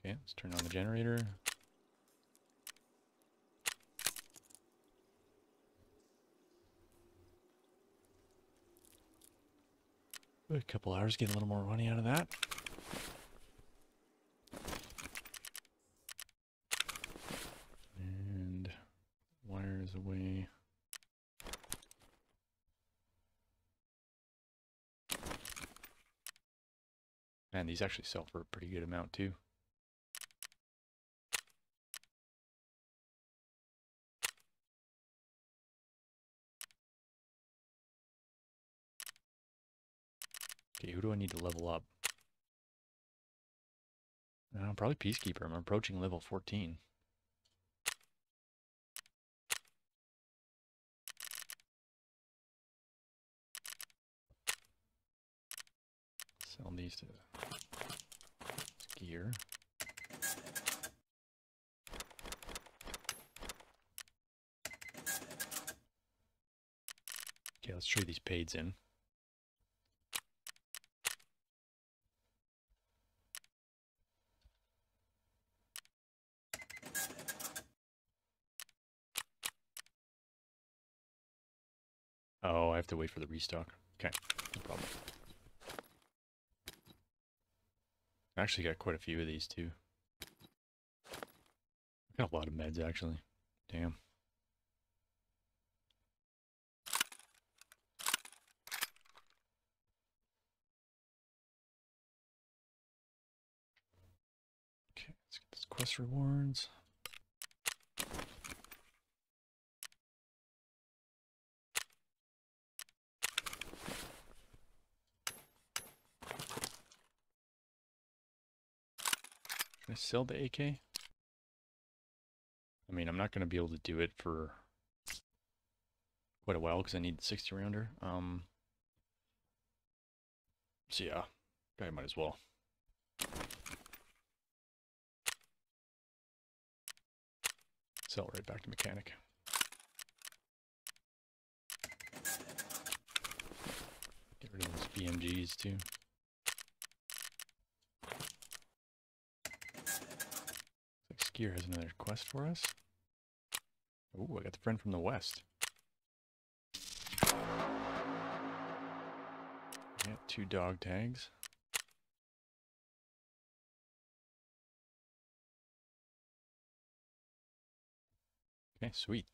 Speaker 1: Okay, let's turn on the generator. A couple hours, get a little more money out of that. And wires away. Man, these actually sell for a pretty good amount too. Who do I need to level up? Uh, probably Peacekeeper. I'm approaching level 14. Sell these to Jaeger. Okay, let's trade these paids in. Oh, I have to wait for the restock. Okay, no problem. I actually got quite a few of these too. I got a lot of meds actually. Damn. Okay, let's get this quest rewards. Can I sell the AK? I mean, I'm not going to be able to do it for quite a while because I need the 60 rounder. Um, so yeah, I might as well. Sell right back to mechanic. Get rid of those BMGs too. Looks like Skier has another quest for us. Ooh, I got the friend from the west. Yeah, two dog tags. Okay, sweet.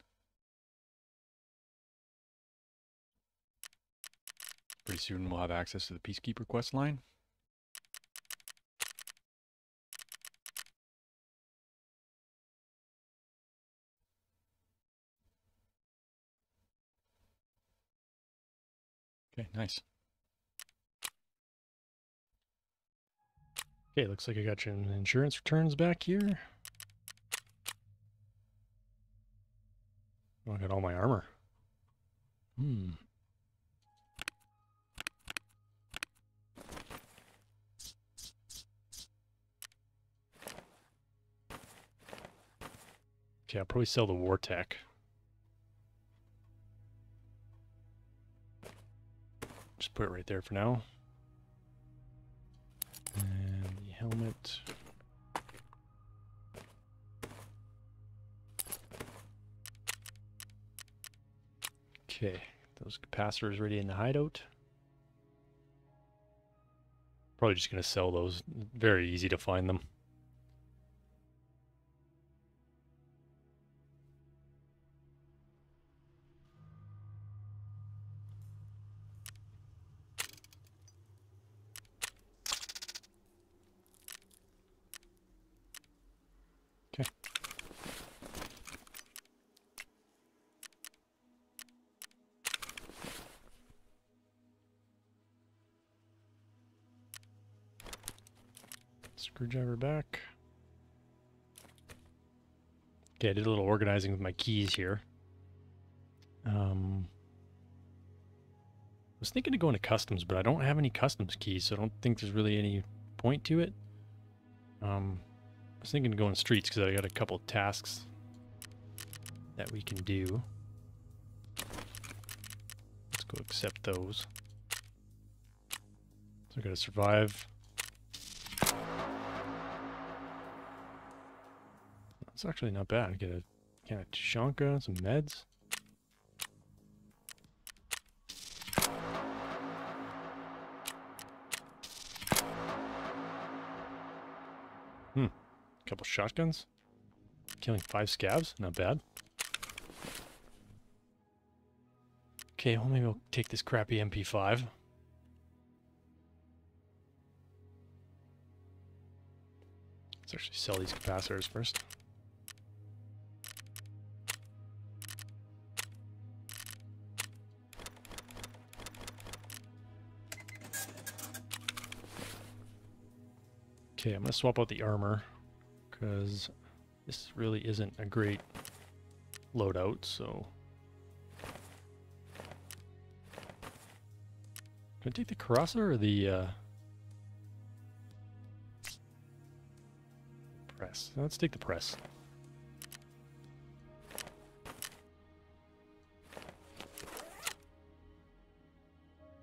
Speaker 1: Pretty soon we'll have access to the Peacekeeper quest line. Okay, nice. Okay, looks like I got your insurance returns back here. Oh, I got all my armor. Hmm. Okay, I'll probably sell the War Tech. Just put it right there for now. And the helmet. Okay, those capacitors ready in the hideout. Probably just going to sell those. Very easy to find them. Screwdriver back. Okay, I did a little organizing with my keys here. Um, I was thinking of going to customs, but I don't have any customs keys, so I don't think there's really any point to it. Um, I was thinking of going streets because I got a couple tasks that we can do. Let's go accept those. So I gotta survive. That's actually not bad. Get a can of Tushonka, some meds. Hmm. A Couple shotguns. Killing five scavs. Not bad. Okay, well maybe we'll take this crappy MP5. Let's actually sell these capacitors first. I'm to swap out the armor because this really isn't a great loadout, so... Can I take the Kirasa or the uh... press? Let's take the press.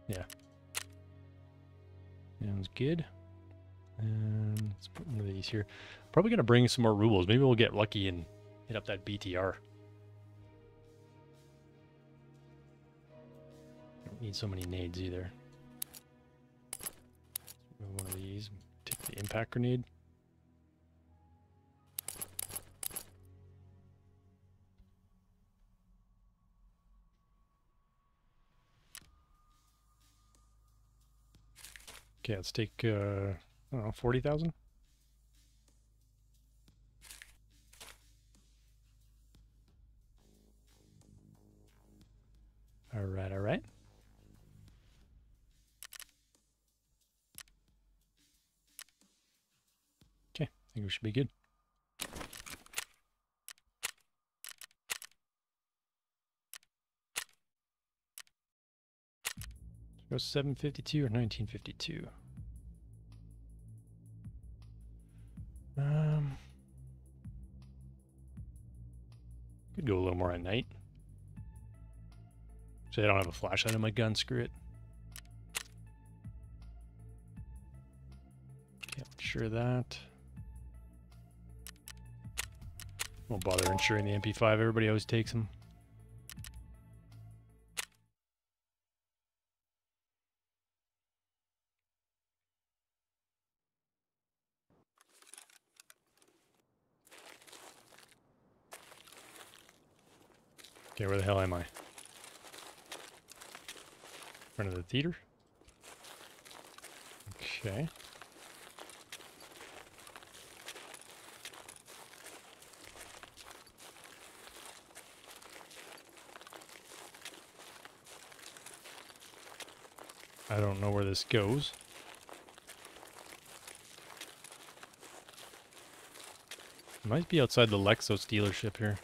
Speaker 1: Yeah. Sounds good. Here. Probably gonna bring some more rubles. Maybe we'll get lucky and hit up that BTR. Don't need so many nades either. Move one of these. Take the impact grenade. Okay, let's take, uh, I don't know, 40,000? We should be good. Go 752 or 1952. Um, could go a little more at night. So I don't have a flashlight on my gun. Screw it. Can't insure that. Won't bother insuring the MP5. Everybody always takes them. Okay, where the hell am I? In Front of the theater? Okay. I don't know where this goes. Might be outside the Lexos dealership here.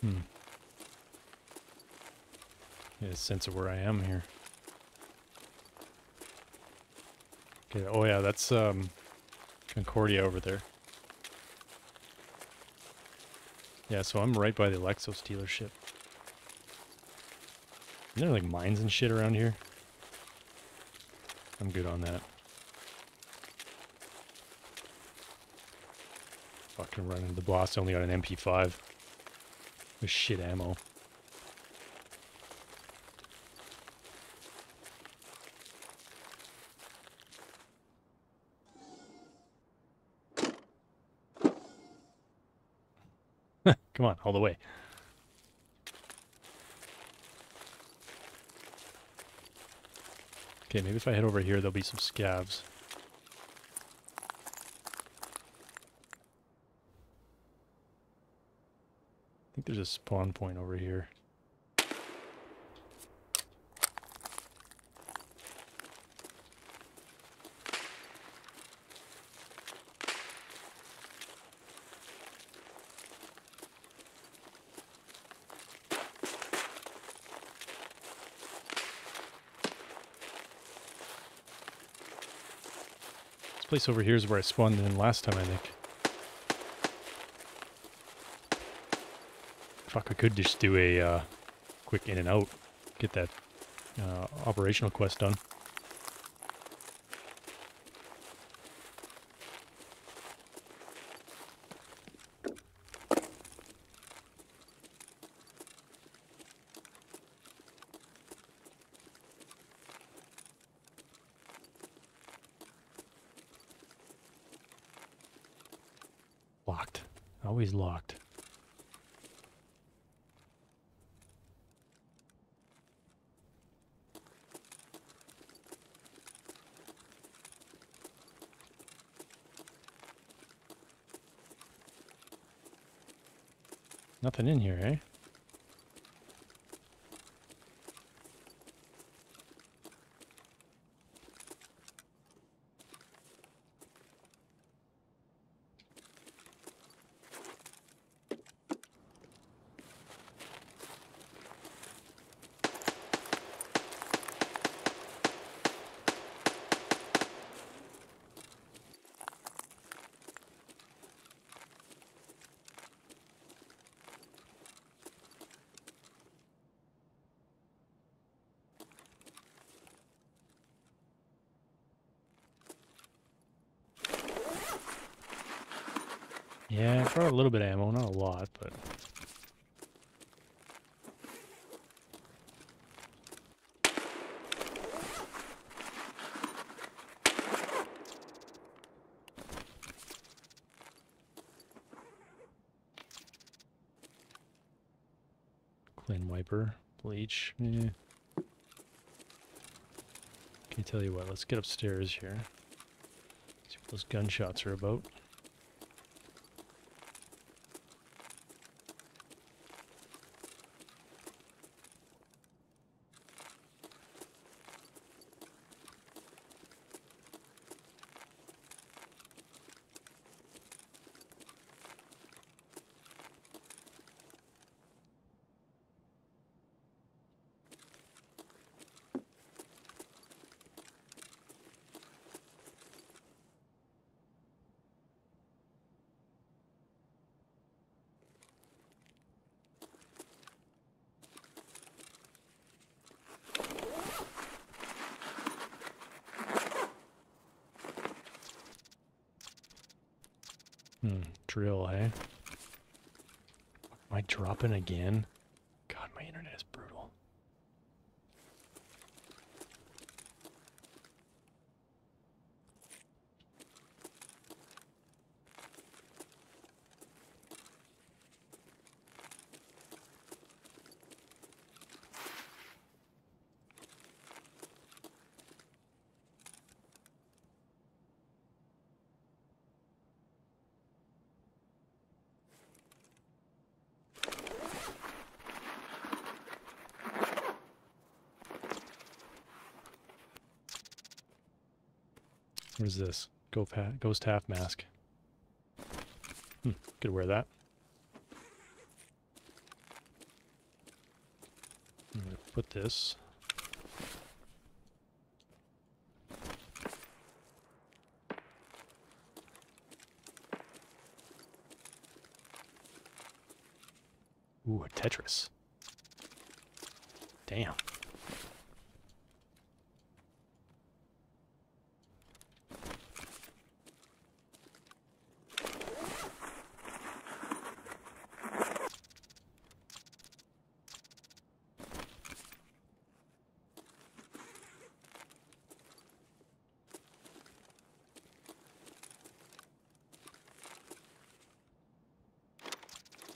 Speaker 1: Hmm. Get a sense of where I am here. Okay, oh yeah, that's um Concordia over there. Yeah, so I'm right by the Lexos dealership. Isn't there like mines and shit around here? I'm good on that. Fucking running the boss, only got an MP5. With shit ammo. Come on, all the way. Okay, maybe if I head over here, there'll be some scavs. I think there's a spawn point over here. Place over here is where I spawned in last time, I think. Fuck, I could just do a uh, quick in and out, get that uh, operational quest done. Locked. Always locked. Nothing in here, eh? Yeah, I brought a little bit of ammo, not a lot, but clean wiper, bleach. Eh. Can tell you what? Let's get upstairs here. See what those gunshots are about. Hmm, drill, eh? Am I dropping again? God, my internet is brutal. What is this? Ghost, half mask. Hmm, could wear that. I'm gonna put this. Ooh, a Tetris. Damn.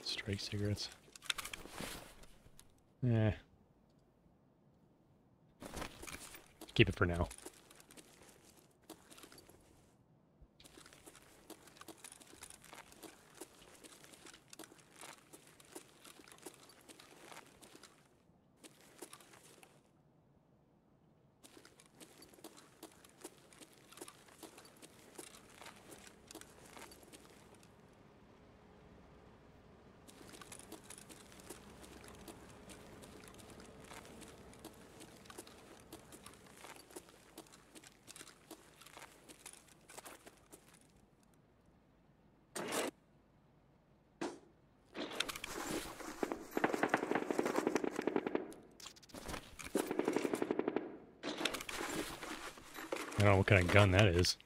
Speaker 1: Strike cigarettes. Eh. Keep it for now. Of gun that is.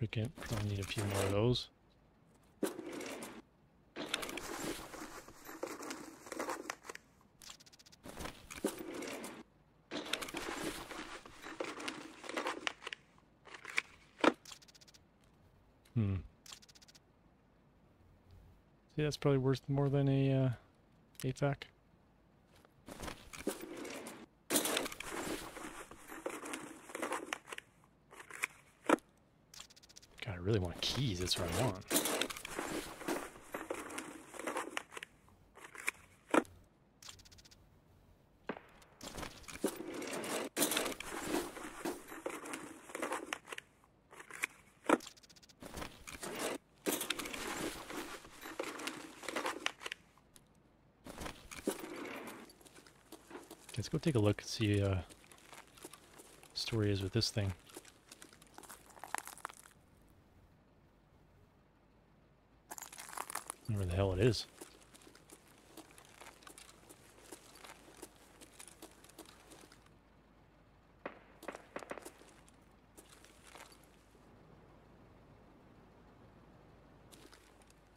Speaker 1: Cricket, probably need a few more of those. Hmm. See, that's probably worth more than a uh. God, I really want keys. That's what I want. go take a look and see uh story is with this thing. Where the hell it is.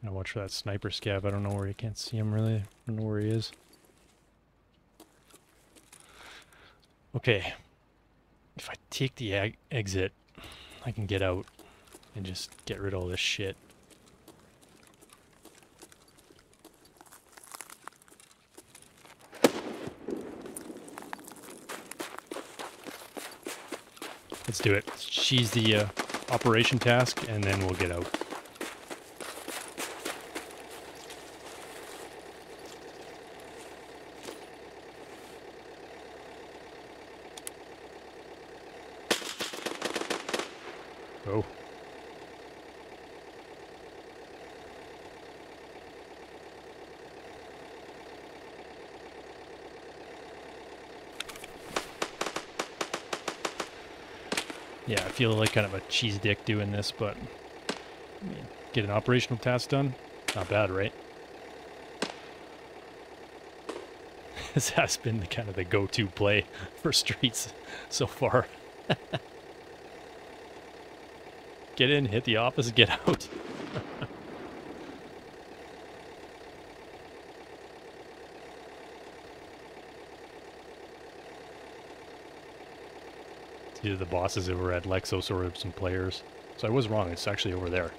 Speaker 1: Gonna watch for that sniper scav. I don't know where you can't see him really. I don't know where he is. Okay. If I take the exit, I can get out and just get rid of all this shit. Let's do it. She's the uh, operation task, and then we'll get out. Oh. Yeah, I feel like kind of a cheese dick doing this, but I mean, get an operational task done. Not bad, right? this has been the kind of the go-to play for streets so far. get in, hit the office, get out. Either the bosses over at Lexos or some players. So I was wrong, it's actually over there.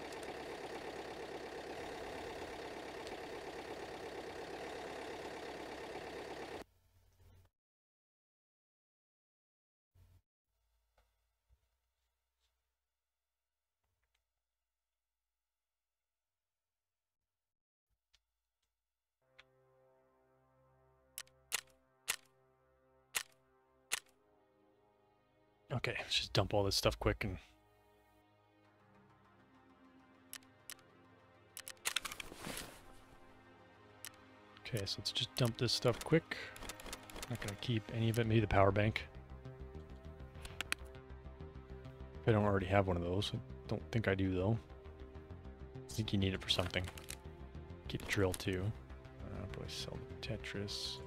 Speaker 1: Just dump all this stuff quick and... Okay, so let's just dump this stuff quick. Not gonna keep any of it, maybe the power bank. If I don't already have one of those. I don't think I do though. I think you need it for something. Keep the drill too. Uh, probably sell the Tetris.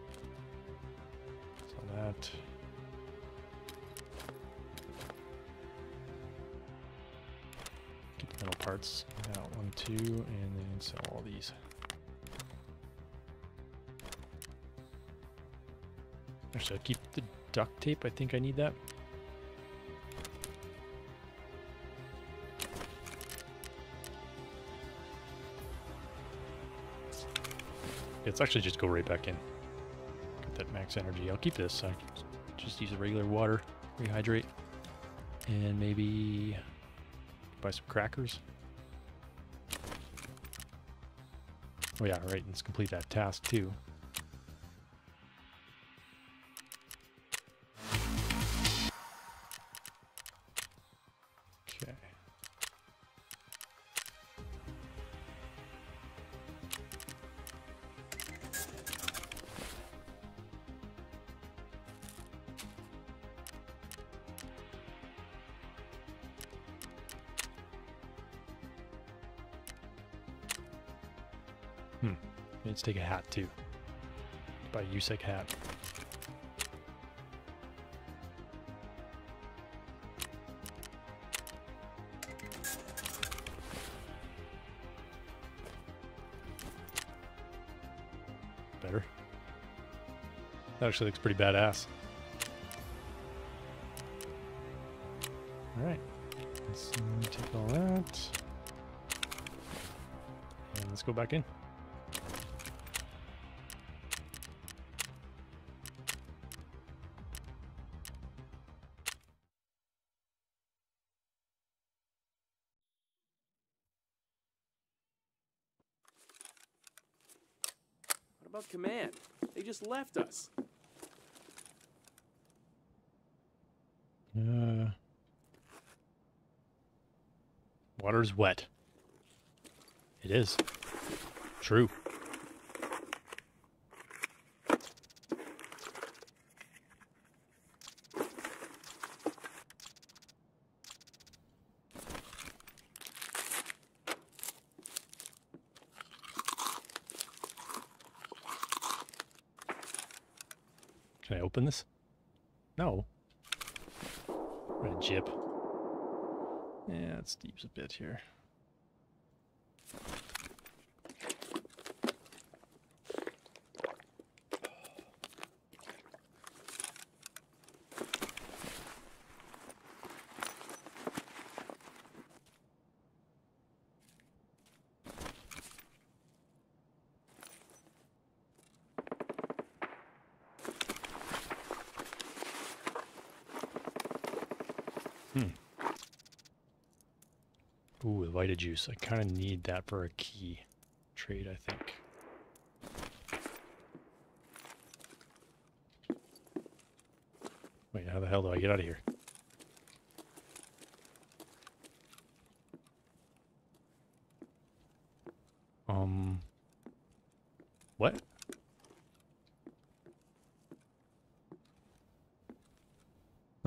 Speaker 1: Sell that. Parts. That one too, and then sell all these. Actually, I'll keep the duct tape. I think I need that. Let's actually just go right back in. Get that max energy. I'll keep this. I just use the regular water, rehydrate, and maybe buy some crackers. Oh yeah, right. Let's complete that task too. Take a hat too. Buy a USEC hat. Better. That actually looks pretty badass. Alright. Let's uh, take all that. And let's go back in.
Speaker 7: Left us.
Speaker 1: Uh, water's wet. It is. True. Can I open this? No. What a jip. Yeah, it steeps a bit here. Ooh, the Juice. I kind of need that for a key trade, I think. Wait, how the hell do I get out of here? Um... What?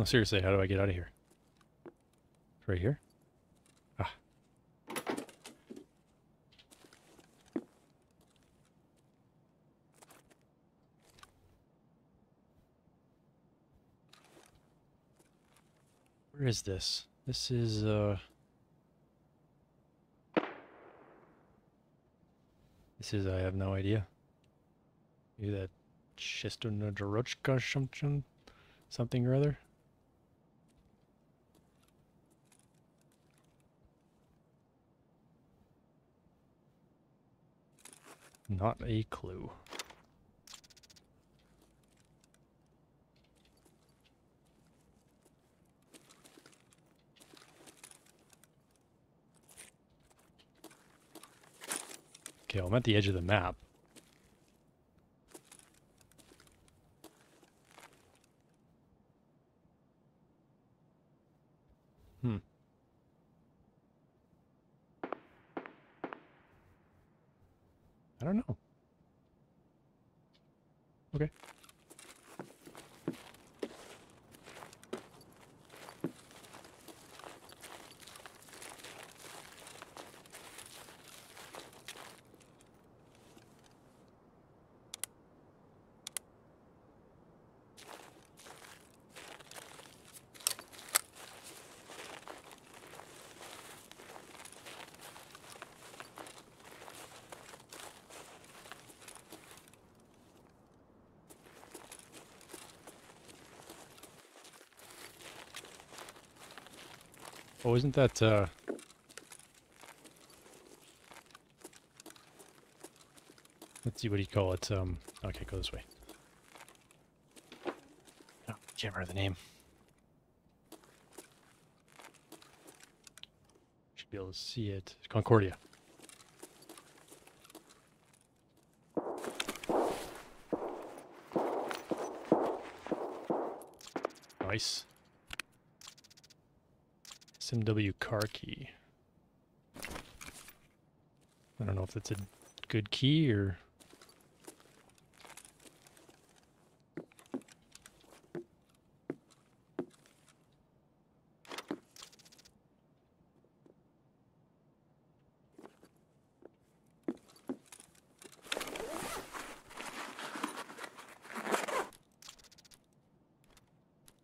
Speaker 1: No, seriously, how do I get out of here? It's Right here? Ah. Where is this? This is, uh... This is, I have no idea. Maybe that Shestonodorochka something, something or other? Not a clue. I'm at the edge of the map. Hmm. I don't know. Okay. Oh, isn't that, uh... Let's see, what do you call it? Um, okay, go this way. Oh, can't remember the name. Should be able to see it. Concordia. Nice. SMW car key. I don't know if that's a good key or...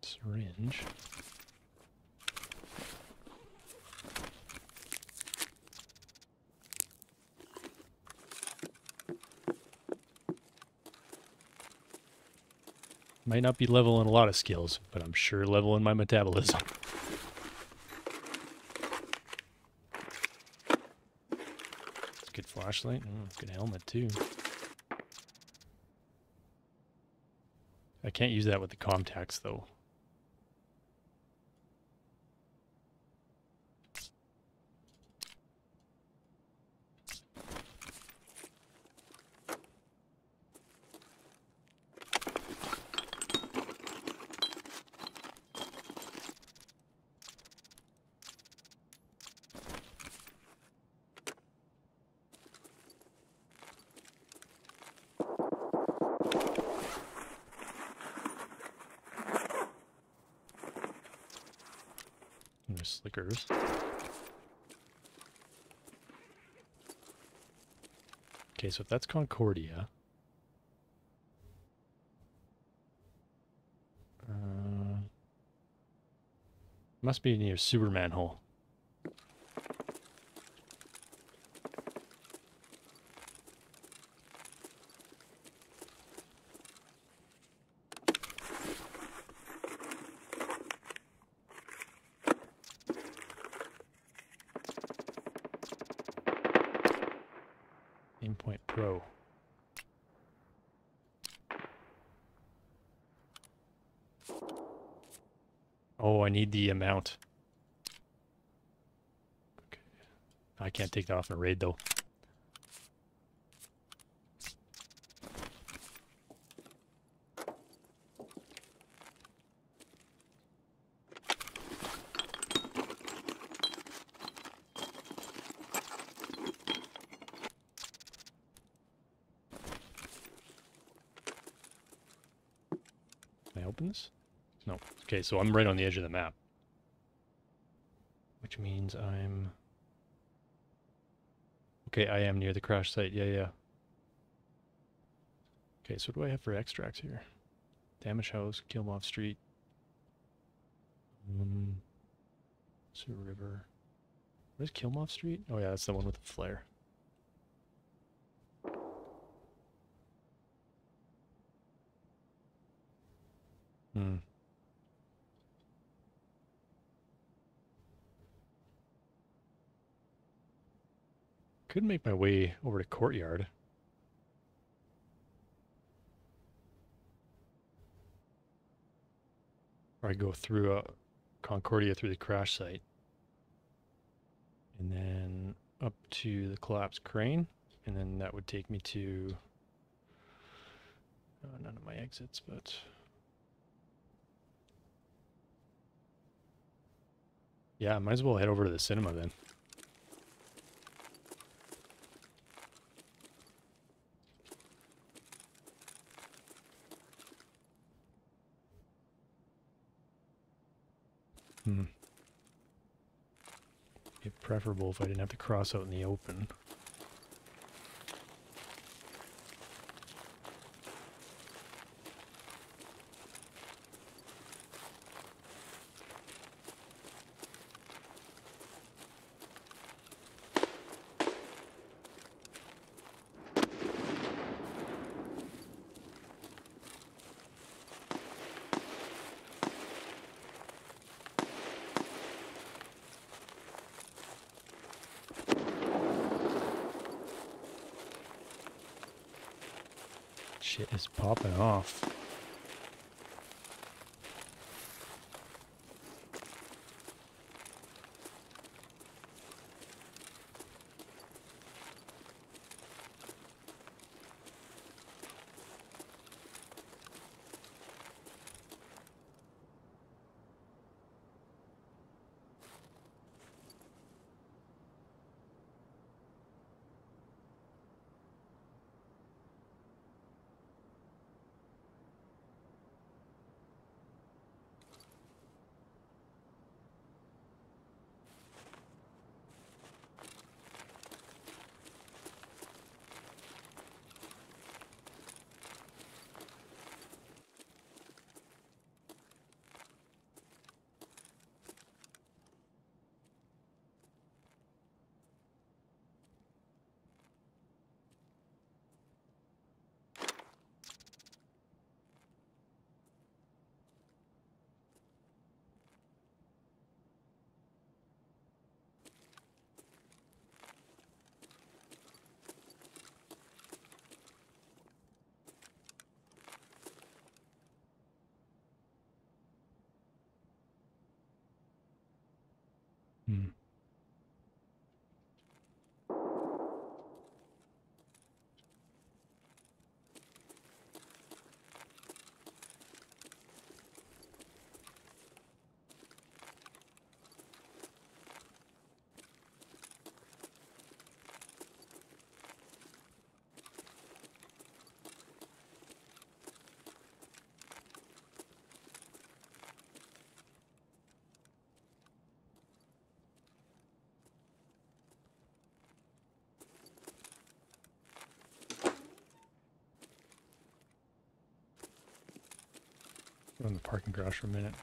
Speaker 1: Syringe. Might not be level in a lot of skills, but I'm sure level in my metabolism. It's a good flashlight. Mm, good helmet too. I can't use that with the ComTacs though. so if that's Concordia. Uh, must be near Superman Hole. Need the amount. Okay. I can't take that off in a raid though. Can I open this? No. Okay, so I'm right on the edge of the map. Which means I'm... Okay, I am near the crash site. Yeah, yeah. Okay, so what do I have for extracts here? Damage House, Klimov Street. Um, Sewer River. Klimov Street? Oh yeah, that's the one with the flare. Hmm. Could make my way over to Courtyard. Or I go through uh, Concordia through the crash site. And then up to the collapsed crane. And then that would take me to uh, none of my exits, but yeah, might as well head over to the cinema then. Hmm. Be preferable if I didn't have to cross out in the open. Go in the parking garage for a minute.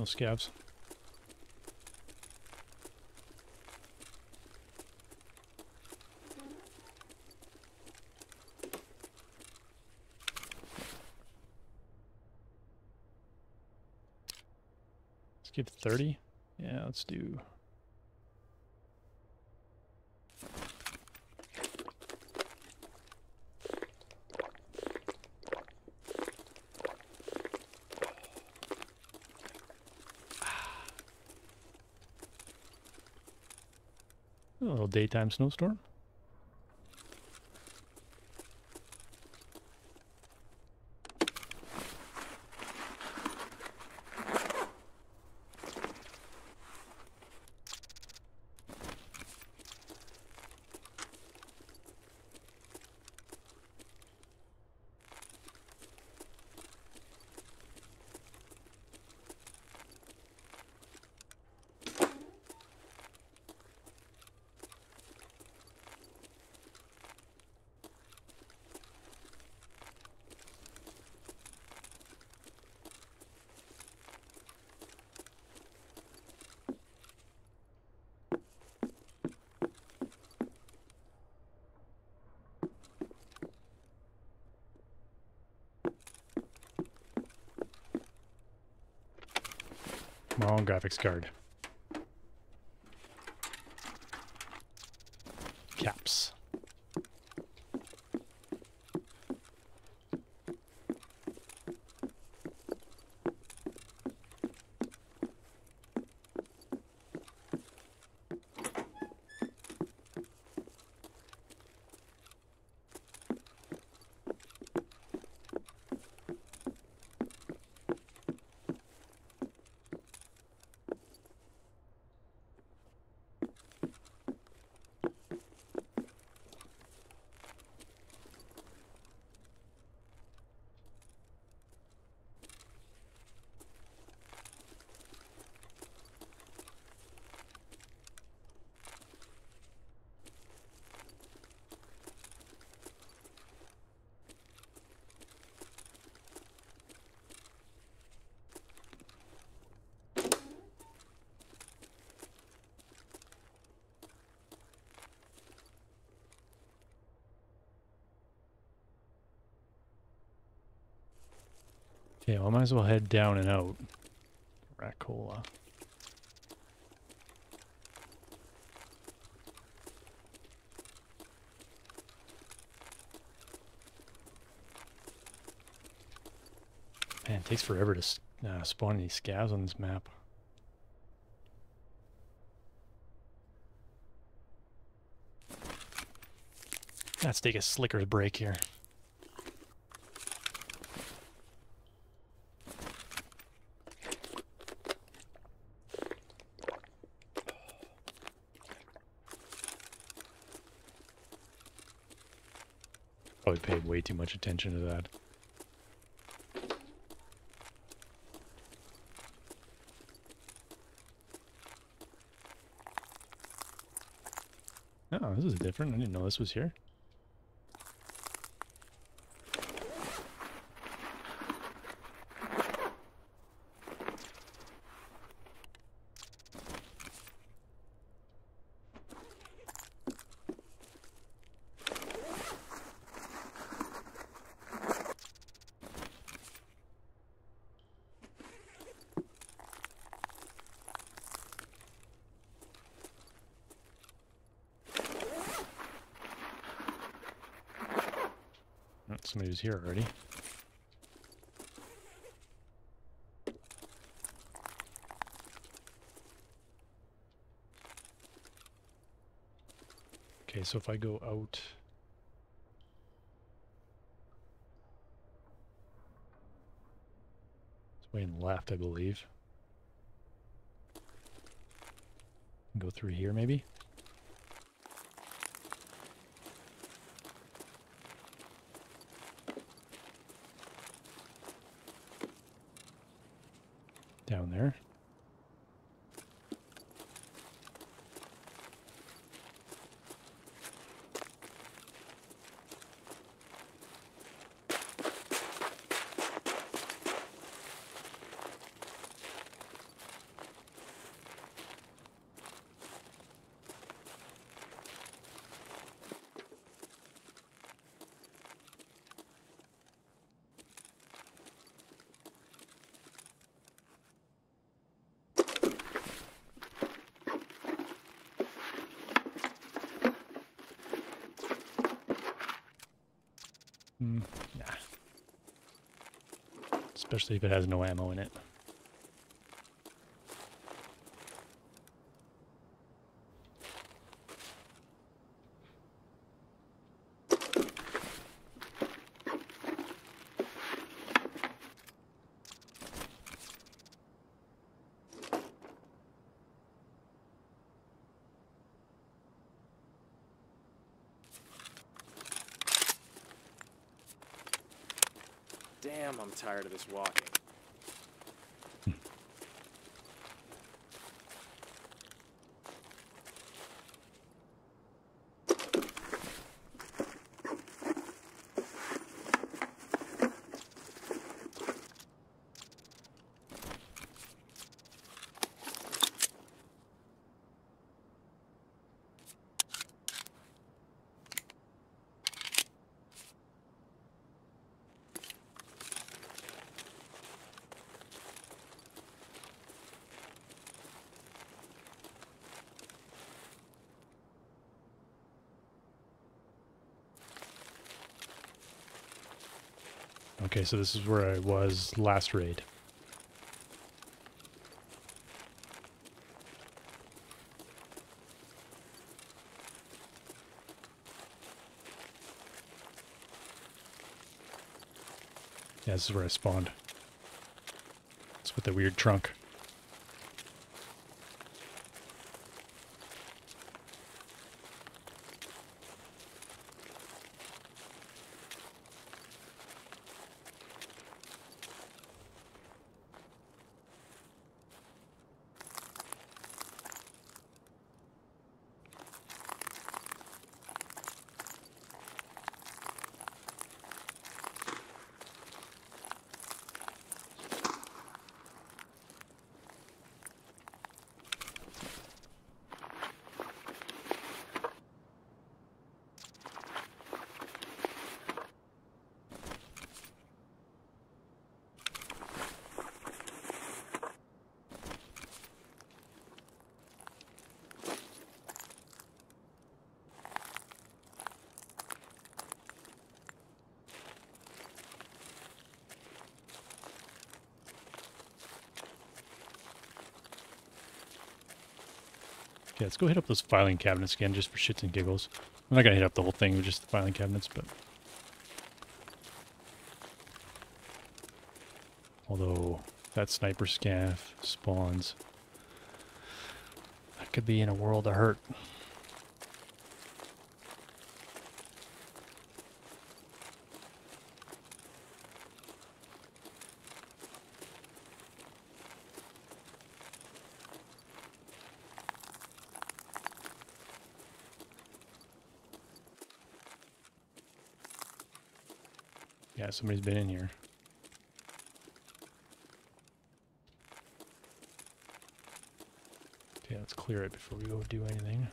Speaker 1: No. Let's give 30. Yeah, let's do A little daytime snowstorm. Wrong graphics card. Caps. Okay, well, I might as well head down and out. Racola. Man, it takes forever to uh, spawn any scavs on this map. Let's take a slicker's break here. Probably paid way too much attention to that. Oh, this is different. I didn't know this was here. Oh, somebody here already. Okay, so if I go out... It's way left, I believe. Go through here, maybe? Down there. Especially if it has no ammo in it.
Speaker 7: Damn, I'm tired of this walking.
Speaker 1: Okay, so this is where I was last raid. Yeah, this is where I spawned. It's with the weird trunk. Let's go hit up those filing cabinets again just for shits and giggles. I'm not gonna hit up the whole thing with just the filing cabinets, but although that sniper scav spawns, that could be in a world of hurt. Yeah, somebody's been in here. Okay, let's clear it before we go do anything.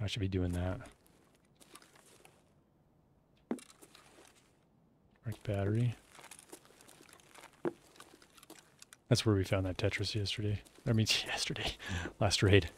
Speaker 1: I should be doing that. Battery. That's where we found that Tetris yesterday. I mean, yesterday. Last raid.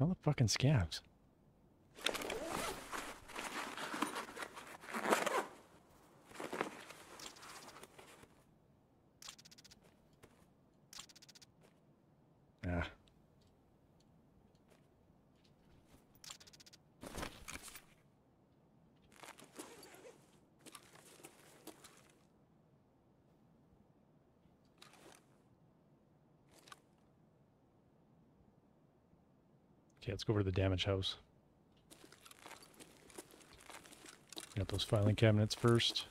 Speaker 1: All the fucking scavs. Yeah. Okay, let's go over to the damage house. Got those filing cabinets first.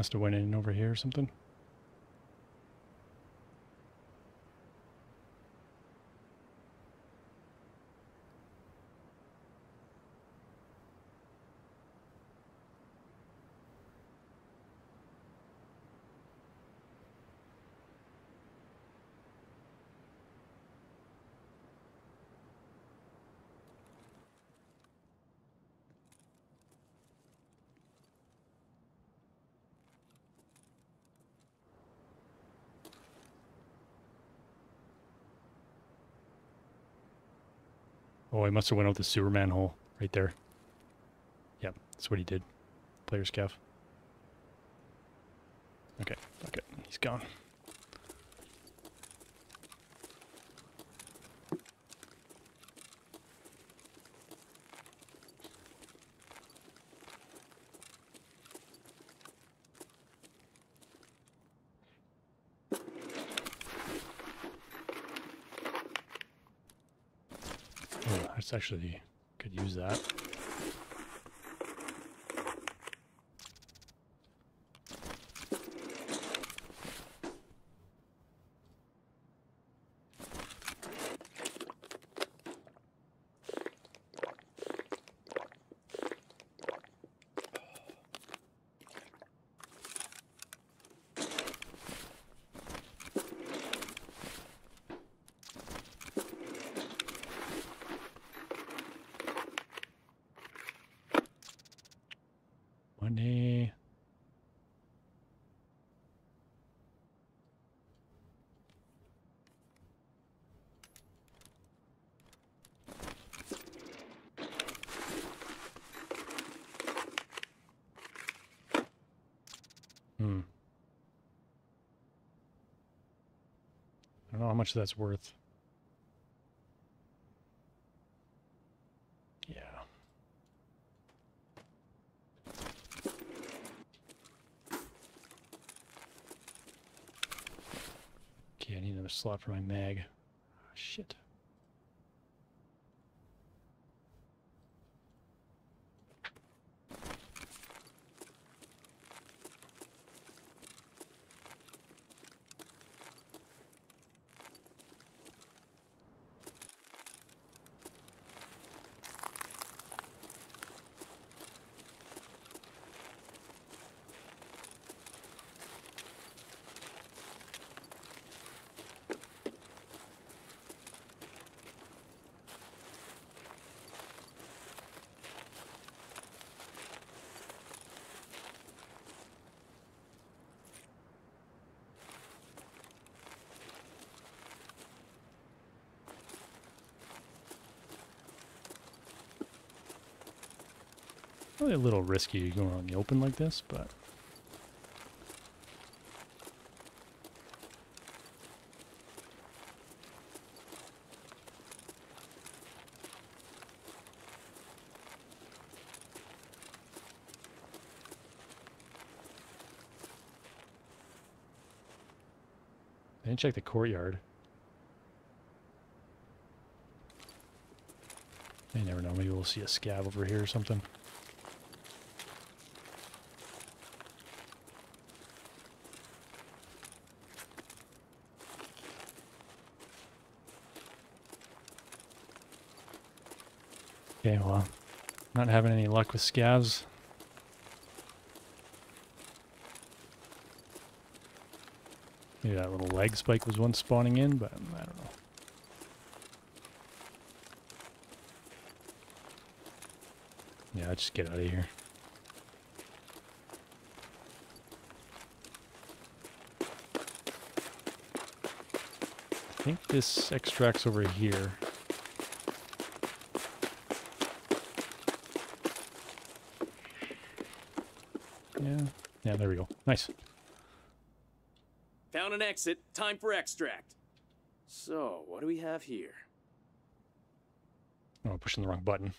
Speaker 1: Must have went in over here or something. He must have went out the sewer manhole right there. Yep, that's what he did. Player scav. Okay, okay, he's gone. Oh, that's actually could use that. Money. Hmm. I don't know how much that's worth. Yeah. Okay, I need another slot for my mag. Probably a little risky going on the open like this, but I didn't check the courtyard. You never know. Maybe we'll see a scav over here or something. Okay, well, not having any luck with scavs. Maybe that little leg spike was one spawning in, but I don't know. Yeah, I'll just get out of here. I think this extracts over here. Yeah, there we go. Nice.
Speaker 7: Found an exit. Time for extract. So, what do we have here?
Speaker 1: Oh, I'm pushing the wrong button.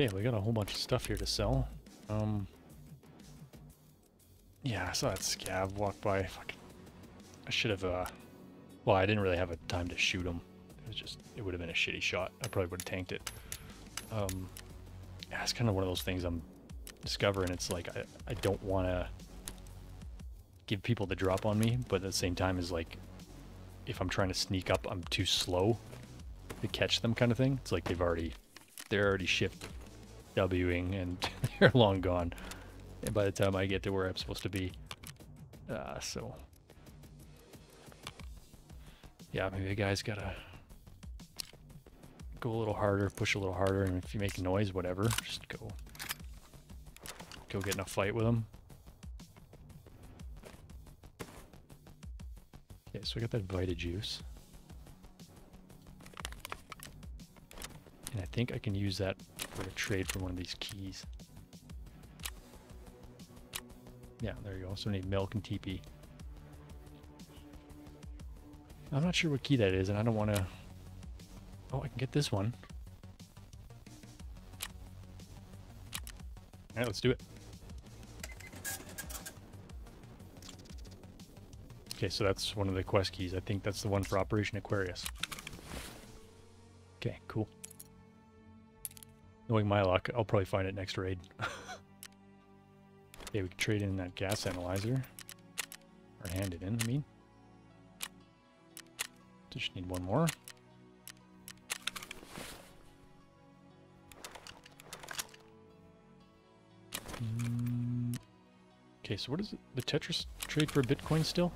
Speaker 1: Okay, we got a whole bunch of stuff here to sell. Um, yeah, I saw that scav walk by. Fuck. I should have, uh, well, I didn't really have a time to shoot him. It was just, it would have been a shitty shot. I probably would have tanked it. Um, yeah, it's kind of one of those things I'm discovering. It's like, I, I don't want to give people the drop on me, but at the same time is like, if I'm trying to sneak up, I'm too slow to catch them kind of thing. It's like they've already, they're already shift Wing and they're long gone. And by the time I get to where I'm supposed to be. Uh, so. Yeah, maybe the guy's gotta go a little harder, push a little harder, and if you make noise, whatever, just go go get in a fight with him. Okay, so we got that Vita Juice. And I think I can use that a trade for one of these keys. Yeah, there you go. So need milk and TP. I'm not sure what key that is, and I don't want to... Oh, I can get this one. Alright, let's do it. Okay, so that's one of the quest keys. I think that's the one for Operation Aquarius. Okay, cool. Knowing my luck, I'll probably find it next raid. okay, we can trade in that gas analyzer. Or hand it in, I mean. Just need one more. Mm, okay, so what is it? The Tetris trade for Bitcoin still?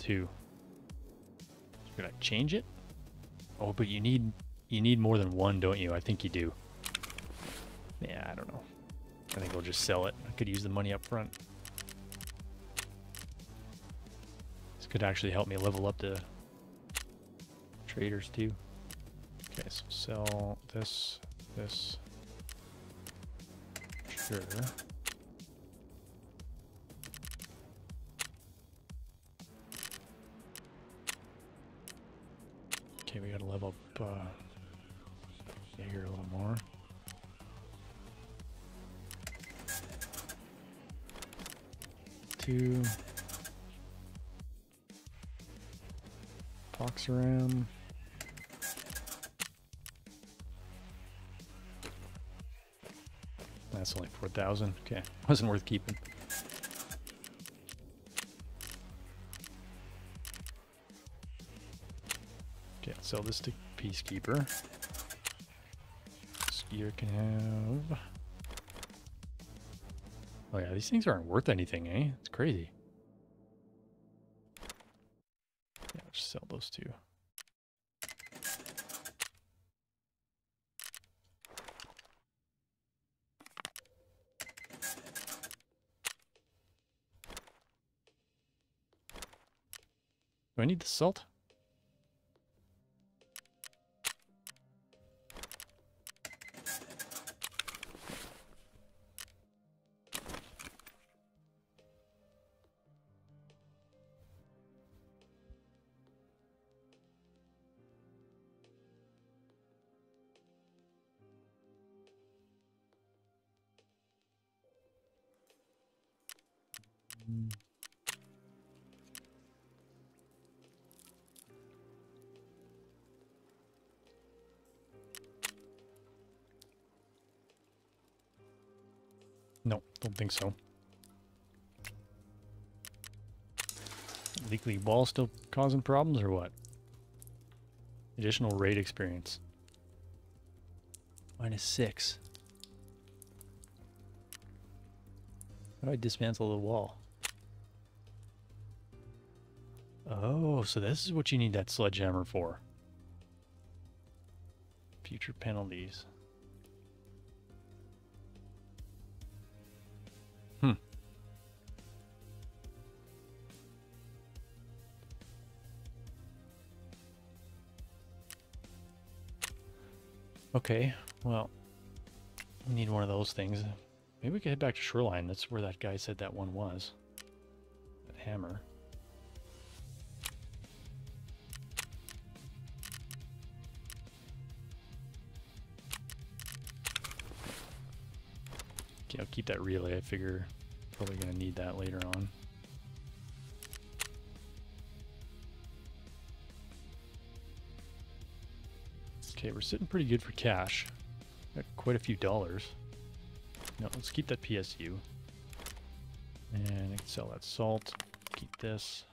Speaker 1: Two. Should I change it? Oh, but you need you need more than one, don't you? I think you do. Yeah, I don't know. I think we'll just sell it. I could use the money up front. This could actually help me level up the traders too. Okay, so sell this, this. Sure. Okay, we gotta level up uh, here a little more. Two. Foxaram. That's That's only 4,000. Okay, wasn't worth keeping. Sell this to Peacekeeper. Skier can have... Oh yeah, these things aren't worth anything, eh? It's crazy. Yeah, just sell those two. Do I need the salt? Think so. Leaky ball still causing problems or what? Additional raid experience. Minus six. How do I dismantle the wall? Oh, so this is what you need that sledgehammer for. Future penalties. Okay, well, we need one of those things. Maybe we could head back to Shoreline. That's where that guy said that one was. That hammer. Okay, I'll keep that relay. I figure probably going to need that later on. Okay, we're sitting pretty good for cash. Got quite a few dollars. No, let's keep that PSU. And I can sell that salt. Keep this.